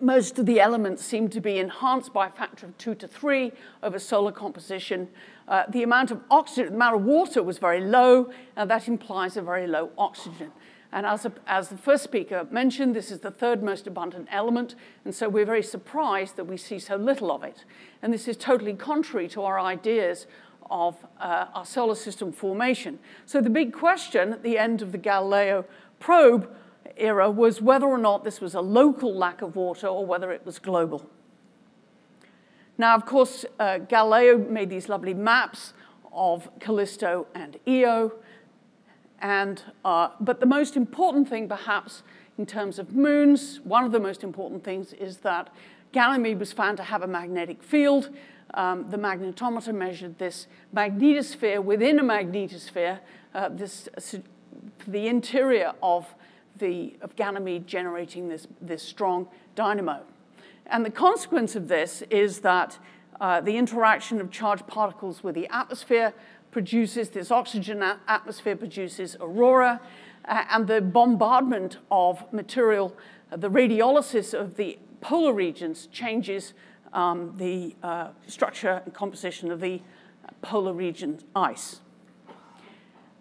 most of the elements seem to be enhanced by a factor of two to three over solar composition. Uh, the amount of oxygen, the amount of water was very low, and that implies a very low oxygen. And as, a, as the first speaker mentioned, this is the third most abundant element, and so we're very surprised that we see so little of it. And this is totally contrary to our ideas of uh, our solar system formation. So the big question at the end of the Galileo probe era was whether or not this was a local lack of water or whether it was global. Now, of course, uh, Galileo made these lovely maps of Callisto and Io, and, uh, but the most important thing, perhaps, in terms of moons, one of the most important things is that Ganymede was found to have a magnetic field. Um, the magnetometer measured this magnetosphere within a magnetosphere, uh, this, uh, the interior of the, of Ganymede generating this, this strong dynamo. And the consequence of this is that uh, the interaction of charged particles with the atmosphere produces this oxygen atmosphere produces aurora, uh, and the bombardment of material, uh, the radiolysis of the polar regions changes um, the uh, structure and composition of the polar region ice.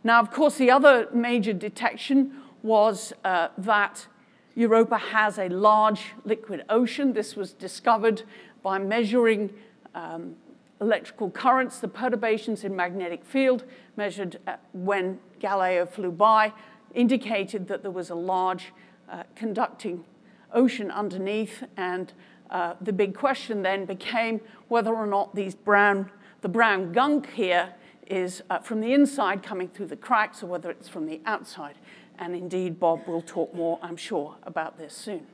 Now, of course, the other major detection was uh, that Europa has a large liquid ocean. This was discovered by measuring um, electrical currents, the perturbations in magnetic field measured uh, when Galileo flew by indicated that there was a large uh, conducting ocean underneath. And uh, the big question then became whether or not these brown, the brown gunk here is uh, from the inside coming through the cracks or whether it's from the outside. And indeed, Bob will talk more, I'm sure, about this soon.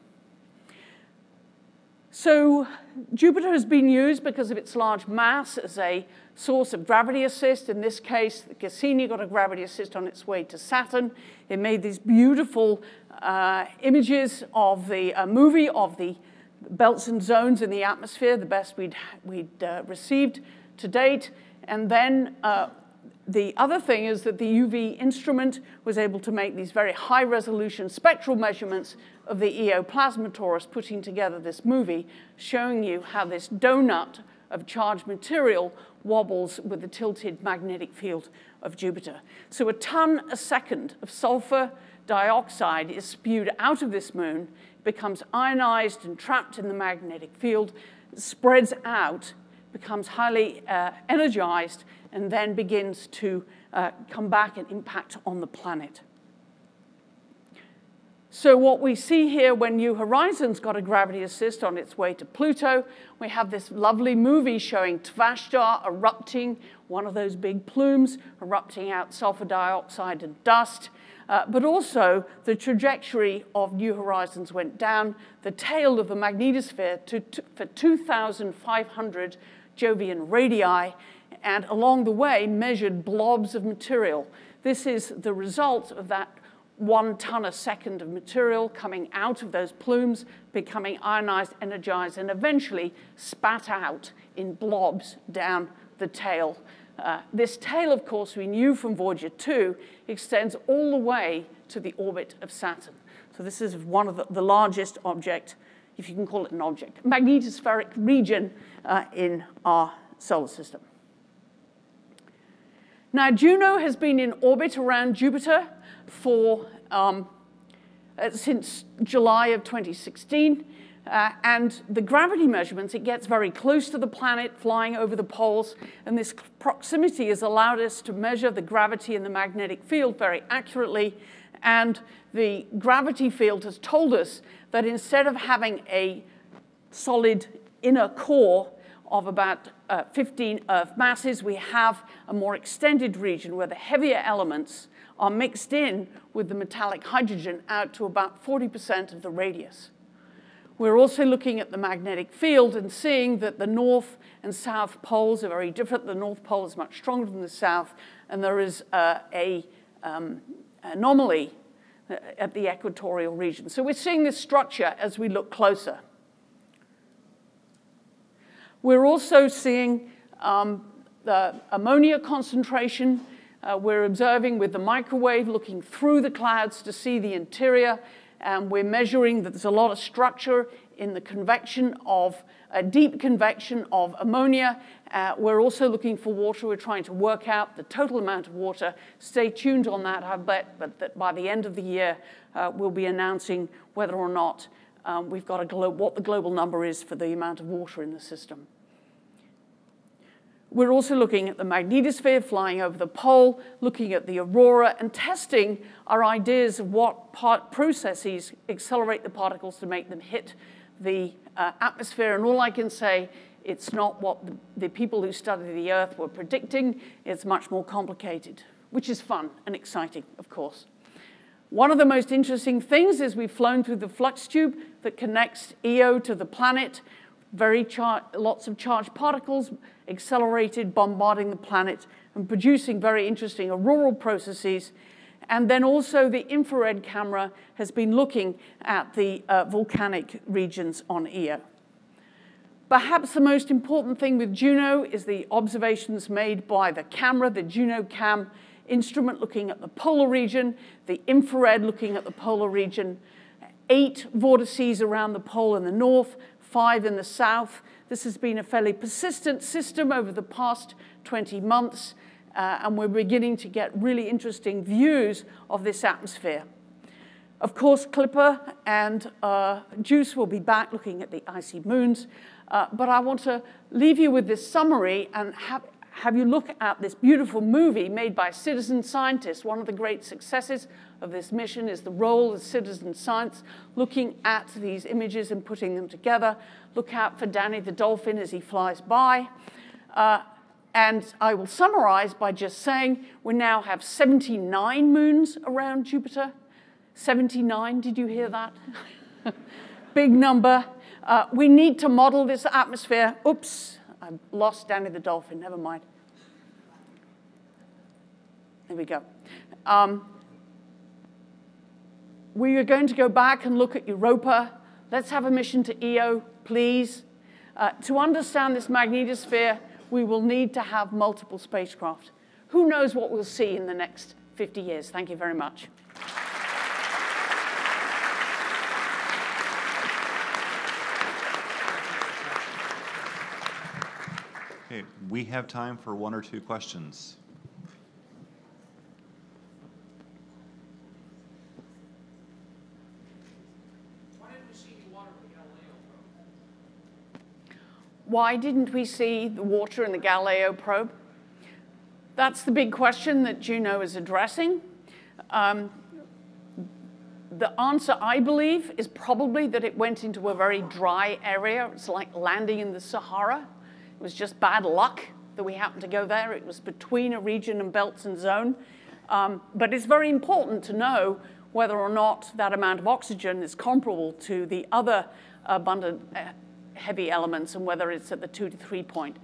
So Jupiter has been used because of its large mass as a source of gravity assist. In this case, Cassini got a gravity assist on its way to Saturn. It made these beautiful uh, images of the uh, movie of the belts and zones in the atmosphere, the best we'd, we'd uh, received to date. And then uh, the other thing is that the UV instrument was able to make these very high resolution spectral measurements of the Io plasma torus, putting together this movie, showing you how this donut of charged material wobbles with the tilted magnetic field of Jupiter. So a ton a second of sulfur dioxide is spewed out of this moon, becomes ionized and trapped in the magnetic field, spreads out, becomes highly uh, energized, and then begins to uh, come back and impact on the planet. So what we see here when New Horizons got a gravity assist on its way to Pluto, we have this lovely movie showing Tvashtar erupting, one of those big plumes, erupting out sulfur dioxide and dust. Uh, but also the trajectory of New Horizons went down, the tail of the magnetosphere to, to, for 2,500 Jovian radii, and along the way measured blobs of material. This is the result of that one ton a second of material coming out of those plumes, becoming ionized, energized, and eventually spat out in blobs down the tail. Uh, this tail, of course, we knew from Voyager 2, extends all the way to the orbit of Saturn. So this is one of the, the largest object, if you can call it an object, magnetospheric region uh, in our solar system. Now, Juno has been in orbit around Jupiter for um, uh, since July of 2016. Uh, and the gravity measurements, it gets very close to the planet, flying over the poles, and this proximity has allowed us to measure the gravity and the magnetic field very accurately. And the gravity field has told us that instead of having a solid inner core of about uh, 15 Earth masses, we have a more extended region where the heavier elements are mixed in with the metallic hydrogen out to about 40% of the radius. We're also looking at the magnetic field and seeing that the north and south poles are very different. The north pole is much stronger than the south, and there is uh, a um, anomaly uh, at the equatorial region. So we're seeing this structure as we look closer. We're also seeing um, the ammonia concentration. Uh, we're observing with the microwave, looking through the clouds to see the interior and we're measuring that there's a lot of structure in the convection of, a deep convection of ammonia. Uh, we're also looking for water. We're trying to work out the total amount of water. Stay tuned on that, I bet, but that by the end of the year, uh, we'll be announcing whether or not um, we've got a what the global number is for the amount of water in the system. We're also looking at the magnetosphere flying over the pole, looking at the aurora, and testing our ideas of what processes accelerate the particles to make them hit the uh, atmosphere. And all I can say, it's not what the, the people who study the Earth were predicting. It's much more complicated, which is fun and exciting, of course. One of the most interesting things is we've flown through the flux tube that connects Io to the planet very lots of charged particles accelerated, bombarding the planet and producing very interesting auroral processes. And then also the infrared camera has been looking at the uh, volcanic regions on Io. Perhaps the most important thing with Juno is the observations made by the camera, the JunoCam instrument looking at the polar region, the infrared looking at the polar region, eight vortices around the pole in the north, five in the south. This has been a fairly persistent system over the past 20 months, uh, and we're beginning to get really interesting views of this atmosphere. Of course, Clipper and uh, JUICE will be back looking at the icy moons, uh, but I want to leave you with this summary and have, have you look at this beautiful movie made by citizen scientists. One of the great successes of this mission is the role of citizen science, looking at these images and putting them together. Look out for Danny the dolphin as he flies by. Uh, and I will summarize by just saying we now have 79 moons around Jupiter. 79, did you hear that? Big number. Uh, we need to model this atmosphere. Oops, I lost Danny the dolphin, never mind. There we go. Um, we are going to go back and look at Europa. Let's have a mission to Io, please. Uh, to understand this magnetosphere, we will need to have multiple spacecraft. Who knows what we'll see in the next 50 years? Thank you very much. Okay, we have time for one or two questions. Why didn't we see the water in the Galileo probe? That's the big question that Juno is addressing. Um, the answer, I believe, is probably that it went into a very dry area. It's like landing in the Sahara. It was just bad luck that we happened to go there. It was between a region and belts and zone. Um, but it's very important to know whether or not that amount of oxygen is comparable to the other abundant heavy elements and whether it's at the two to three point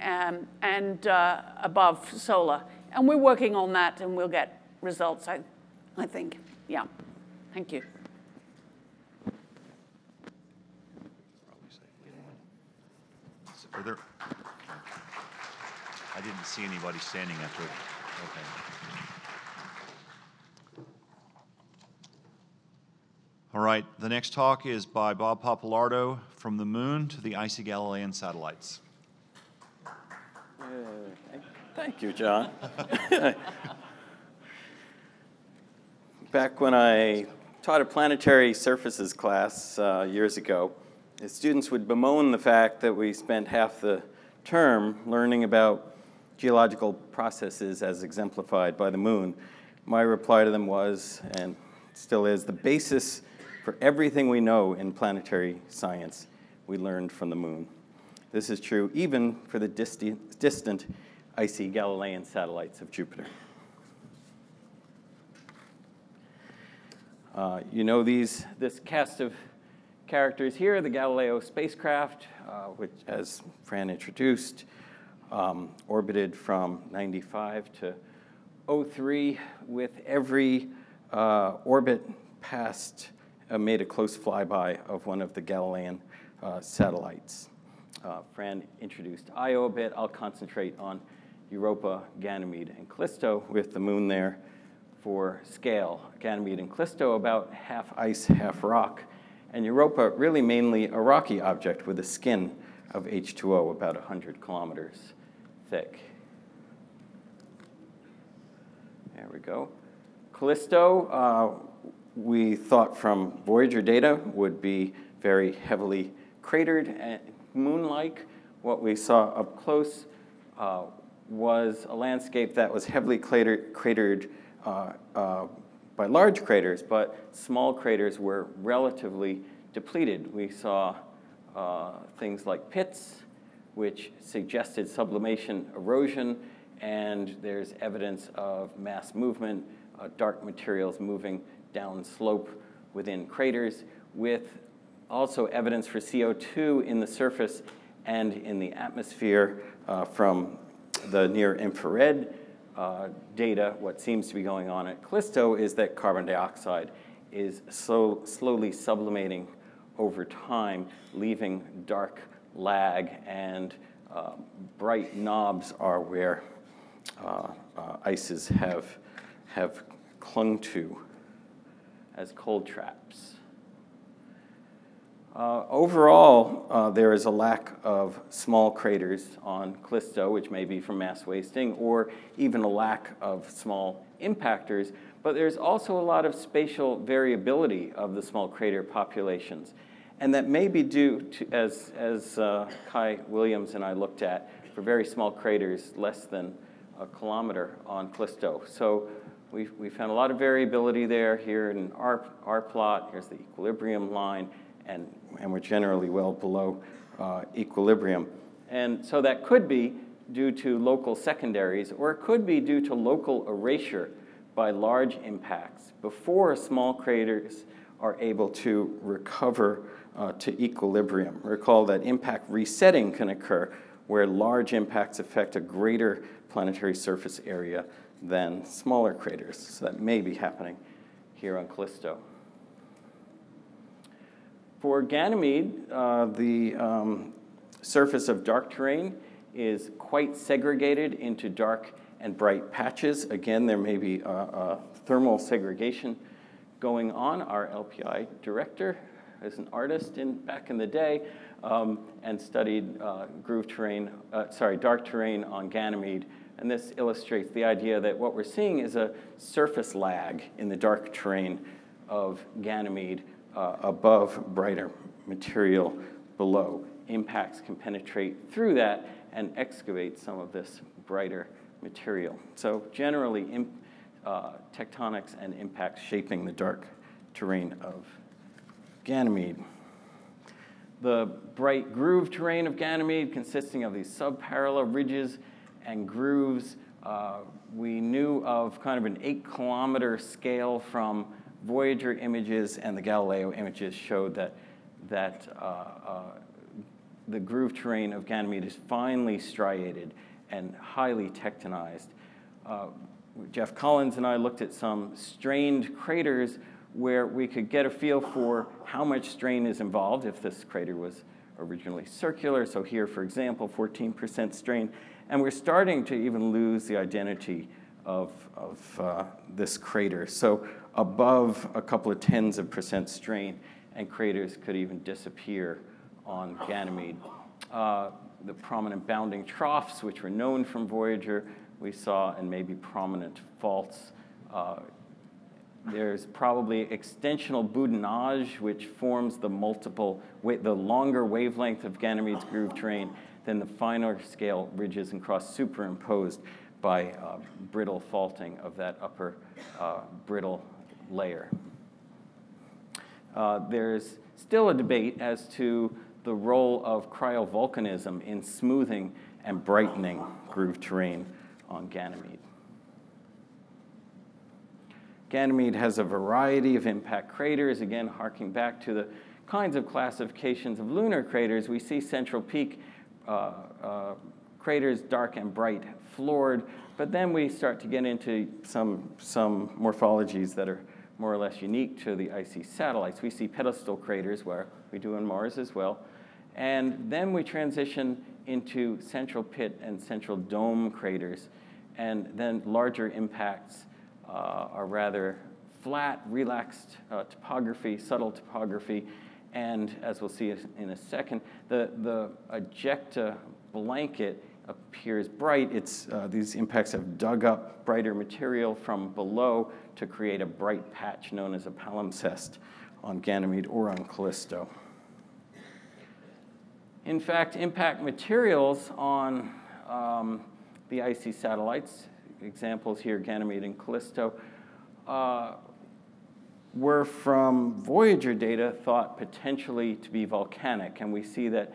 um, and uh, above solar. And we're working on that and we'll get results, I, I think. Yeah. Thank you. Are there, I didn't see anybody standing after. Okay. All right, the next talk is by Bob Pappalardo, From the Moon to the Icy Galilean Satellites. Thank you, John. Back when I taught a planetary surfaces class uh, years ago, the students would bemoan the fact that we spent half the term learning about geological processes as exemplified by the moon. My reply to them was, and still is, the basis for everything we know in planetary science we learned from the moon. This is true even for the distant, distant icy Galilean satellites of Jupiter. Uh, you know these, this cast of characters here, the Galileo spacecraft, uh, which, as Fran introduced, um, orbited from 95 to 03 with every uh, orbit past, made a close flyby of one of the Galilean uh, satellites. Uh, Fran introduced Io a bit. I'll concentrate on Europa, Ganymede, and Callisto with the moon there for scale. Ganymede and Callisto about half ice, half rock. And Europa really mainly a rocky object with a skin of H2O about 100 kilometers thick. There we go. Callisto, uh, we thought from Voyager data would be very heavily cratered and moon-like. What we saw up close uh, was a landscape that was heavily cratered, cratered uh, uh, by large craters, but small craters were relatively depleted. We saw uh, things like pits, which suggested sublimation erosion, and there's evidence of mass movement, uh, dark materials moving down slope within craters, with also evidence for CO2 in the surface and in the atmosphere uh, from the near infrared uh, data. What seems to be going on at Callisto is that carbon dioxide is so slowly sublimating over time, leaving dark lag, and uh, bright knobs are where uh, uh, ices have, have clung to as cold traps. Uh, overall, uh, there is a lack of small craters on Callisto, which may be from mass wasting, or even a lack of small impactors, but there's also a lot of spatial variability of the small crater populations. And that may be due to, as, as uh, Kai Williams and I looked at, for very small craters, less than a kilometer on Callisto. So we, we found a lot of variability there here in our, our plot. Here's the equilibrium line and, and we're generally well below uh, equilibrium. And so that could be due to local secondaries, or it could be due to local erasure by large impacts before small craters are able to recover uh, to equilibrium. Recall that impact resetting can occur where large impacts affect a greater planetary surface area than smaller craters. So that may be happening here on Callisto. For Ganymede, uh, the um, surface of dark terrain is quite segregated into dark and bright patches. Again, there may be a, a thermal segregation going on. Our LPI director is an artist in, back in the day um, and studied uh, groove terrain, uh, sorry, dark terrain on Ganymede. And this illustrates the idea that what we're seeing is a surface lag in the dark terrain of Ganymede uh, above brighter material below. Impacts can penetrate through that and excavate some of this brighter material. So generally, uh, tectonics and impacts shaping the dark terrain of Ganymede. The bright groove terrain of Ganymede consisting of these subparallel ridges and grooves. Uh, we knew of kind of an eight kilometer scale from Voyager images and the Galileo images showed that, that uh, uh, the groove terrain of Ganymede is finely striated and highly tectonized. Uh, Geoff Collins and I looked at some strained craters where we could get a feel for how much strain is involved if this crater was originally circular. So here, for example, 14% strain. And we're starting to even lose the identity of, of uh, this crater. So above a couple of tens of percent strain, and craters could even disappear on Ganymede. Uh, the prominent bounding troughs, which were known from Voyager, we saw, and maybe prominent faults uh, there's probably extensional boudinage, which forms the multiple, the longer wavelength of Ganymede's groove terrain than the finer scale ridges and cross superimposed by uh, brittle faulting of that upper uh, brittle layer. Uh, there's still a debate as to the role of cryovolcanism in smoothing and brightening groove terrain on Ganymede. Ganymede has a variety of impact craters, again, harking back to the kinds of classifications of lunar craters. We see central peak craters dark and bright floored, but then we start to get into some, some morphologies that are more or less unique to the icy satellites. We see pedestal craters, where we do on Mars as well, and then we transition into central pit and central dome craters, and then larger impacts uh, are rather flat, relaxed uh, topography, subtle topography, and as we'll see in a second, the, the ejecta blanket appears bright. It's, uh, these impacts have dug up brighter material from below to create a bright patch known as a palimpsest on Ganymede or on Callisto. In fact, impact materials on um, the icy satellites, examples here, Ganymede and Callisto, uh, were from Voyager data thought potentially to be volcanic, and we see that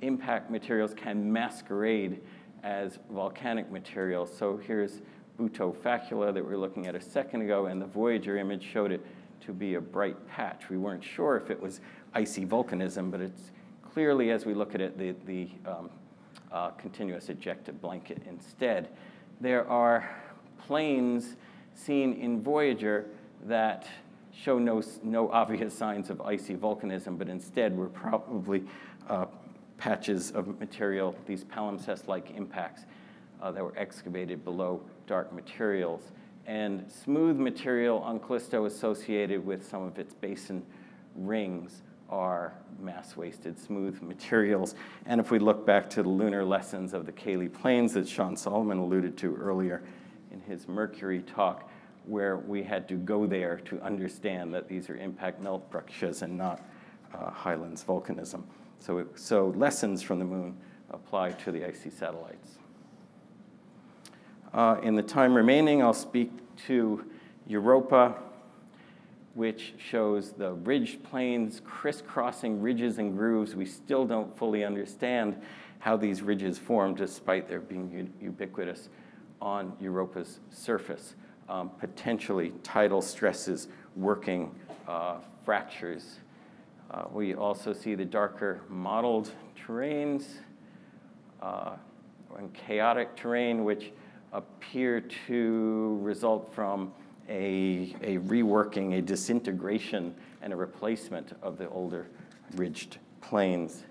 impact materials can masquerade as volcanic materials. So here's Buto facula that we were looking at a second ago, and the Voyager image showed it to be a bright patch. We weren't sure if it was icy volcanism, but it's clearly, as we look at it, the, the um, uh, continuous ejecta blanket instead. There are plains seen in Voyager that show no, no obvious signs of icy volcanism, but instead were probably uh, patches of material, these palimpsest-like impacts uh, that were excavated below dark materials. And smooth material on Callisto associated with some of its basin rings are mass-wasted smooth materials. And if we look back to the lunar lessons of the Cayley Plains that Sean Solomon alluded to earlier in his Mercury talk, where we had to go there to understand that these are impact melt breccias and not uh, highlands volcanism. So, it, so lessons from the moon apply to the icy satellites. Uh, in the time remaining, I'll speak to Europa, which shows the ridged plains crisscrossing ridges and grooves. We still don't fully understand how these ridges form despite their being ubiquitous on Europa's surface. Um, potentially tidal stresses working uh, fractures. Uh, we also see the darker mottled terrains uh, and chaotic terrain, which appear to result from a, a reworking, a disintegration, and a replacement of the older ridged plains.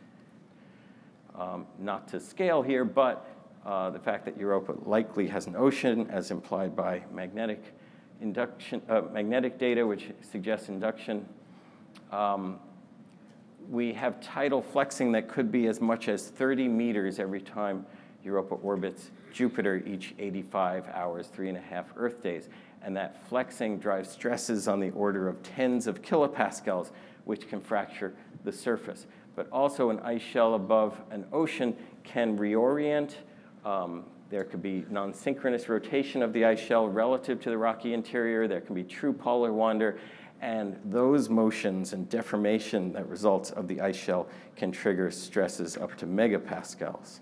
Um, not to scale here, but uh, the fact that Europa likely has an ocean, as implied by magnetic induction, uh, magnetic data, which suggests induction. Um, we have tidal flexing that could be as much as 30 meters every time Europa orbits Jupiter each 85 hours, three and a half Earth days and that flexing drives stresses on the order of tens of kilopascals, which can fracture the surface. But also an ice shell above an ocean can reorient. Um, there could be non-synchronous rotation of the ice shell relative to the rocky interior. There can be true polar wander. And those motions and deformation that results of the ice shell can trigger stresses up to megapascals.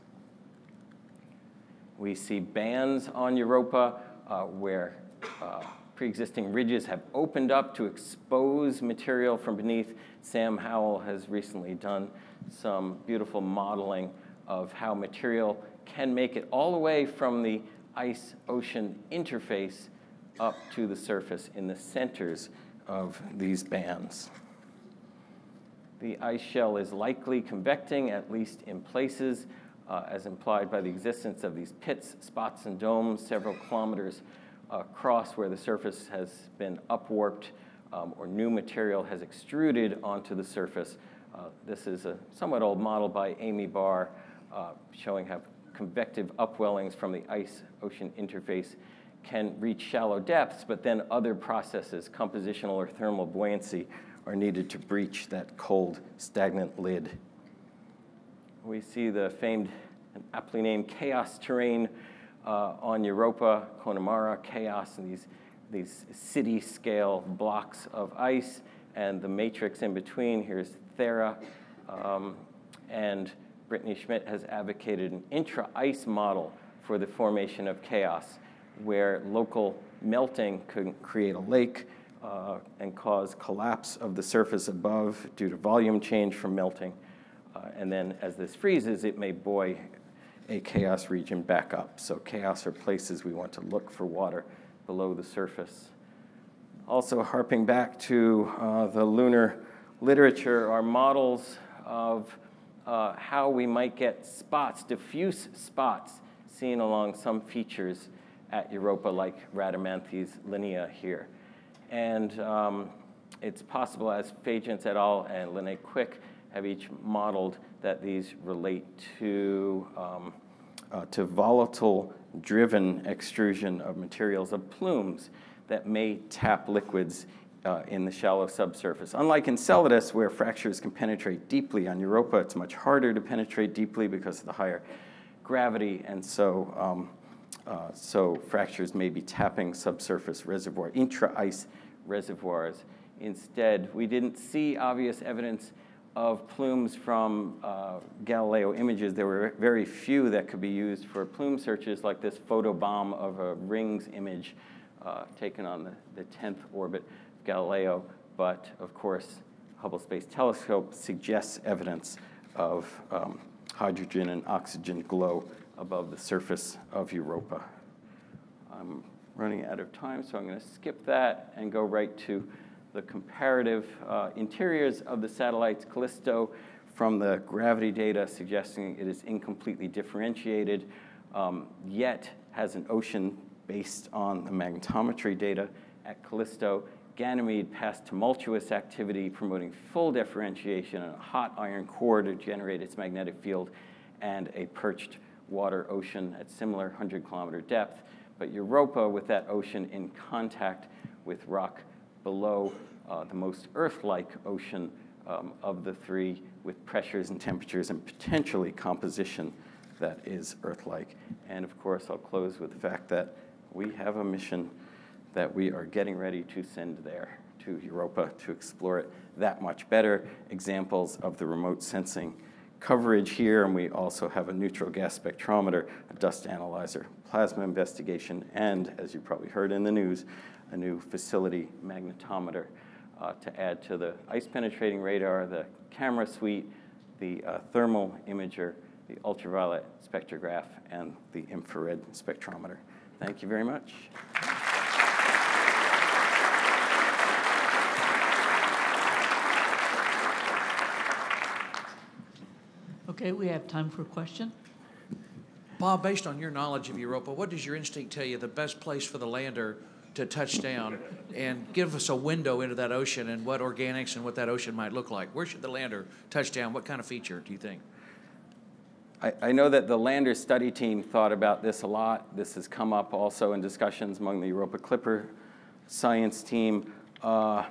We see bands on Europa uh, where uh, pre-existing ridges have opened up to expose material from beneath. Sam Howell has recently done some beautiful modeling of how material can make it all the way from the ice-ocean interface up to the surface in the centers of these bands. The ice shell is likely convecting, at least in places, uh, as implied by the existence of these pits, spots, and domes several kilometers across where the surface has been upwarped um, or new material has extruded onto the surface. Uh, this is a somewhat old model by Amy Barr uh, showing how convective upwellings from the ice-ocean interface can reach shallow depths, but then other processes, compositional or thermal buoyancy, are needed to breach that cold, stagnant lid. We see the famed and aptly named chaos terrain uh, on Europa, Conamara, chaos, and these, these city-scale blocks of ice, and the matrix in between, here's Thera, um, and Britney Schmidt has advocated an intra-ice model for the formation of chaos, where local melting could create a lake uh, and cause collapse of the surface above due to volume change from melting. Uh, and then as this freezes, it may buoy a chaos region back up. So chaos are places we want to look for water below the surface. Also harping back to uh, the lunar literature are models of uh, how we might get spots, diffuse spots, seen along some features at Europa, like Rhadamanthys linea here. And um, it's possible, as Fagents et al. and Lynnae Quick have each modeled that these relate to, um, uh, to volatile-driven extrusion of materials, of plumes that may tap liquids uh, in the shallow subsurface. Unlike Enceladus, where fractures can penetrate deeply, on Europa it's much harder to penetrate deeply because of the higher gravity, and so, um, uh, so fractures may be tapping subsurface reservoir, intra-ice reservoirs. Instead, we didn't see obvious evidence of plumes from uh, Galileo images. There were very few that could be used for plume searches, like this photobomb of a rings image uh, taken on the, the 10th orbit of Galileo. But of course, Hubble Space Telescope suggests evidence of um, hydrogen and oxygen glow above the surface of Europa. I'm running out of time, so I'm going to skip that and go right to the comparative uh, interiors of the satellites. Callisto, from the gravity data, suggesting it is incompletely differentiated, um, yet has an ocean based on the magnetometry data at Callisto. Ganymede past tumultuous activity promoting full differentiation and a hot iron core to generate its magnetic field and a perched water ocean at similar 100 kilometer depth. But Europa, with that ocean in contact with rock below uh, the most Earth-like ocean um, of the three, with pressures and temperatures and potentially composition that is Earth-like. And of course, I'll close with the fact that we have a mission that we are getting ready to send there to Europa to explore it that much better. Examples of the remote sensing coverage here, and we also have a neutral gas spectrometer, a dust analyzer, plasma investigation, and, as you probably heard in the news, a new facility magnetometer uh, to add to the ice penetrating radar, the camera suite, the uh, thermal imager, the ultraviolet spectrograph, and the infrared spectrometer. Thank you very much. Okay, we have time for a question. Bob, based on your knowledge of Europa, what does your instinct tell you the best place for the lander to touch down and give us a window into that ocean and what organics and what that ocean might look like? Where should the lander touch down? What kind of feature do you think? I, I know that the lander study team thought about this a lot. This has come up also in discussions among the Europa Clipper science team. Uh,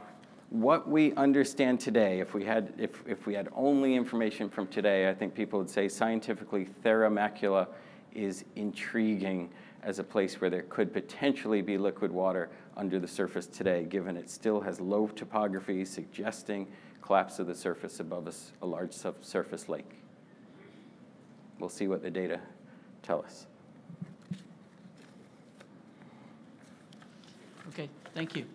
what we understand today, if we had if, if we had only information from today, I think people would say scientifically Thera Macula is intriguing as a place where there could potentially be liquid water under the surface today, given it still has low topography suggesting collapse of the surface above a, a large subsurface lake. We'll see what the data tell us. Okay, thank you.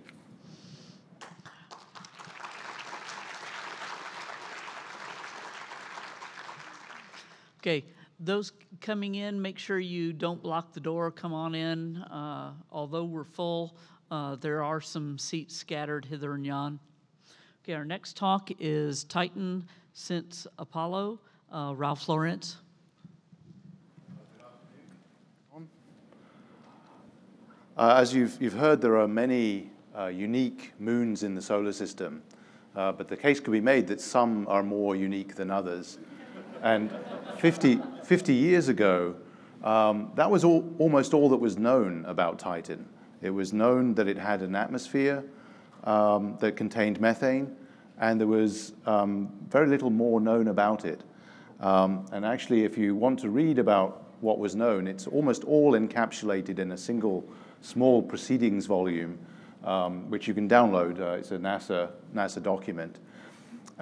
Okay, those coming in, make sure you don't block the door. Come on in. Uh, although we're full, uh, there are some seats scattered hither and yon. Okay, our next talk is Titan since Apollo. Uh, Ralph Lorenz. Uh, as you've, you've heard, there are many uh, unique moons in the solar system, uh, but the case could be made that some are more unique than others. And 50, 50 years ago, um, that was all, almost all that was known about Titan. It was known that it had an atmosphere um, that contained methane, and there was um, very little more known about it. Um, and actually, if you want to read about what was known, it's almost all encapsulated in a single small proceedings volume, um, which you can download. Uh, it's a NASA, NASA document.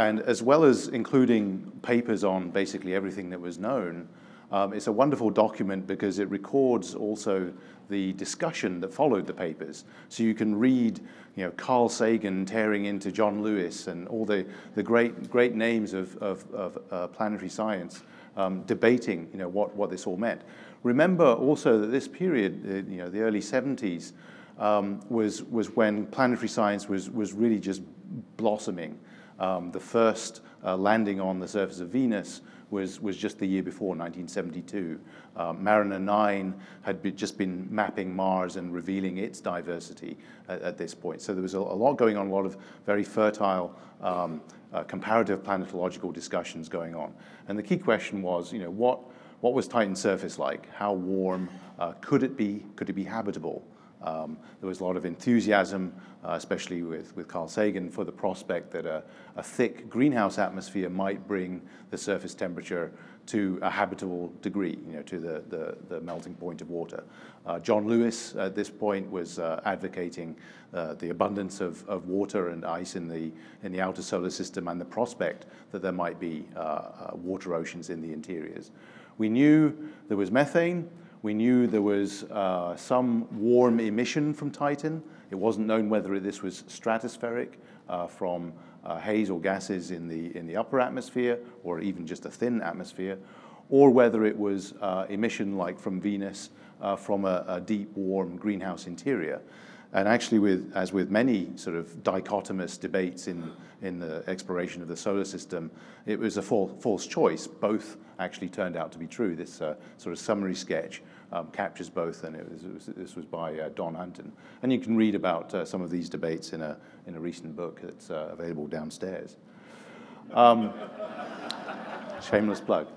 And as well as including papers on basically everything that was known, um, it's a wonderful document because it records also the discussion that followed the papers. So you can read, you know, Carl Sagan tearing into John Lewis and all the, the great, great names of, of, of uh, planetary science um, debating, you know, what, what this all meant. Remember also that this period, uh, you know, the early 70s, um, was, was when planetary science was, was really just blossoming. Um, the first uh, landing on the surface of Venus was, was just the year before, 1972. Uh, Mariner 9 had be, just been mapping Mars and revealing its diversity at, at this point. So there was a, a, lot going on, a lot of very fertile um, uh, comparative planetological discussions going on. And the key question was, you know, what, what was Titan's surface like? How warm? Uh, could it be? Could it be habitable? Um, there was a lot of enthusiasm, uh, especially with, with Carl Sagan, for the prospect that a, a, thick greenhouse atmosphere might bring the surface temperature to a habitable degree, you know, to the, the, the melting point of water. Uh, John Lewis, at this point, was uh, advocating uh, the abundance of, of water and ice in the, in the outer solar system and the prospect that there might be uh, uh, water oceans in the interiors. We knew there was methane, we knew there was uh, some warm emission from Titan. It wasn't known whether this was stratospheric uh, from uh, haze or gases in the, in the upper atmosphere or even just a thin atmosphere, or whether it was uh, emission like from Venus uh, from a, a, deep, warm greenhouse interior. And actually, with, as with many sort of dichotomous debates in, in the exploration of the solar system, it was a false, false choice. Both actually turned out to be true. This uh, sort of summary sketch um, captures both, and it was, it was, this was by uh, Don Hunten. And you can read about uh, some of these debates in a, in a recent book that's uh, available downstairs. Um, shameless plug.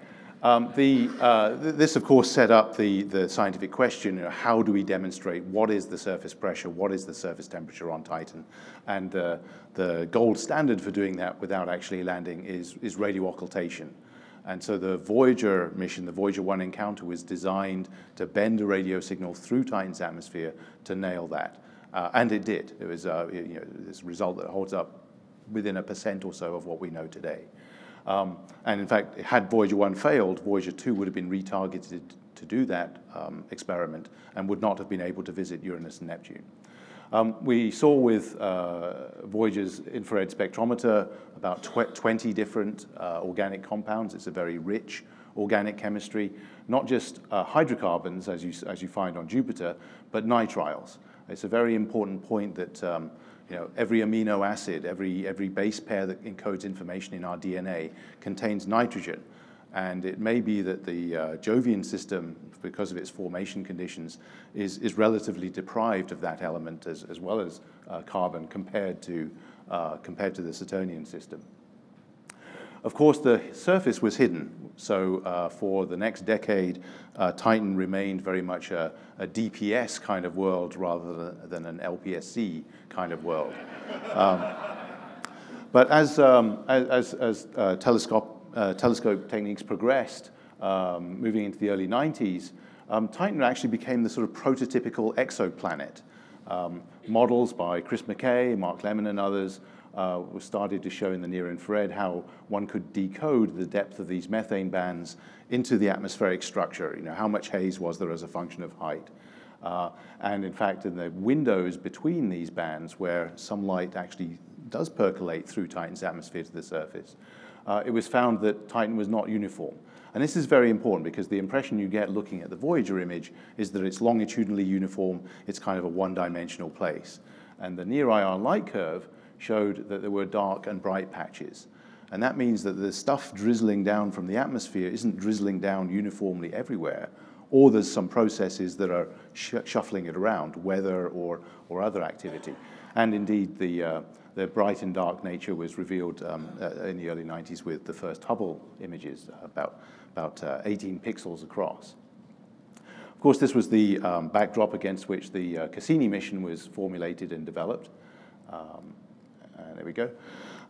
Um, the, uh, th this, of course, set up the, the scientific question, you know, how do we demonstrate what is the surface pressure, what is the surface temperature on Titan? And the gold standard for doing that without actually landing is, is radio occultation. And so the Voyager mission, the Voyager 1 encounter, was designed to bend a radio signal through Titan's atmosphere to nail that. Uh, and it did. It was uh, you know, this result that holds up within a percent or so of what we know today. Um, and in fact, had Voyager 1 failed, Voyager 2 would have been retargeted to do that um, experiment and would not have been able to visit Uranus and Neptune. Um, we saw with uh, Voyager's infrared spectrometer about tw 20 different uh, organic compounds. It's a very rich organic chemistry, not just uh, hydrocarbons, as you, as you find on Jupiter, but nitriles. It's a very important point that um, you know, every amino acid, every, every base pair that encodes information in our DNA contains nitrogen. And it may be that the uh, Jovian system, because of its formation conditions, is, is relatively deprived of that element as, as well as uh, carbon compared to, uh, compared to the Saturnian system. Of course, the surface was hidden. So uh, for the next decade, uh, Titan remained very much a, a, DPS kind of world rather than, an LPSC kind of world. Um, but as, um, as, as uh, telescope uh, telescope techniques progressed, um, moving into the early 90s, um, Titan actually became the sort of prototypical exoplanet. Um, models by Chris McKay, Mark Lemmon, and others uh, were started to show in the near infrared how one could decode the depth of these methane bands into the atmospheric structure. You know, how much haze was there as a function of height? Uh, and in fact, in the windows between these bands where some light actually does percolate through Titan's atmosphere to the surface, uh, it was found that Titan was not uniform. And this is very important because the impression you get looking at the Voyager image is that it's longitudinally uniform, it's kind of a one-dimensional place. And the near-IR light curve showed that there were dark and bright patches. And that means that the stuff drizzling down from the atmosphere isn't drizzling down uniformly everywhere, or there's some processes that are sh shuffling it around, weather or, or other activity. And indeed, the, uh, the bright and dark nature was revealed um, uh, in the early 90s with the first Hubble images, uh, about, about uh, 18 pixels across. Of course, this was the um, backdrop against which the uh, Cassini mission was formulated and developed. Um, there we go.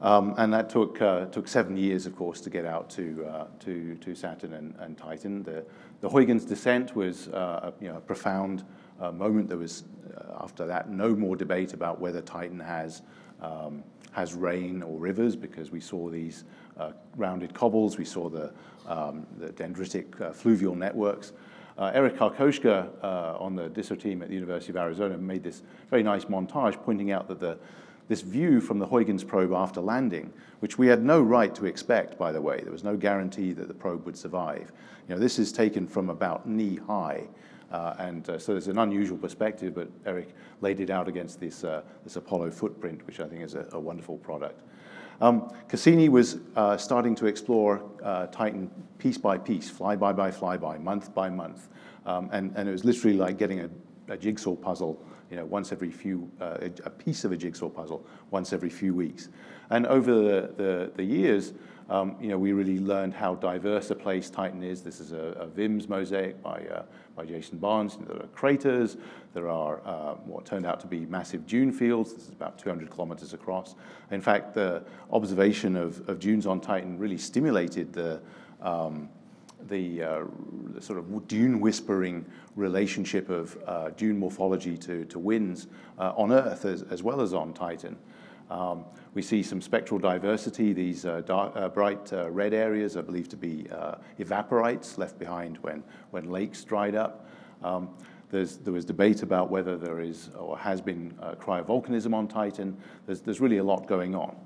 Um, and that took, uh, took seven years, of course, to get out to, uh, to, to Saturn and, and Titan. The, the Huygens descent was uh, a, you know, a profound uh, moment. There was, uh, after that, no more debate about whether Titan has, um, has rain or rivers because we saw these uh, rounded cobbles, we saw the, um, the dendritic fluvial networks. Eric Karkoschka on the DISR team at the University of Arizona made this very nice montage pointing out that the, this view from the Huygens probe after landing, which we had no right to expect, by the way. There was no guarantee that the probe would survive. You know, this is taken from about knee high. Uh, and uh, so there's an unusual perspective, but Eric laid it out against this, uh, this Apollo footprint, which I think is a, a wonderful product. Um, Cassini was uh, starting to explore uh, Titan piece by piece, flyby by flyby, month by month. Um, and, and it was literally like getting a, a jigsaw puzzle you know, once every few, uh, a piece of a jigsaw puzzle once every few weeks. And over the, the, the years, um, you know, we really learned how diverse a place Titan is. This is a, a VIMS mosaic by, uh, by Jason Barnes. There are craters. There are uh, what turned out to be massive dune fields. This is about 200 kilometers across. In fact, the observation of, of dunes on Titan really stimulated the, um, the, uh, the, sort of dune whispering relationship of uh, dune morphology to, to winds uh, on Earth as, as well as on Titan. Um, we see some spectral diversity. These uh, dark, uh, bright uh, red areas are believed to be evaporites left behind when, when lakes dried up. Um, there was debate about whether there is or has been cryovolcanism on Titan. There's, there's really a lot going on.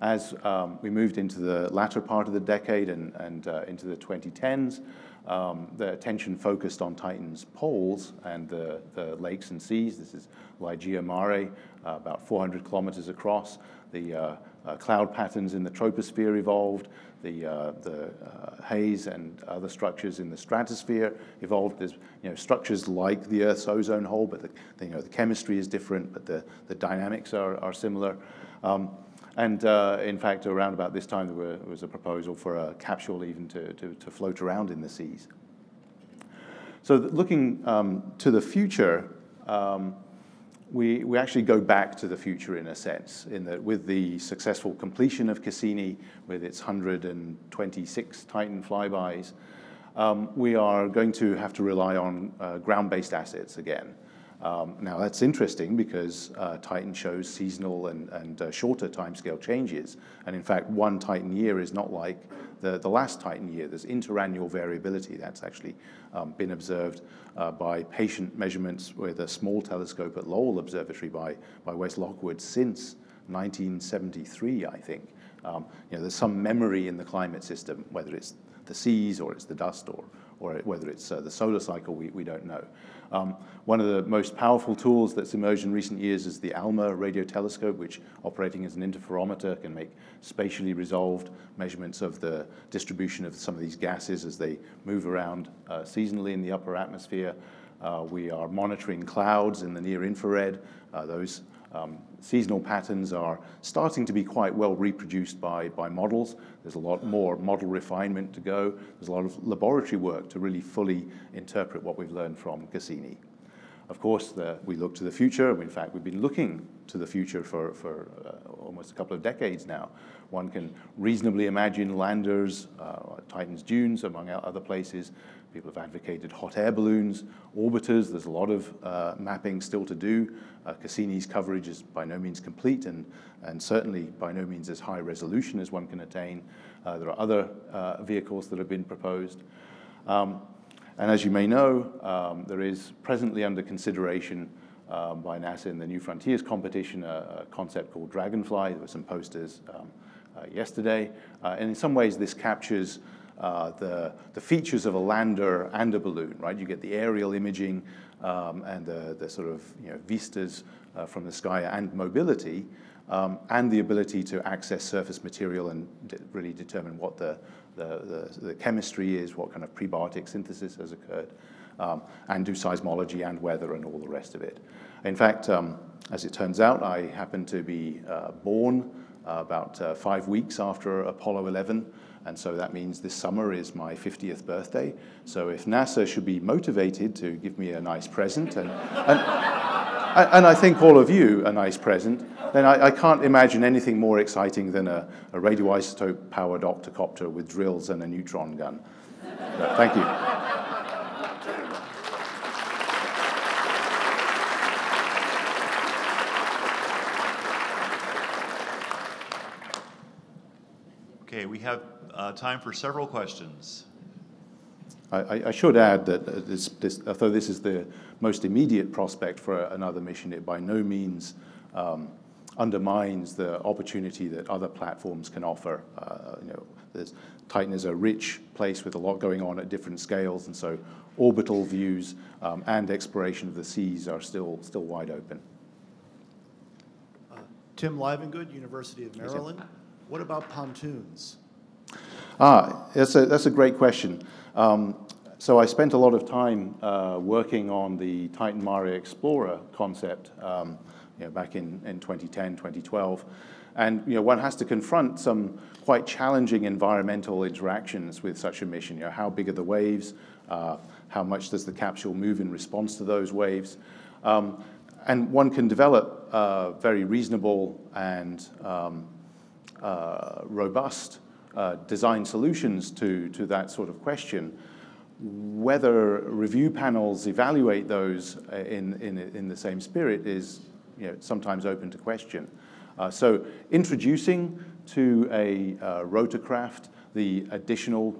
As um, we moved into the latter part of the decade and, and uh, into the 2010s, um, the attention focused on Titan's poles and the, the lakes and seas. This is Ligeia Mare, uh, about 400 kilometers across. The uh, uh, cloud patterns in the troposphere evolved. The, uh, the uh, haze and other structures in the stratosphere evolved. There's you know, structures like the Earth's ozone hole, but the, you know, the chemistry is different, but the, the dynamics are, are similar. Um, and uh, in fact, around about this time, there, was a proposal for a capsule even to, to, to float around in the seas. So looking um, to the future, um, we, we actually go back to the future in a sense, in that with the successful completion of Cassini, with its 126 Titan flybys, um, we are going to have to rely on uh, ground-based assets again. Um, now that's interesting because uh, Titan shows seasonal and, and uh, shorter timescale changes. And in fact, one Titan year is not like the, the last Titan year. There's interannual variability. That's actually um, been observed uh, by patient measurements with a small telescope at Lowell Observatory by, by Wes Lockwood since 1973, I think. Um, you know, there's some memory in the climate system, whether it's the seas or it's the dust or, or whether it's uh, the solar cycle, we, we don't know. Um, one of the most powerful tools that's emerged in recent years is the ALMA radio telescope, which operating as an interferometer can make spatially resolved measurements of the distribution of some of these gases as they move around uh, seasonally in the upper atmosphere. Uh, we are monitoring clouds in the near infrared. Uh, those um, seasonal patterns are starting to be quite well reproduced by, by models. There's a lot more model refinement to go. There's a lot of laboratory work to really fully interpret what we've learned from Cassini. Of course, the, we look to the future. In fact, we've been looking to the future for, for uh, almost a couple of decades now. One can reasonably imagine landers, uh, Titan's dunes, among other places, People have advocated hot air balloons, orbiters. There's a lot of uh, mapping still to do. Uh, Cassini's coverage is by no means complete and, and certainly by no means as high resolution as one can attain. Uh, there are other uh, vehicles that have been proposed. Um, and as you may know, um, there is presently under consideration um, by NASA in the New Frontiers competition a, a, concept called Dragonfly. There were some posters um, uh, yesterday. Uh, and in some ways, this captures uh, the, the features of a lander and a balloon, right? You get the aerial imaging um, and the, the sort of you know, vistas uh, from the sky and mobility, um, and the ability to access surface material and de really determine what the, the, the, chemistry is, what kind of prebiotic synthesis has occurred, um, and do seismology and weather and all the rest of it. In fact, um, as it turns out, I happen to be uh, born uh, about uh, five weeks after Apollo 11, And so that means this summer is my 50th birthday. So if NASA should be motivated to give me a nice present, and, and, and I think all of you a nice present, then I, I can't imagine anything more exciting than a, a radioisotope powered octocopter with drills and a neutron gun. Thank you. Okay, we have uh, time for several questions. I, I should add that uh, this, this, although this is the most immediate prospect for another mission, it by no means um, undermines the opportunity that other platforms can offer. Uh, you know, there's, Titan is a rich place with a lot going on at different scales, and so orbital views um, and exploration of the seas are still, still wide open. Uh, Tim Livengood, University of Maryland. What about pontoons? Ah, that's a, that's a great question. Um, so I spent a lot of time uh, working on the Titan Mare Explorer concept um, you know, back in, in 2010, 2012. And you know, one has to confront some quite challenging environmental interactions with such a mission. You know, how big are the waves? Uh, how much does the capsule move in response to those waves? Um, and one can develop uh, very reasonable and um, uh, robust uh, design solutions to, to that sort of question. Whether review panels evaluate those uh, in, in, in the same spirit is you know, sometimes open to question. Uh, so introducing to a uh, rotorcraft the additional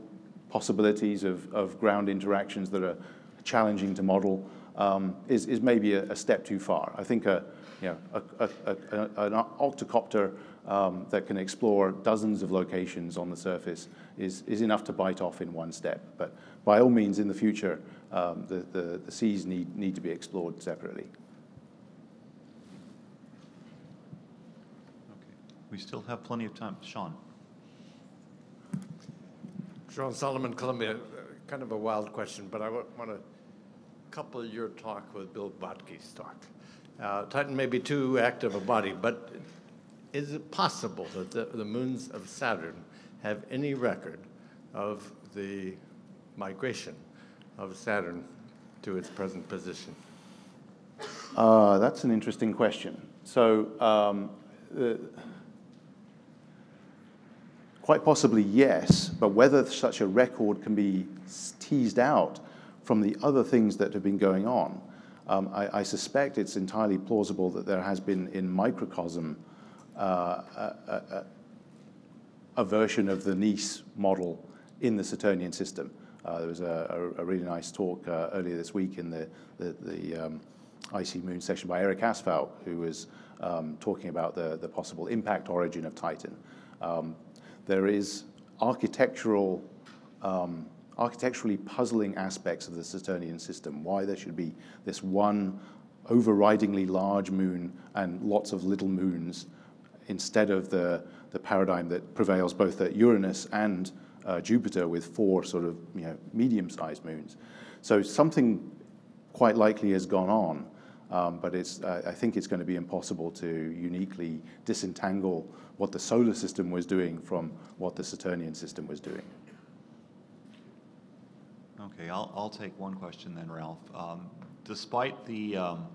possibilities of, of ground interactions that are challenging to model um, is, is maybe a, a, step too far. I think a, you know, a, a, an octocopter um, that can explore dozens of locations on the surface is, is enough to bite off in one step. But by all means, in the future, um, the, the, the seas need, need to be explored separately. We still have plenty of time. Sean. Sean Solomon, Columbia. Uh, kind of a wild question, but I want to couple your talk with Bill Bottke's talk. Uh, Titan may be too active a body, but is it possible that the, the moons of Saturn have any record of the migration of Saturn to its present position? Uh, that's an interesting question. So, um, uh, quite possibly yes, but whether such a record can be teased out from the other things that have been going on, um, I, I, suspect it's entirely plausible that there has been in microcosm a, a, version of the Nice model in the Saturnian system. Uh, there was a, a, really nice talk uh, earlier this week in the, the, the um, Icy Moon session by Eric Asphaug, who was um, talking about the, the possible impact origin of Titan. Um, there is architectural, um, architecturally puzzling aspects of the Saturnian system, why there should be this one overridingly large moon and lots of little moons instead of the, the paradigm that prevails both at Uranus and uh, Jupiter with four sort of you know, medium-sized moons. So something quite likely has gone on, um, but it's, uh, I think it's going to be impossible to uniquely disentangle what the solar system was doing from what the Saturnian system was doing. Okay, I'll, I'll take one question then, Ralph. Um, despite the um,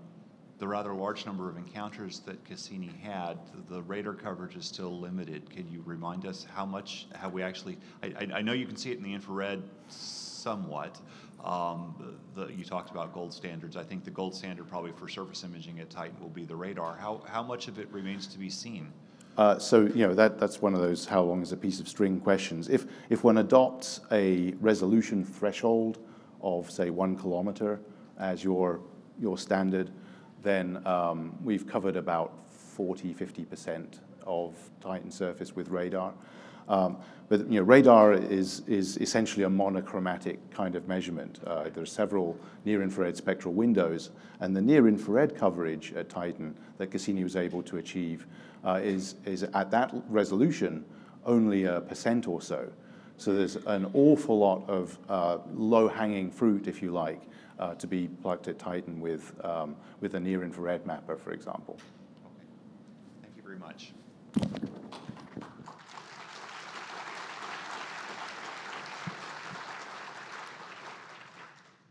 the rather large number of encounters that Cassini had, the radar coverage is still limited. Can you remind us how much, how we actually, I, I know you can see it in the infrared somewhat. Um, the, you talked about gold standards. I think the gold standard probably for surface imaging at Titan will be the radar. How, how much of it remains to be seen? Uh, so, you know, that, that's one of those how long is a piece of string questions. If, if one adopts a resolution threshold of, say, one kilometer as your, your standard, then um, we've covered about 40, 50% of Titan surface with radar. Um, but radar is, is essentially a monochromatic kind of measurement. Uh, there are several near-infrared spectral windows, and the near-infrared coverage at Titan that Cassini was able to achieve uh, is, is at that resolution only a percent or so. So there's an awful lot of uh, low-hanging fruit, if you like, uh, to be plugged at Titan with, um, with a near-infrared mapper, for example. Okay. Thank you very much.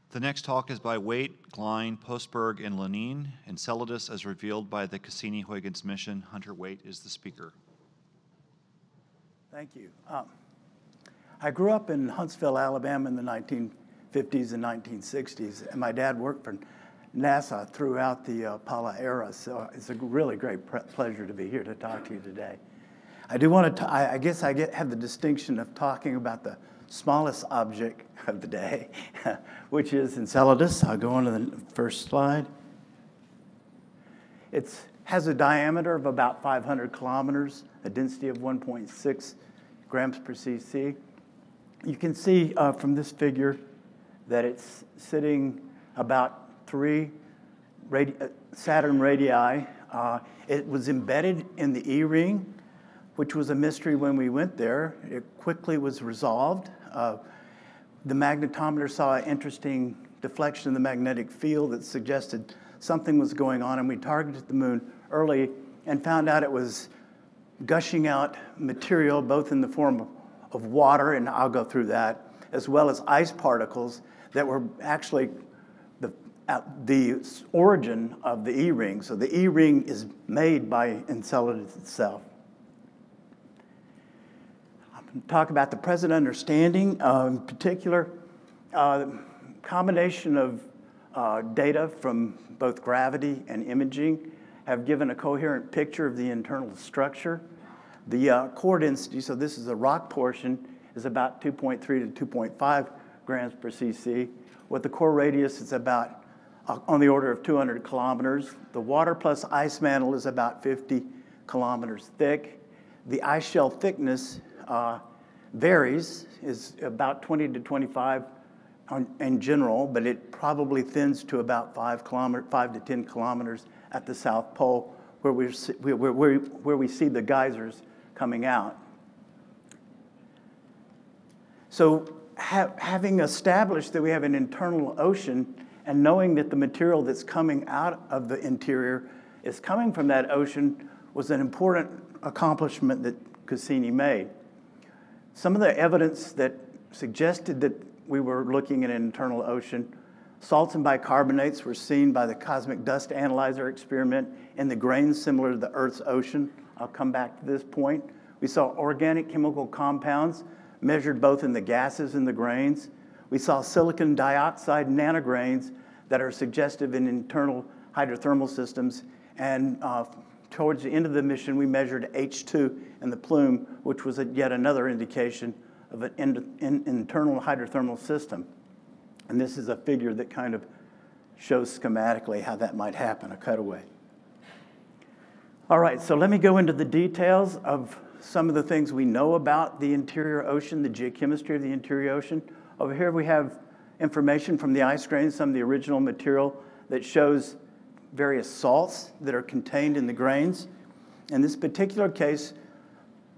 The next talk is by Waite, Glein, Postberg, and Lunine, Enceladus as revealed by the Cassini-Huygens mission. Hunter Waite is the speaker. Thank you. Um, I grew up in Huntsville, Alabama in the 19 1950s and 1960s, and my dad worked for NASA throughout the uh, Apollo era, so it's a really great pleasure to be here to talk to you today. I do want to, I guess I get, have the distinction of talking about the smallest object of the day, which is Enceladus. I'll go on to the first slide. It has a diameter of about 500 kilometers, a density of 1.6 grams per cc. You can see uh, from this figure that it's sitting about three radi uh, Saturn radii. Uh, it was embedded in the E-ring, which was a mystery when we went there. It quickly was resolved. Uh, the magnetometer saw an interesting deflection in the magnetic field that suggested something was going on, and we targeted the moon early and found out it was gushing out material, both in the form of water, and I'll go through that, as well as ice particles that were actually the, the origin of the E-ring. So the E-ring is made by Enceladus itself I'm going to talk about the present understanding, uh, in particular, uh, combination of uh, data from both gravity and imaging have given a coherent picture of the internal structure. The uh, core density, so this is a rock portion, is about 2.3 to 2.5 grams per cc. With the core radius, it's about uh, on the order of 200 kilometers. The water plus ice mantle is about 50 kilometers thick. The ice shell thickness uh, varies, is about 20 to 25 on, in general, but it probably thins to about five, kilometer, five to 10 kilometers at the South Pole where, we where, where, where we see the geysers coming out. So ha having established that we have an internal ocean and knowing that the material that's coming out of the interior is coming from that ocean was an important accomplishment that Cassini made. Some of the evidence that suggested that we were looking at an internal ocean, salts and bicarbonates were seen by the cosmic dust analyzer experiment in the grains similar to the Earth's ocean. I'll come back to this point. We saw organic chemical compounds measured both in the gases and the grains. We saw silicon dioxide nanograins that are suggestive in internal hydrothermal systems. And uh, towards the end of the mission, we measured H2 in the plume, which was yet another indication of an in, in, internal hydrothermal system. And this is a figure that kind of shows schematically how that might happen, a cutaway. All right, so let me go into the details of some of the things we know about the interior ocean, the geochemistry of the interior ocean. Over here we have information from the ice grains, some of the original material that shows various salts that are contained in the grains. In this particular case,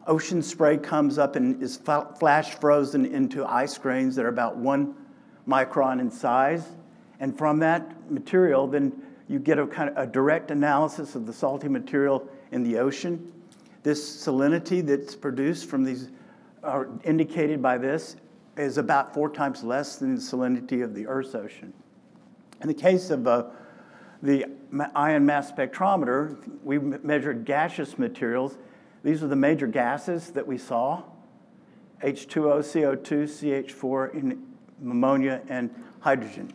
ocean spray comes up and is flash frozen into ice grains that are about one micron in size. And from that material, then you get a kind of a direct analysis of the salty material in the ocean. This salinity that's produced from these, are indicated by this, is about four times less than the salinity of the Earth's ocean. In the case of uh, the ion mass spectrometer, we measured gaseous materials. These are the major gases that we saw H2O, CO2, CH4, ammonia, and hydrogen.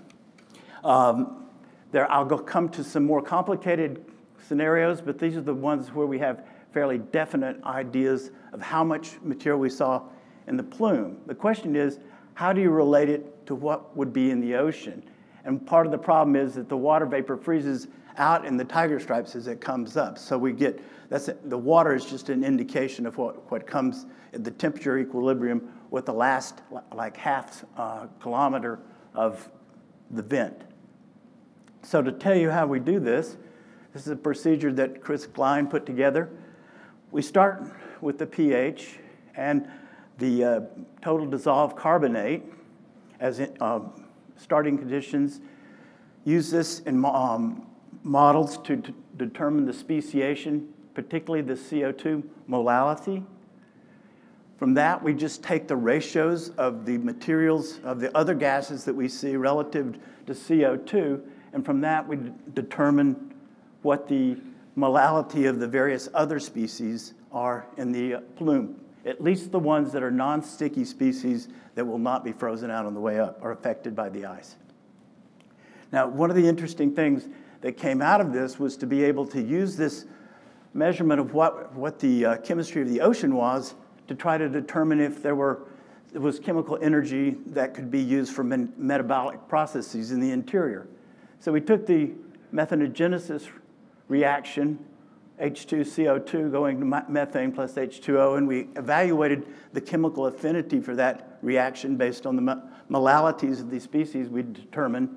Um, there, I'll go come to some more complicated scenarios, but these are the ones where we have fairly definite ideas of how much material we saw in the plume. The question is, how do you relate it to what would be in the ocean? And part of the problem is that the water vapor freezes out in the tiger stripes as it comes up. So we get, that's it. the water is just an indication of what, what comes at the temperature equilibrium with the last like half uh, kilometer of the vent. So to tell you how we do this, this is a procedure that Chris Glein put together. We start with the pH and the uh, total dissolved carbonate as in, uh, starting conditions. Use this in um, models to determine the speciation, particularly the CO2 molality. From that, we just take the ratios of the materials of the other gases that we see relative to CO2, and from that, we determine what the molality of the various other species are in the plume, at least the ones that are non-sticky species that will not be frozen out on the way up or affected by the ice. Now, one of the interesting things that came out of this was to be able to use this measurement of what, what the uh, chemistry of the ocean was to try to determine if there were there was chemical energy that could be used for metabolic processes in the interior. So we took the methanogenesis reaction, H2CO2 going to methane plus H2O, and we evaluated the chemical affinity for that reaction based on the molalities of these species we determined.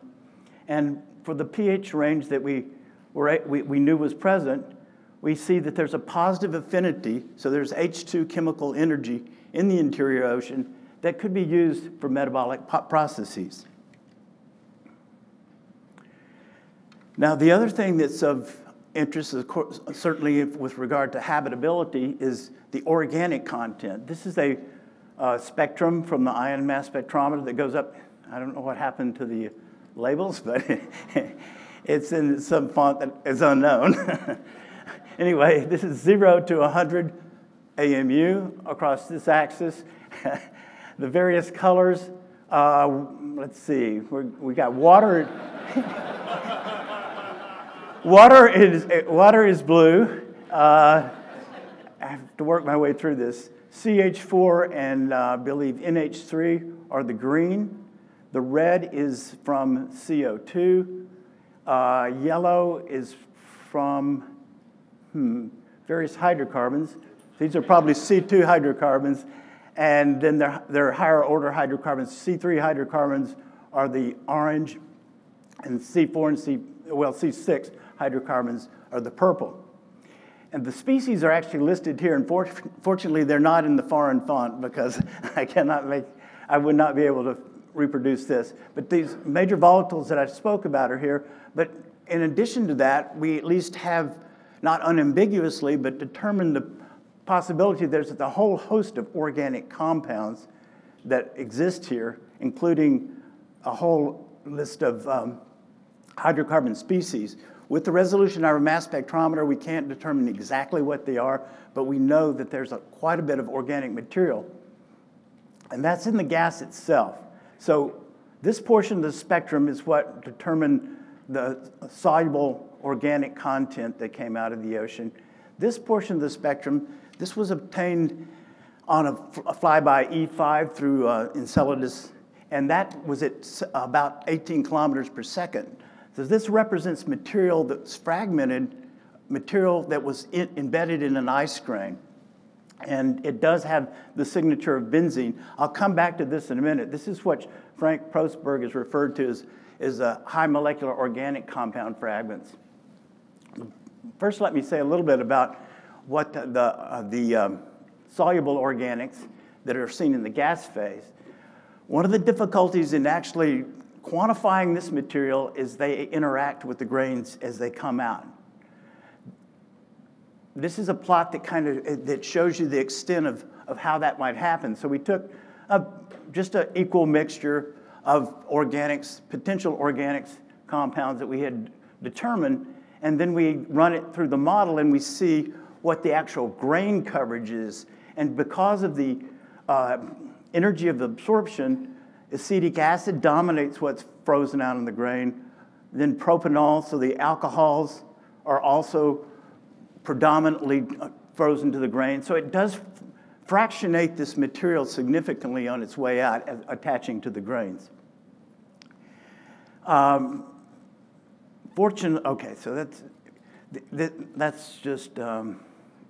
And for the pH range that we, were, we, we knew was present, we see that there's a positive affinity, so there's H2 chemical energy in the interior ocean that could be used for metabolic processes. Now, the other thing that's of interest, of course, certainly with regard to habitability, is the organic content. This is a uh, spectrum from the ion mass spectrometer that goes up. I don't know what happened to the labels, but it's in some font that is unknown. anyway, this is 0 to 100 AMU across this axis. the various colors, uh, let's see, we got water. Water, is, water is blue. Uh, I have to work my way through this. CH4 and uh, I believe NH3 are the green. The red is from CO2. Uh, yellow is from hmm, various hydrocarbons. These are probably C2 hydrocarbons. And then their, there are higher order hydrocarbons. C3 hydrocarbons are the orange, and C4 and C, well, C6 hydrocarbons are the purple. And the species are actually listed here, and for, fortunately, they're not in the foreign font because I cannot make, I would not be able to reproduce this. But these major volatiles that I spoke about are here. But in addition to that, we at least have not unambiguously, but determined the possibility there's a whole host of organic compounds that exist here, including a whole list of um, hydrocarbon species. With the resolution of our mass spectrometer, we can't determine exactly what they are, but we know that there's a, quite a bit of organic material. And that's in the gas itself. So this portion of the spectrum is what determined the soluble organic content that came out of the ocean. This portion of the spectrum, this was obtained on a, flyby E5 through uh, Enceladus, and that was at about 18 kilometers per second. So this represents material that's fragmented, material that was in, embedded in an ice grain. And it does have the signature of benzene. I'll come back to this in a minute. This is what Frank Postberg has referred to as, as a high molecular organic compound fragments. First, let me say a little bit about what the, uh, the um, soluble organics that are seen in the gas phase. One of the difficulties in actually quantifying this material is they interact with the grains as they come out. This is a plot that kind of that shows you the extent of, of how that might happen. So we took a, just an equal mixture of organics, potential organics compounds that we had determined, and then we run it through the model and we see what the actual grain coverage is. And because of the uh, energy of absorption, acetic acid dominates what's frozen out in the grain. Then propanol, so the alcohols are also predominantly uh, frozen to the grain. So it does fractionate this material significantly on its way out, attaching to the grains. Um, okay, so that's, that's just um,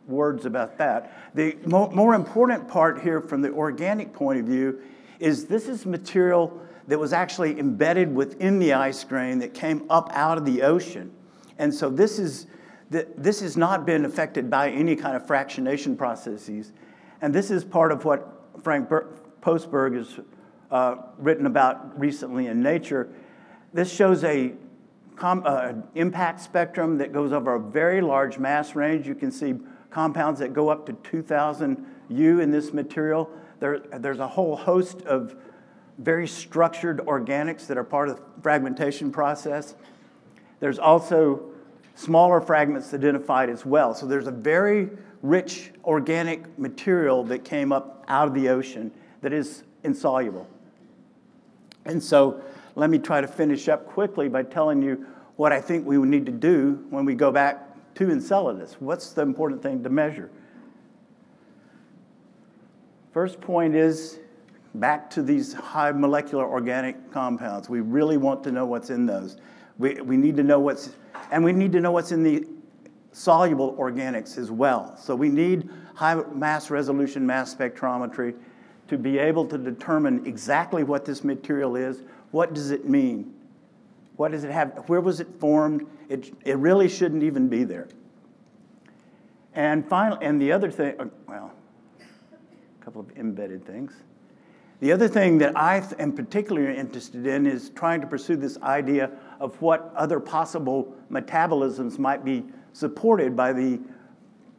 words about that. The mo more important part here from the organic point of view is this is material that was actually embedded within the ice grain that came up out of the ocean. And so this is this has not been affected by any kind of fractionation processes. And this is part of what Frank Postberg has uh, written about recently in Nature. This shows a uh, impact spectrum that goes over a very large mass range. You can see compounds that go up to 2,000 U in this material. There, there's a whole host of very structured organics that are part of the fragmentation process. There's also smaller fragments identified as well. So there's a very rich organic material that came up out of the ocean that is insoluble. And so let me try to finish up quickly by telling you what I think we would need to do when we go back to Enceladus. What's the important thing to measure? First point is back to these high molecular organic compounds. We really want to know what's in those. We, we need to know what's, and we need to know what's in the soluble organics as well. So we need high mass resolution mass spectrometry to be able to determine exactly what this material is. What does it mean? What does it have? Where was it formed? It, it really shouldn't even be there. And finally, and the other thing, uh, well, couple of embedded things. The other thing that I am particularly interested in is trying to pursue this idea of what other possible metabolisms might be supported by the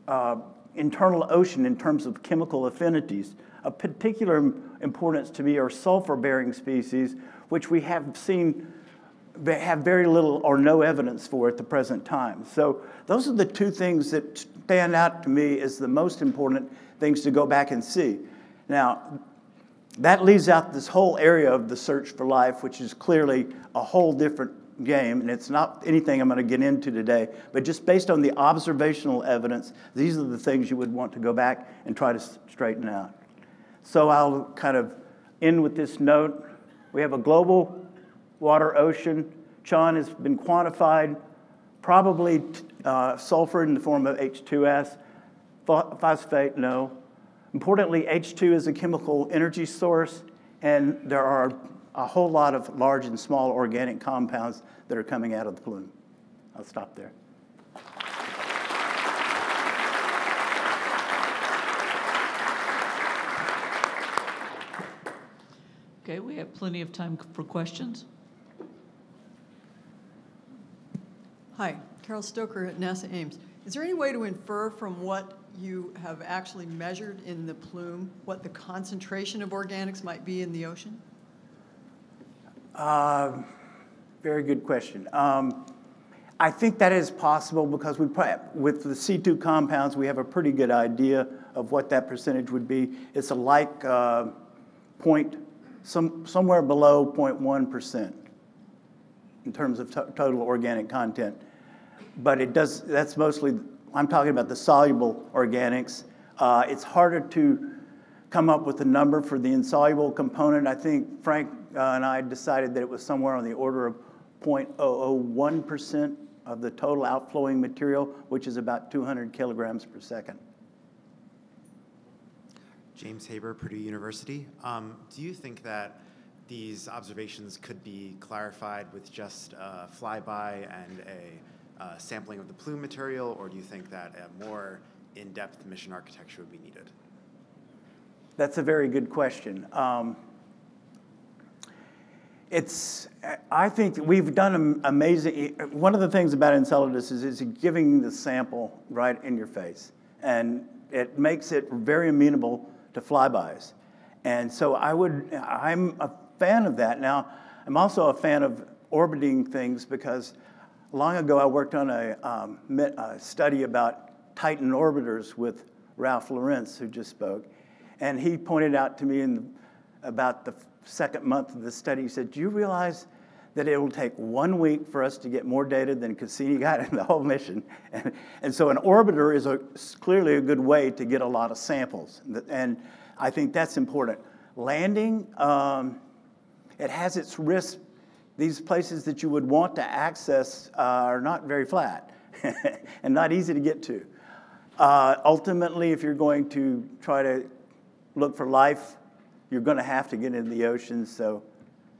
uh, internal ocean in terms of chemical affinities. Of particular importance to me are sulfur-bearing species, which we have seen have very little or no evidence for at the present time. So those are the two things that stand out to me as the most important things to go back and see. Now, that leaves out this whole area of the search for life, which is clearly a whole different game, and it's not anything I'm going to get into today, but just based on the observational evidence, these are the things you would want to go back and try to straighten out. So I'll kind of end with this note. We have a global water ocean. CHON has been quantified, probably uh, sulfur in the form of H2S, phosphate, no. Importantly, H2 is a chemical energy source, and there are a whole lot of large and small organic compounds that are coming out of the plume. I'll stop there. Okay, we have plenty of time for questions. Hi, Carol Stoker at NASA Ames. Is there any way to infer from what you have actually measured in the plume what the concentration of organics might be in the ocean? Uh, very good question. Um, I think that is possible because we with the C2 compounds, we have a pretty good idea of what that percentage would be. It's a like uh, point, some, somewhere below 0.1% in terms of total organic content. But it does, that's mostly, I'm talking about the soluble organics. Uh, it's harder to come up with a number for the insoluble component. I think Frank uh, and I decided that it was somewhere on the order of 0.001% of the total outflowing material, which is about 200 kilograms per second. James Haber, Purdue University. Um, do you think that these observations could be clarified with just a flyby and a uh, sampling of the plume material, or do you think that a more in-depth mission architecture would be needed? That's a very good question. Um, it's, I think we've done amazing. One of the things about Enceladus is, is giving the sample right in your face. And it makes it very amenable to flybys. And so I would, I'm a fan of that. Now, I'm also a fan of orbiting things because long ago I worked on a, um, a study about Titan orbiters with Ralph Lorenz, who just spoke. And he pointed out to me in about the second month of the study, he said, Do you realize that it will take one week for us to get more data than Cassini got in the whole mission? And, and so an orbiter is a, clearly a good way to get a lot of samples. And I think that's important. Landing, um, it has its risks. These places that you would want to access uh, are not very flat and not easy to get to. Uh, ultimately, if you're going to try to look for life you're going to have to get into the ocean, so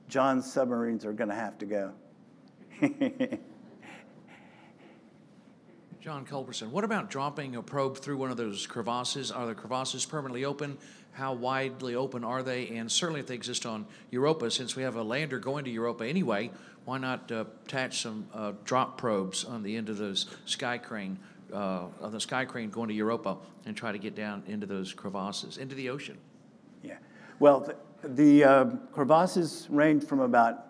John's submarines are going to have to go. John Culberson, what about dropping a probe through one of those crevasses? Are the crevasses permanently open? How widely open are they? And certainly, if they exist on Europa, since we have a lander going to Europa anyway, why not uh, attach some uh, drop probes on the end of those sky crane uh, on the sky crane going to Europa and try to get down into those crevasses, into the ocean? Yeah. Well, the, the uh, crevasses range from about,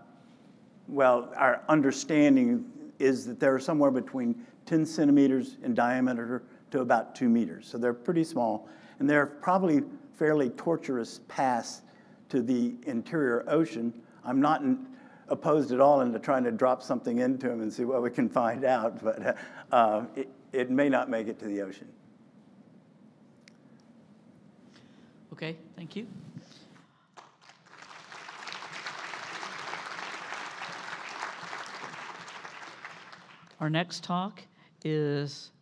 well, our understanding is that they're somewhere between 10 centimeters in diameter to about two meters. So they're pretty small, and they're probably fairly tortuous pass to the interior ocean. I'm not in, opposed at all into trying to drop something into them and see what we can find out, but uh, it, it may not make it to the ocean. Okay, thank you. Our next talk is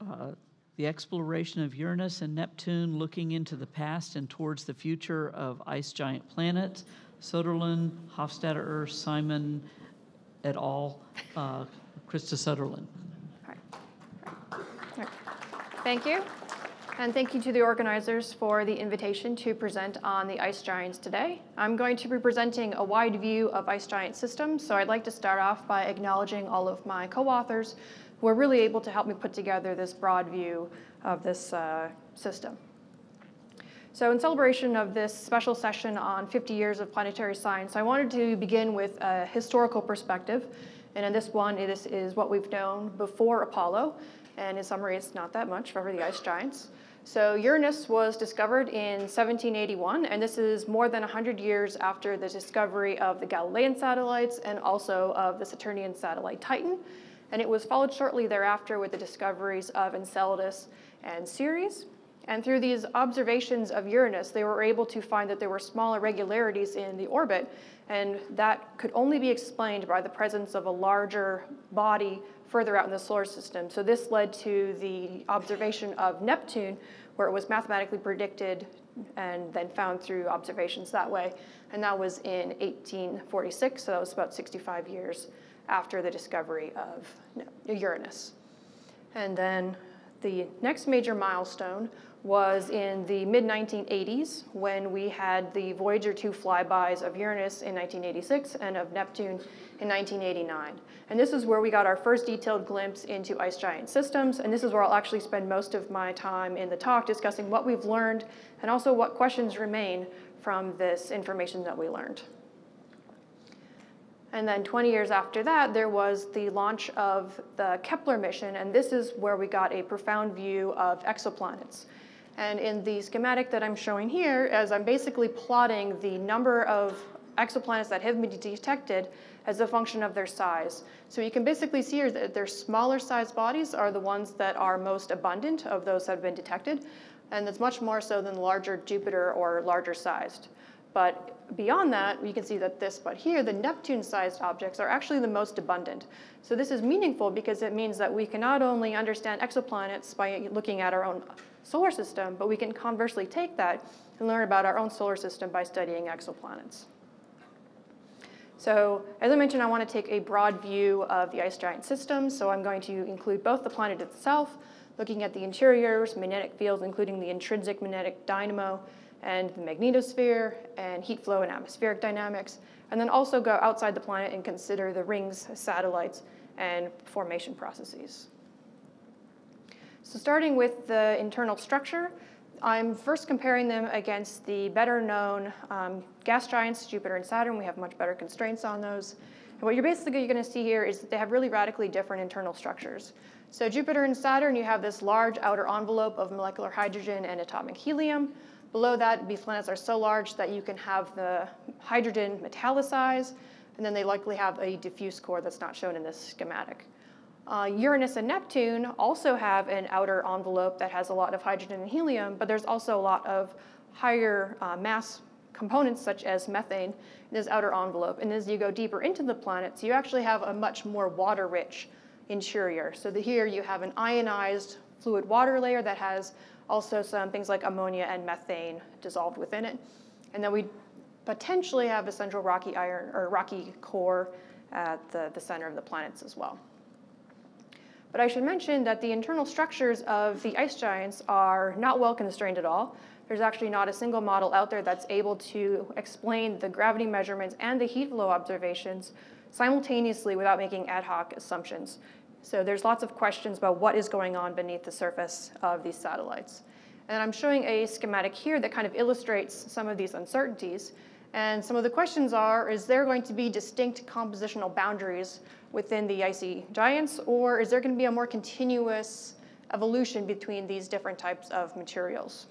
uh, the exploration of Uranus and Neptune looking into the past and towards the future of ice giant planets. Soderlund, Hofstadter, Simon et al., uh, Krista Soderlund. Thank you. And thank you to the organizers for the invitation to present on the ice giants today. I'm going to be presenting a wide view of ice giant systems, so I'd like to start off by acknowledging all of my co-authors who are really able to help me put together this broad view of this uh, system. So in celebration of this special session on 50 years of planetary science, I wanted to begin with a historical perspective. And in this one, this is what we've known before Apollo. And in summary, it's not that much for the ice giants. So Uranus was discovered in 1781, and this is more than 100 years after the discovery of the Galilean satellites and also of the Saturnian satellite Titan. And it was followed shortly thereafter with the discoveries of Enceladus and Ceres. And through these observations of Uranus, they were able to find that there were small irregularities in the orbit, and that could only be explained by the presence of a larger body further out in the solar system. So this led to the observation of Neptune, where it was mathematically predicted and then found through observations that way. And that was in 1846, so that was about 65 years after the discovery of Uranus. And then the next major milestone was in the mid 1980s when we had the Voyager 2 flybys of Uranus in 1986 and of Neptune in 1989. And this is where we got our first detailed glimpse into ice giant systems, and this is where I'll actually spend most of my time in the talk discussing what we've learned and also what questions remain from this information that we learned. And then 20 years after that, there was the launch of the Kepler mission, and this is where we got a profound view of exoplanets. And in the schematic that I'm showing here, as I'm basically plotting the number of exoplanets that have been detected as a function of their size. So you can basically see here that their smaller sized bodies are the ones that are most abundant of those that have been detected, and it's much more so than larger Jupiter or larger sized. But beyond that, we can see that this, but here, the Neptune-sized objects are actually the most abundant. So this is meaningful because it means that we can not only understand exoplanets by looking at our own solar system, but we can conversely take that and learn about our own solar system by studying exoplanets. So as I mentioned, I want to take a broad view of the ice giant system. So I'm going to include both the planet itself, looking at the interiors, magnetic fields, including the intrinsic magnetic dynamo, and the magnetosphere, and heat flow and atmospheric dynamics, and then also go outside the planet and consider the rings, satellites, and formation processes. So starting with the internal structure, I'm first comparing them against the better known um, gas giants, Jupiter and Saturn. We have much better constraints on those. And what you're basically going to see here is that they have really radically different internal structures. So Jupiter and Saturn, you have this large outer envelope of molecular hydrogen and atomic helium. Below that, these planets are so large that you can have the hydrogen metallicize, and then they likely have a diffuse core that's not shown in this schematic. Uh, Uranus and Neptune also have an outer envelope that has a lot of hydrogen and helium, but there's also a lot of higher uh, mass components such as methane in this outer envelope. And as you go deeper into the planets, you actually have a much more water-rich interior. So the, here you have an ionized fluid water layer that has also some things like ammonia and methane dissolved within it. And then we potentially have a central rocky iron or rocky core at the, the center of the planets as well. But I should mention that the internal structures of the ice giants are not well constrained at all. There's actually not a single model out there that's able to explain the gravity measurements and the heat flow observations simultaneously without making ad hoc assumptions. So there's lots of questions about what is going on beneath the surface of these satellites. And I'm showing a schematic here that kind of illustrates some of these uncertainties. And some of the questions are, is there going to be distinct compositional boundaries within the icy giants, or is there going to be a more continuous evolution between these different types of materials?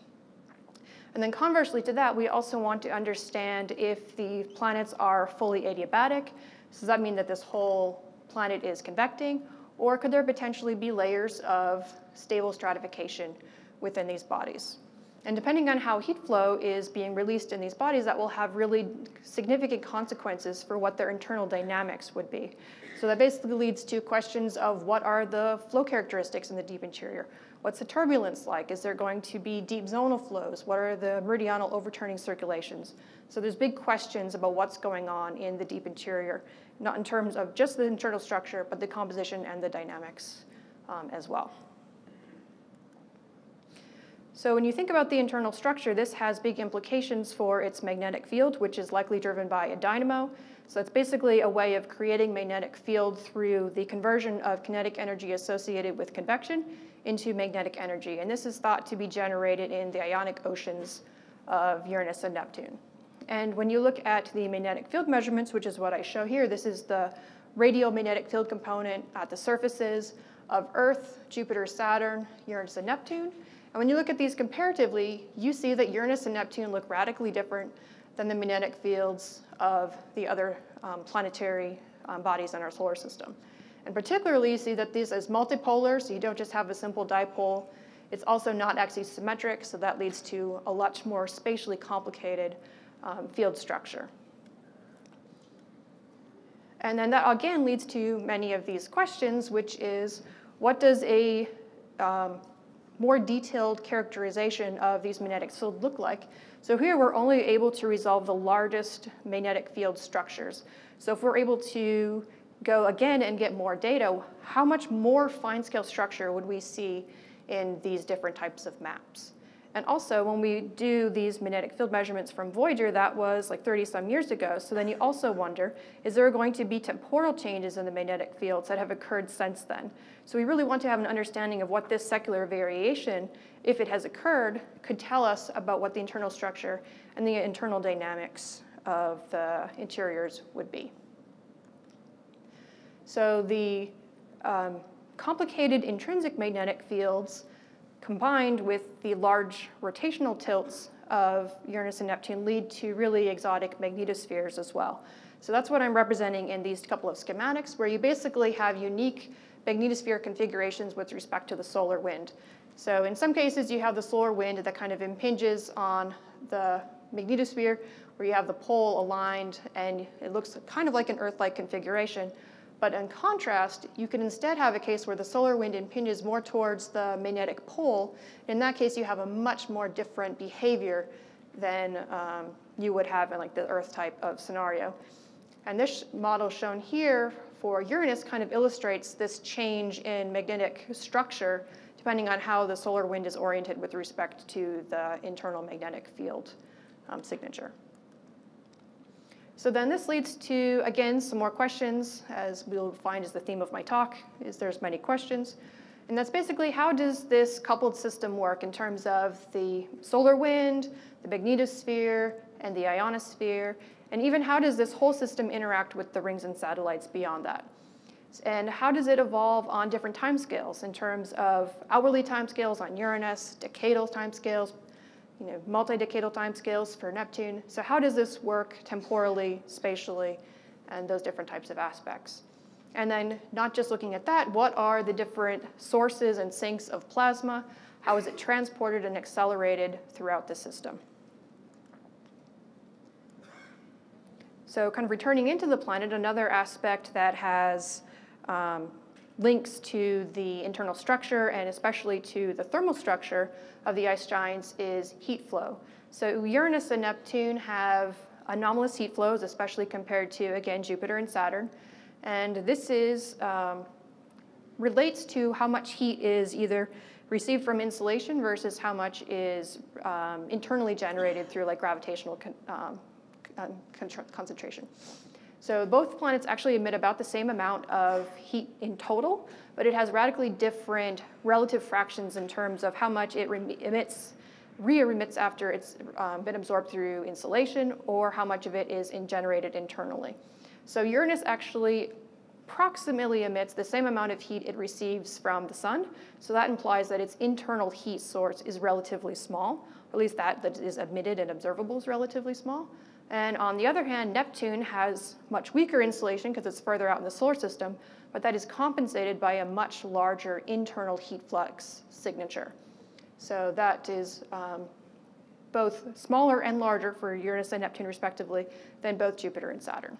And then conversely to that, we also want to understand if the planets are fully adiabatic. So does that mean that this whole planet is convecting? Or could there potentially be layers of stable stratification within these bodies? And depending on how heat flow is being released in these bodies, that will have really significant consequences for what their internal dynamics would be. So that basically leads to questions of what are the flow characteristics in the deep interior? What's the turbulence like? Is there going to be deep zonal flows? What are the meridional overturning circulations? So there's big questions about what's going on in the deep interior not in terms of just the internal structure, but the composition and the dynamics um, as well. So when you think about the internal structure, this has big implications for its magnetic field, which is likely driven by a dynamo. So it's basically a way of creating magnetic field through the conversion of kinetic energy associated with convection into magnetic energy. And this is thought to be generated in the ionic oceans of Uranus and Neptune. And when you look at the magnetic field measurements, which is what I show here, this is the radial magnetic field component at the surfaces of Earth, Jupiter, Saturn, Uranus, and Neptune. And when you look at these comparatively, you see that Uranus and Neptune look radically different than the magnetic fields of the other um, planetary um, bodies in our solar system. And particularly, you see that this is multipolar, so you don't just have a simple dipole. It's also not axisymmetric, so that leads to a much more spatially complicated um, field structure. And then that again leads to many of these questions, which is what does a um, more detailed characterization of these magnetic fields look like? So here we're only able to resolve the largest magnetic field structures. So if we're able to go again and get more data, how much more fine scale structure would we see in these different types of maps? And also, when we do these magnetic field measurements from Voyager, that was like 30 some years ago. So then you also wonder, is there going to be temporal changes in the magnetic fields that have occurred since then? So we really want to have an understanding of what this secular variation, if it has occurred, could tell us about what the internal structure and the internal dynamics of the interiors would be. So the um, complicated intrinsic magnetic fields combined with the large rotational tilts of Uranus and Neptune lead to really exotic magnetospheres as well. So that's what I'm representing in these couple of schematics where you basically have unique magnetosphere configurations with respect to the solar wind. So in some cases you have the solar wind that kind of impinges on the magnetosphere where you have the pole aligned and it looks kind of like an Earth-like configuration. But in contrast, you can instead have a case where the solar wind impinges more towards the magnetic pole. In that case, you have a much more different behavior than um, you would have in like the Earth type of scenario. And this model shown here for Uranus kind of illustrates this change in magnetic structure depending on how the solar wind is oriented with respect to the internal magnetic field um, signature. So then this leads to, again, some more questions, as we'll find is the theme of my talk, is there's many questions. And that's basically how does this coupled system work in terms of the solar wind, the magnetosphere, and the ionosphere, and even how does this whole system interact with the rings and satellites beyond that? And how does it evolve on different timescales in terms of hourly timescales on Uranus, decadal timescales, you know, multi-decadal timescales for Neptune. So how does this work temporally, spatially, and those different types of aspects? And then not just looking at that, what are the different sources and sinks of plasma? How is it transported and accelerated throughout the system? So kind of returning into the planet, another aspect that has um, links to the internal structure and especially to the thermal structure of the ice giants is heat flow. So Uranus and Neptune have anomalous heat flows, especially compared to, again, Jupiter and Saturn. And this is, um, relates to how much heat is either received from insolation versus how much is um, internally generated through like gravitational con um, concentration. So both planets actually emit about the same amount of heat in total, but it has radically different relative fractions in terms of how much it emits, re-emits after it's um, been absorbed through insolation or how much of it is in generated internally. So Uranus actually approximately emits the same amount of heat it receives from the sun. So that implies that its internal heat source is relatively small, at least that that is emitted and observable is relatively small. And on the other hand, Neptune has much weaker insolation because it's further out in the solar system, but that is compensated by a much larger internal heat flux signature. So that is um, both smaller and larger for Uranus and Neptune respectively than both Jupiter and Saturn.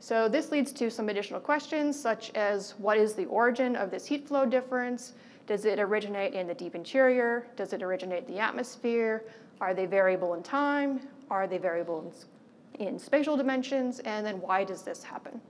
So this leads to some additional questions, such as what is the origin of this heat flow difference? Does it originate in the deep interior? Does it originate in the atmosphere? Are they variable in time? Are they variable in, in spatial dimensions? And then why does this happen?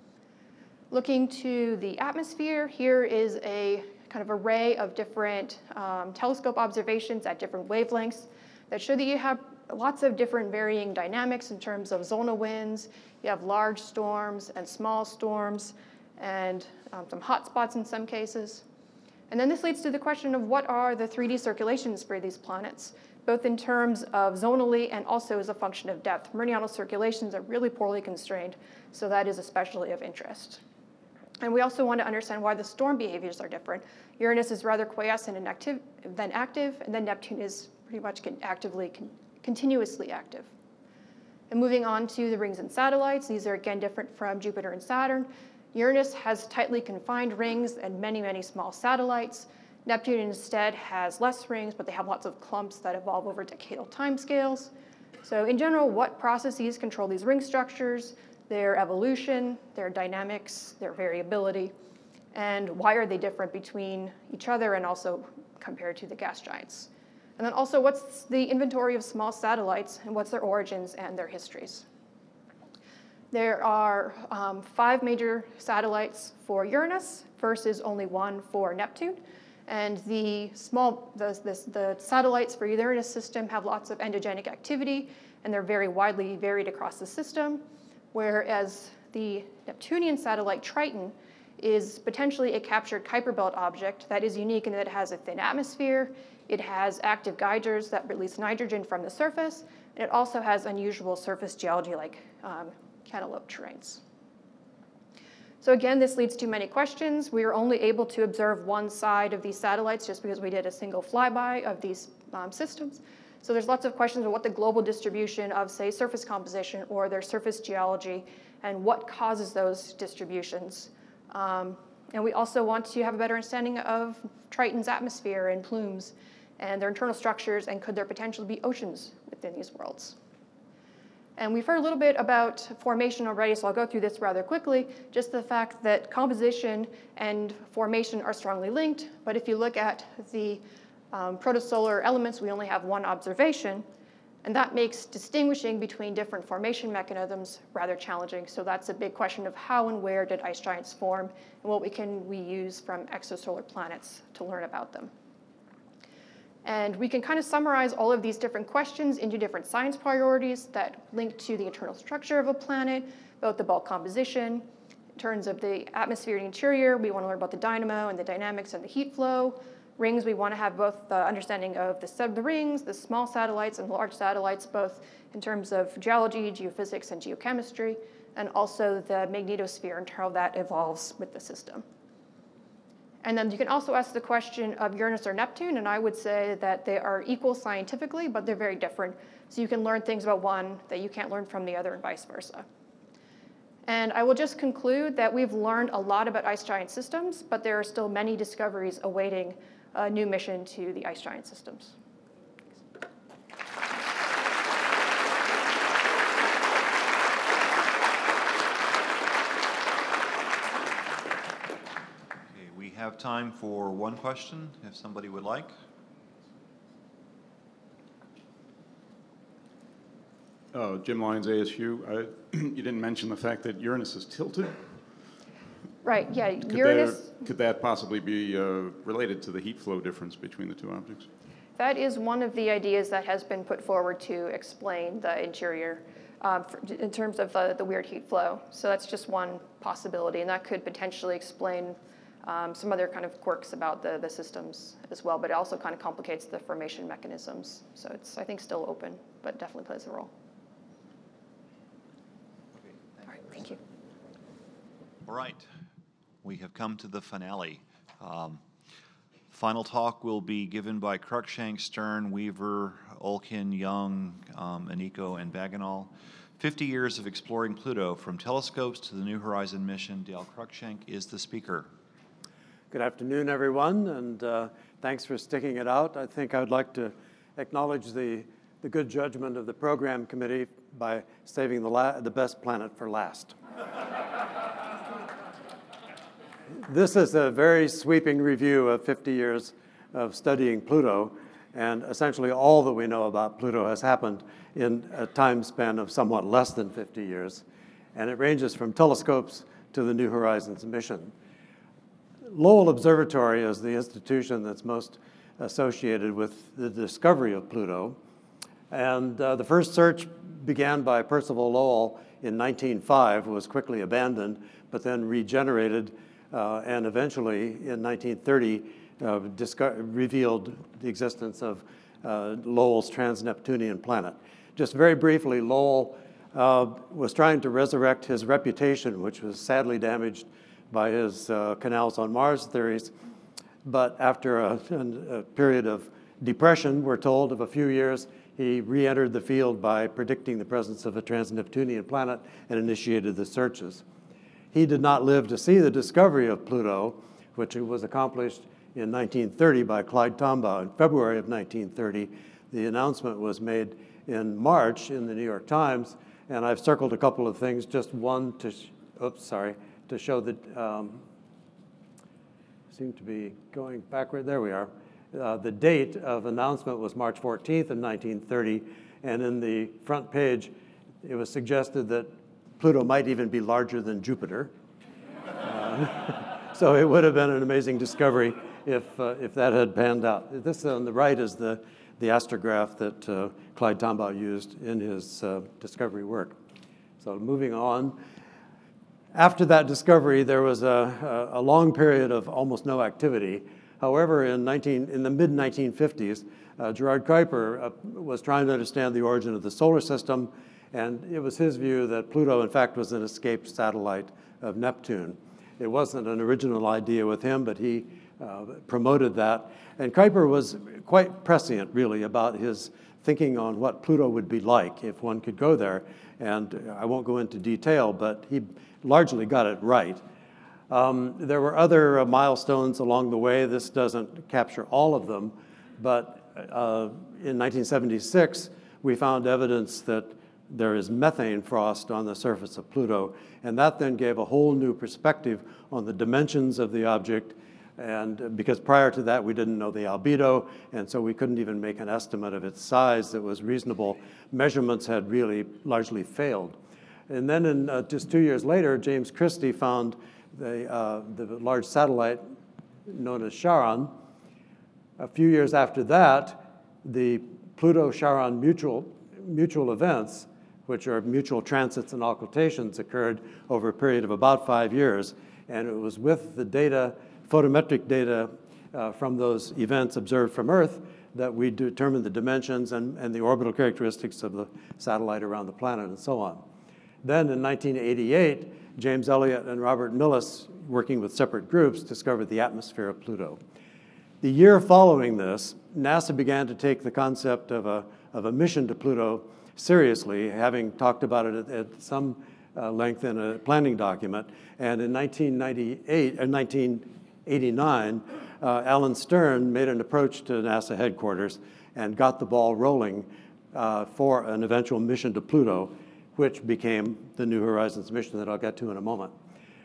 Looking to the atmosphere, here is a kind of array of different um, telescope observations at different wavelengths that show that you have lots of different varying dynamics in terms of zonal winds. You have large storms and small storms and um, some hot spots in some cases. And then this leads to the question of what are the 3D circulations for these planets, both in terms of zonally and also as a function of depth. Meridional circulations are really poorly constrained, so that is especially of interest. And we also want to understand why the storm behaviors are different. Uranus is rather quiescent and active, than active, and then Neptune is pretty much actively continuously active. And moving on to the rings and satellites, these are again different from Jupiter and Saturn. Uranus has tightly confined rings and many, many small satellites. Neptune instead has less rings, but they have lots of clumps that evolve over decadal timescales. So in general, what processes control these ring structures, their evolution, their dynamics, their variability, and why are they different between each other and also compared to the gas giants? And then also, what's the inventory of small satellites and what's their origins and their histories? There are um, five major satellites for Uranus versus only one for Neptune. And the small, the, the, the satellites for Uranus system have lots of endogenic activity, and they're very widely varied across the system, whereas the Neptunian satellite Triton is potentially a captured Kuiper belt object that is unique in that it has a thin atmosphere, it has active geysers that release nitrogen from the surface, and it also has unusual surface geology like um, cantaloupe terrains. So again, this leads to many questions. We are only able to observe one side of these satellites just because we did a single flyby of these um, systems. So there's lots of questions about what the global distribution of, say, surface composition or their surface geology and what causes those distributions. Um, and we also want to have a better understanding of Triton's atmosphere and plumes and their internal structures, and could there potentially be oceans within these worlds? And we've heard a little bit about formation already, so I'll go through this rather quickly. Just the fact that composition and formation are strongly linked, but if you look at the um, protosolar elements, we only have one observation, and that makes distinguishing between different formation mechanisms rather challenging. So that's a big question of how and where did ice giants form, and what we can we use from exosolar planets to learn about them. And we can kind of summarize all of these different questions into different science priorities that link to the internal structure of a planet, both the bulk composition, in terms of the atmosphere and interior, we want to learn about the dynamo and the dynamics and the heat flow. Rings, we want to have both the understanding of the, sub the rings, the small satellites and large satellites, both in terms of geology, geophysics, and geochemistry, and also the magnetosphere and how that evolves with the system. And then you can also ask the question of Uranus or Neptune, and I would say that they are equal scientifically, but they're very different. So you can learn things about one that you can't learn from the other and vice versa. And I will just conclude that we've learned a lot about ice giant systems, but there are still many discoveries awaiting a new mission to the ice giant systems. Have time for one question, if somebody would like. Uh, Jim Lyons, ASU. I, you didn't mention the fact that Uranus is tilted. Right, yeah, could Uranus. There, could that possibly be uh, related to the heat flow difference between the two objects? That is one of the ideas that has been put forward to explain the interior um, for, in terms of the, the weird heat flow. So that's just one possibility, and that could potentially explain um, some other kind of quirks about the, the systems as well, but it also kind of complicates the formation mechanisms. So it's, I think, still open, but definitely plays a role. All right, thank you. All right, we have come to the finale. Um, final talk will be given by Cruikshank, Stern, Weaver, Olkin, Young, um, Ennico, and Bagenal. 50 years of exploring Pluto from telescopes to the New Horizon mission. Dale Cruikshank is the speaker. Good afternoon, everyone, and uh, thanks for sticking it out. I think I would like to acknowledge the, the good judgment of the program committee by saving the, the best planet for last. this is a very sweeping review of 50 years of studying Pluto, and essentially all that we know about Pluto has happened in a time span of somewhat less than 50 years, and it ranges from telescopes to the New Horizons mission. Lowell Observatory is the institution that's most associated with the discovery of Pluto. And uh, the first search began by Percival Lowell in 1905, was quickly abandoned, but then regenerated, uh, and eventually in 1930 uh, revealed the existence of uh, Lowell's trans-Neptunian planet. Just very briefly, Lowell uh, was trying to resurrect his reputation, which was sadly damaged by his uh, canals on Mars theories. But after a, a, period of depression, we're told, of a few years, he re entered the field by predicting the presence of a trans Neptunian planet and initiated the searches. He did not live to see the discovery of Pluto, which was accomplished in 1930 by Clyde Tombaugh. In February of 1930, the announcement was made in March in the New York Times, and I've circled a couple of things, just one to, oops, sorry, to show that, um, seem to be going backward, there we are. Uh, the date of announcement was March 14th of 1930, and in the front page, it was suggested that Pluto might even be larger than Jupiter. Uh, so it would have been an amazing discovery if, uh, if that had panned out. This on the right is the, the astrograph that uh, Clyde Tombaugh used in his uh, discovery work. So moving on, after that discovery, there was a, a, long period of almost no activity. However, in, 19, in the mid 1950s, uh, Gerard Kuiper uh, was trying to understand the origin of the solar system, and it was his view that Pluto, in fact, was an escaped satellite of Neptune. It wasn't an original idea with him, but he uh, promoted that. And Kuiper was quite prescient, really, about his thinking on what Pluto would be like if one could go there. And I won't go into detail, but he largely got it right. Um, there were other uh, milestones along the way. This doesn't capture all of them, but uh, in 1976, we found evidence that there is methane frost on the surface of Pluto, and that then gave a whole new perspective on the dimensions of the object. And because prior to that, we didn't know the albedo, and so we couldn't even make an estimate of its size that was reasonable. Measurements had really largely failed. And then in, uh, just two years later, James Christy found the, uh, the large satellite known as Charon. A few years after that, the Pluto-Charon mutual, mutual events, which are mutual transits and occultations, occurred over a period of about five years. And it was with the data, photometric data uh, from those events observed from Earth that we determined the dimensions and, and the orbital characteristics of the satellite around the planet and so on. Then in 1988, James Elliott and Robert Millis, working with separate groups, discovered the atmosphere of Pluto. The year following this, NASA began to take the concept of a, of a mission to Pluto seriously, having talked about it at, at some uh, length in a planning document. And in 1998, uh, 1989, uh, Alan Stern made an approach to NASA headquarters and got the ball rolling uh, for an eventual mission to Pluto which became the New Horizons mission that I'll get to in a moment.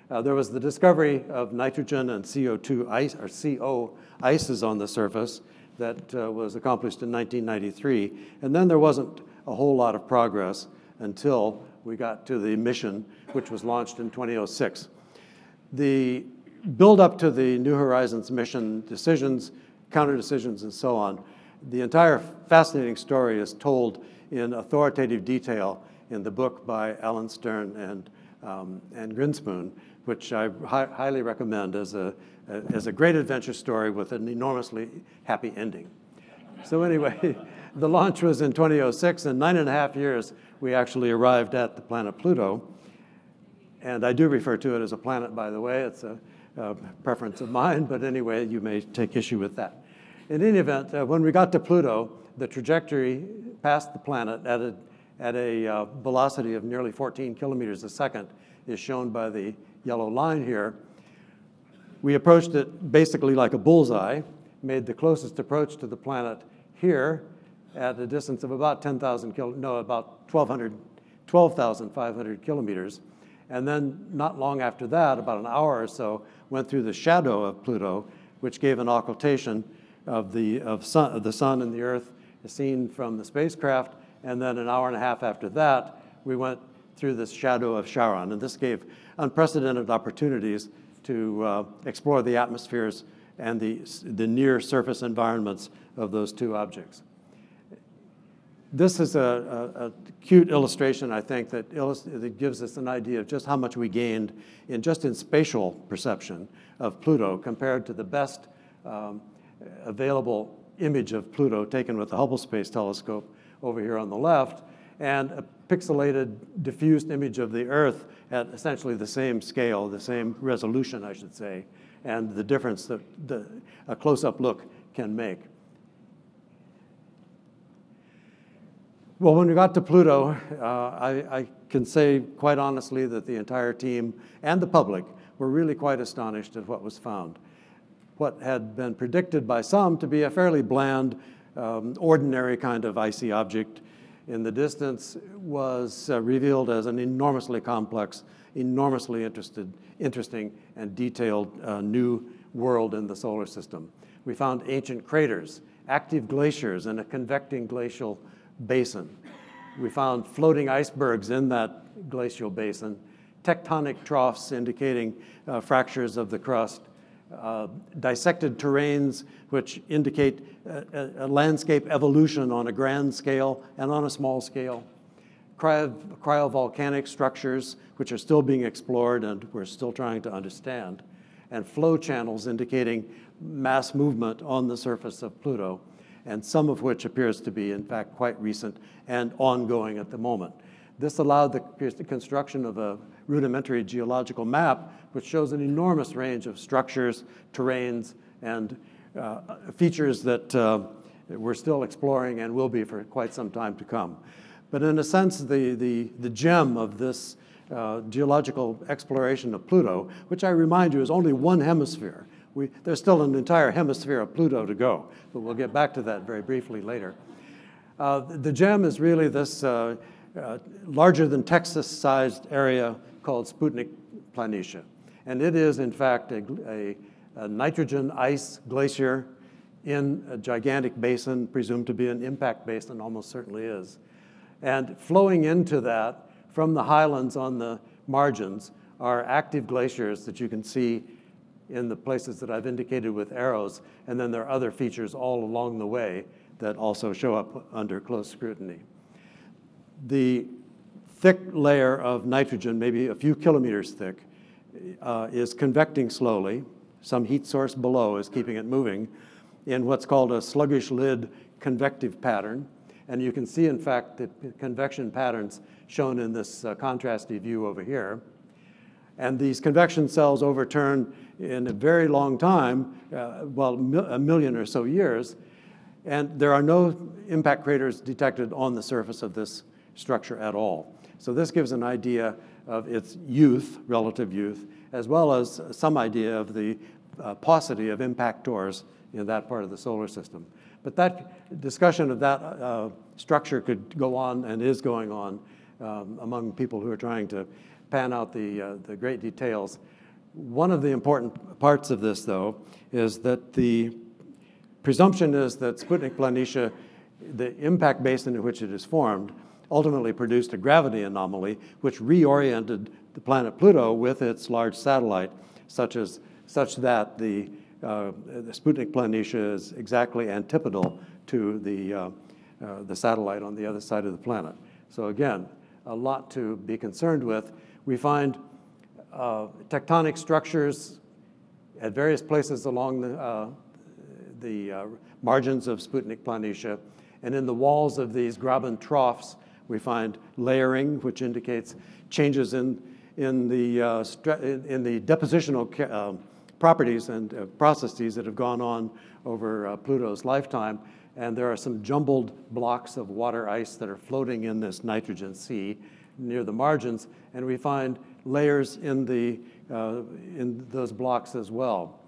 Uh, there was the discovery of nitrogen and CO2 ice, or CO ices on the surface that uh, was accomplished in 1993. And then there wasn't a whole lot of progress until we got to the mission, which was launched in 2006. The build up to the New Horizons mission decisions, counter decisions, and so on, the entire fascinating story is told in authoritative detail in the book by Alan Stern and, um, and Grinspoon, which I hi highly recommend as a, as a great adventure story with an enormously happy ending. So anyway, the launch was in 2006. In nine and a half years, we actually arrived at the planet Pluto. And I do refer to it as a planet, by the way. It's a, a preference of mine, but anyway, you may take issue with that. In any event, uh, when we got to Pluto, the trajectory past the planet at a, at a uh, velocity of nearly 14 kilometers a second is shown by the yellow line here. We approached it basically like a bullseye, made the closest approach to the planet here at a distance of about 10,000 kil, no, about 1,200, 12,500 kilometers. And then not long after that, about an hour or so, went through the shadow of Pluto, which gave an occultation of the, of, sun, of the sun and the Earth seen from the spacecraft. And then an hour and a half after that, we went through this shadow of Charon. And this gave unprecedented opportunities to uh, explore the atmospheres and the, the near surface environments of those two objects. This is a, a, a cute illustration, I think, that, that gives us an idea of just how much we gained in just in spatial perception of Pluto compared to the best um, available image of Pluto taken with the Hubble Space Telescope over here on the left, and a pixelated, diffused image of the Earth at essentially the same scale, the same resolution, I should say, and the difference that the, a close-up look can make. Well, when we got to Pluto, uh, I, I, can say quite honestly that the entire team and the public were really quite astonished at what was found. What had been predicted by some to be a fairly bland, um, ordinary kind of icy object in the distance was uh, revealed as an enormously complex, enormously interested, interesting, and detailed uh, new world in the solar system. We found ancient craters, active glaciers, and a convecting glacial basin. We found floating icebergs in that glacial basin, tectonic troughs indicating uh, fractures of the crust, uh, dissected terrains which indicate a, a, landscape evolution on a grand scale and on a small scale, Cryo, cryovolcanic structures which are still being explored and we're still trying to understand, and flow channels indicating mass movement on the surface of Pluto and some of which appears to be, in fact, quite recent and ongoing at the moment. This allowed the construction of a rudimentary geological map, which shows an enormous range of structures, terrains, and uh, features that uh, we're still exploring and will be for quite some time to come. But in a sense, the, the, the gem of this uh, geological exploration of Pluto, which I remind you is only one hemisphere, we, there's still an entire hemisphere of Pluto to go, but we'll get back to that very briefly later. Uh, the gem is really this uh, uh, larger than Texas-sized area called Sputnik Planitia. And it is, in fact, a, a, a, nitrogen ice glacier in a gigantic basin, presumed to be an impact basin, almost certainly is. And flowing into that from the highlands on the margins are active glaciers that you can see in the places that I've indicated with arrows, and then there are other features all along the way that also show up under close scrutiny. The thick layer of nitrogen, maybe a few kilometers thick, uh, is convecting slowly. Some heat source below is keeping it moving in what's called a sluggish lid convective pattern. And you can see, in fact, the convection patterns shown in this uh, contrasty view over here. And these convection cells overturn in a very long time, uh, well, a million or so years, and there are no impact craters detected on the surface of this structure at all. So this gives an idea of its youth, relative youth, as well as some idea of the uh, paucity of impactors in that part of the solar system. But that discussion of that uh, structure could go on and is going on um, among people who are trying to pan out the, uh, the great details. One of the important parts of this, though, is that the presumption is that Sputnik Planitia, the impact basin in which it is formed, ultimately produced a gravity anomaly which reoriented the planet Pluto with its large satellite, such, as, such that the, uh, the Sputnik Planitia is exactly antipodal to the, uh, uh, the satellite on the other side of the planet. So again, a, lot to be concerned with. We find uh, tectonic structures at various places along the, uh, the uh, margins of Sputnik Planitia. And in the walls of these graben troughs, we find layering, which indicates changes in, in, the, uh, in, in, the depositional uh, properties and uh, processes that have gone on over uh, Pluto's lifetime. And there are some jumbled blocks of water ice that are floating in this nitrogen sea near the margins. And we find layers in, the, uh, in those blocks as well.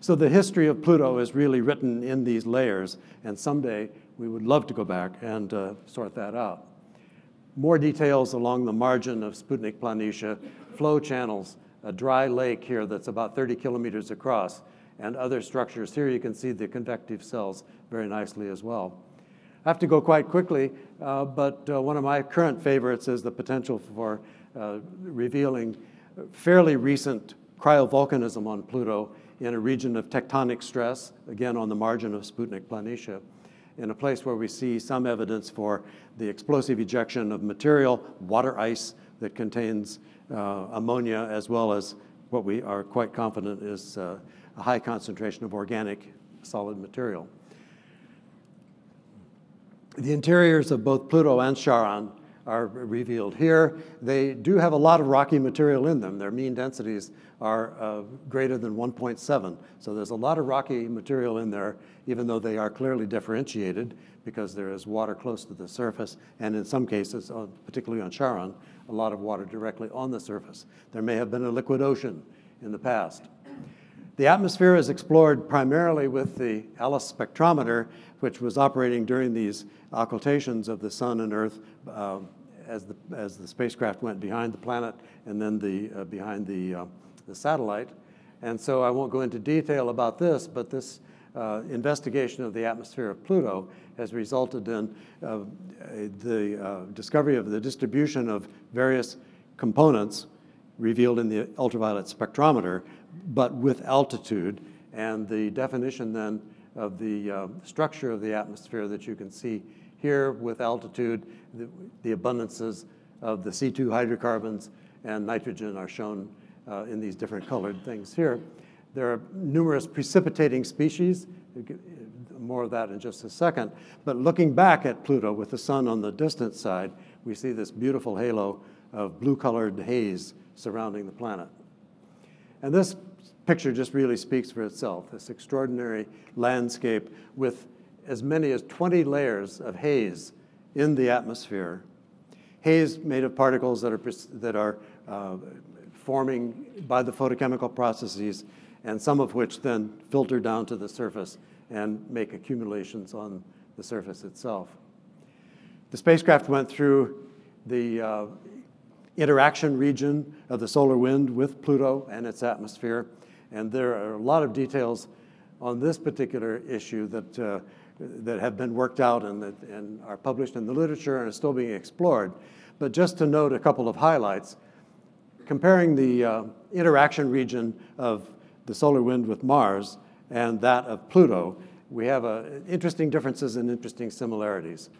So the history of Pluto is really written in these layers, and someday we would love to go back and uh, sort that out. More details along the margin of Sputnik Planitia, flow channels, a dry lake here that's about 30 kilometers across, and other structures. Here you can see the convective cells very nicely as well. I have to go quite quickly, uh, but uh, one of my current favorites is the potential for uh, revealing fairly recent cryovolcanism on Pluto in a region of tectonic stress, again on the margin of Sputnik Planitia, in a place where we see some evidence for the explosive ejection of material, water ice that contains uh, ammonia, as well as what we are quite confident is uh, a high concentration of organic solid material. The interiors of both Pluto and Charon are revealed here. They do have a lot of rocky material in them. Their mean densities are uh, greater than 1.7. So there's a lot of rocky material in there, even though they are clearly differentiated because there is water close to the surface, and in some cases, uh, particularly on Charon, a lot of water directly on the surface. There may have been a liquid ocean in the past. The atmosphere is explored primarily with the ALICE spectrometer, which was operating during these occultations of the sun and earth uh, as, the, as the spacecraft went behind the planet and then the, uh, behind the, uh, the satellite. And so I won't go into detail about this, but this uh, investigation of the atmosphere of Pluto has resulted in uh, the uh, discovery of the distribution of various components revealed in the ultraviolet spectrometer, but with altitude, and the definition then of the uh, structure of the atmosphere that you can see here with altitude, the, the abundances of the C2 hydrocarbons and nitrogen are shown uh, in these different colored things here. There are numerous precipitating species, more of that in just a second. But looking back at Pluto with the sun on the distant side, we see this beautiful halo of blue-colored haze surrounding the planet. And this picture just really speaks for itself, this extraordinary landscape with as many as 20 layers of haze in the atmosphere. Haze made of particles that are, that are uh, forming by the photochemical processes, and some of which then filter down to the surface and make accumulations on the surface itself. The spacecraft went through the uh, interaction region of the solar wind with Pluto and its atmosphere. And there are a lot of details on this particular issue that, uh, that have been worked out and, that, and are published in the literature and are still being explored. But just to note a couple of highlights, comparing the uh, interaction region of the solar wind with Mars and that of Pluto, we have uh, interesting differences and interesting similarities.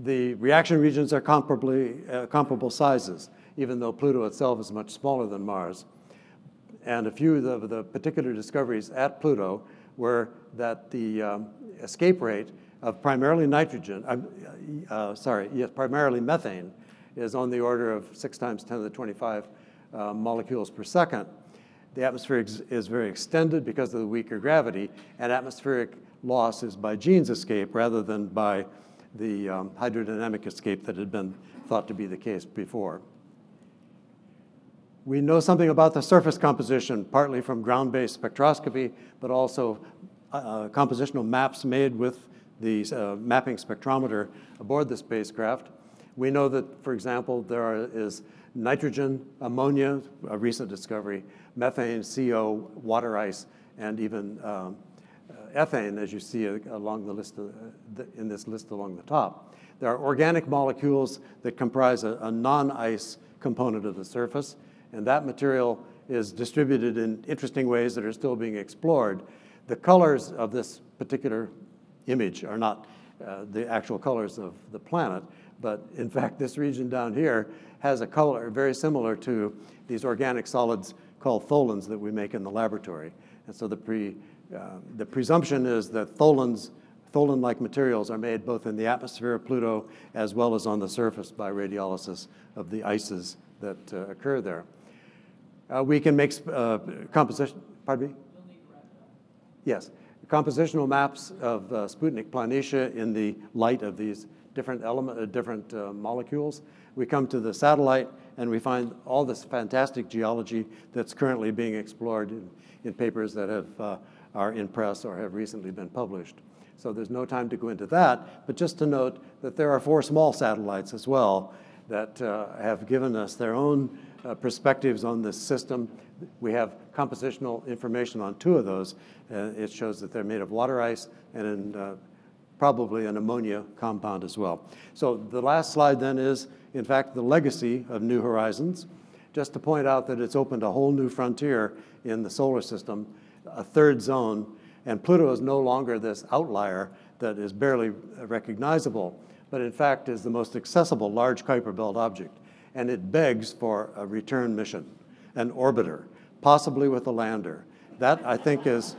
The reaction regions are comparably, uh, comparable sizes even though Pluto itself is much smaller than Mars. And a few of the particular discoveries at Pluto were that the um, escape rate of primarily nitrogen, uh, uh, sorry, yes, primarily methane, is on the order of 6 times 10 to the 25 uh, molecules per second. The atmosphere is very extended because of the weaker gravity, and atmospheric loss is by Jeans escape rather than by the um, hydrodynamic escape that had been thought to be the case before. We know something about the surface composition, partly from ground-based spectroscopy, but also uh, uh, compositional maps made with the uh, mapping spectrometer aboard the spacecraft. We know that, for example, there are, is nitrogen, ammonia, a recent discovery, methane, CO, water ice, and even um, uh, ethane, as you see along the list of, in this list along the top. There are organic molecules that comprise a, a non-ice component of the surface and that material is distributed in interesting ways that are still being explored. The colors of this particular image are not uh, the actual colors of the planet, But in fact, this region down here has a color very similar to these organic solids called tholins that we make in the laboratory. And so the, pre, uh, the presumption is that tholins, tholin-like materials are made both in the atmosphere of Pluto as well as on the surface by radiolysis of the ices that uh, occur there. Uh, we can make uh, composition, pardon me? Yes, compositional maps of uh, Sputnik Planitia in the light of these different element, uh, different uh, molecules. We come to the satellite and we find all this fantastic geology that's currently being explored in, in papers that have, uh, are in press or have recently been published. So there's no time to go into that, but just to note that there are four small satellites as well that uh, have given us their own uh, perspectives on this system. We have compositional information on two of those. It shows that they're made of water ice and in, uh, probably an ammonia compound as well. So the last slide then is, in fact, the legacy of New Horizons. Just to point out that it's opened a whole new frontier in the solar system, a third zone, and Pluto is no longer this outlier that is barely recognizable, but in fact is the most accessible large Kuiper belt object and it begs for a return mission, an orbiter, possibly with a lander. That, I think, is,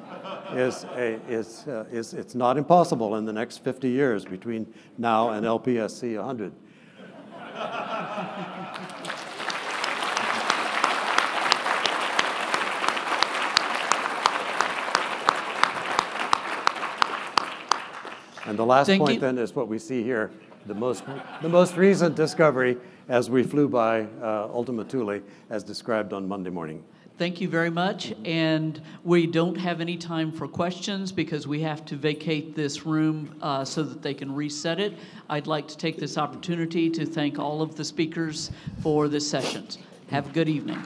is, a, is, uh, is it's not impossible in the next 50 years between now and LPSC 100. And the last Thank point you. then is what we see here, the most, the most recent discovery as we flew by uh, Ultima Thule as described on Monday morning. Thank you very much. And we don't have any time for questions because we have to vacate this room uh, so that they can reset it. I'd like to take this opportunity to thank all of the speakers for this session. Have a good evening.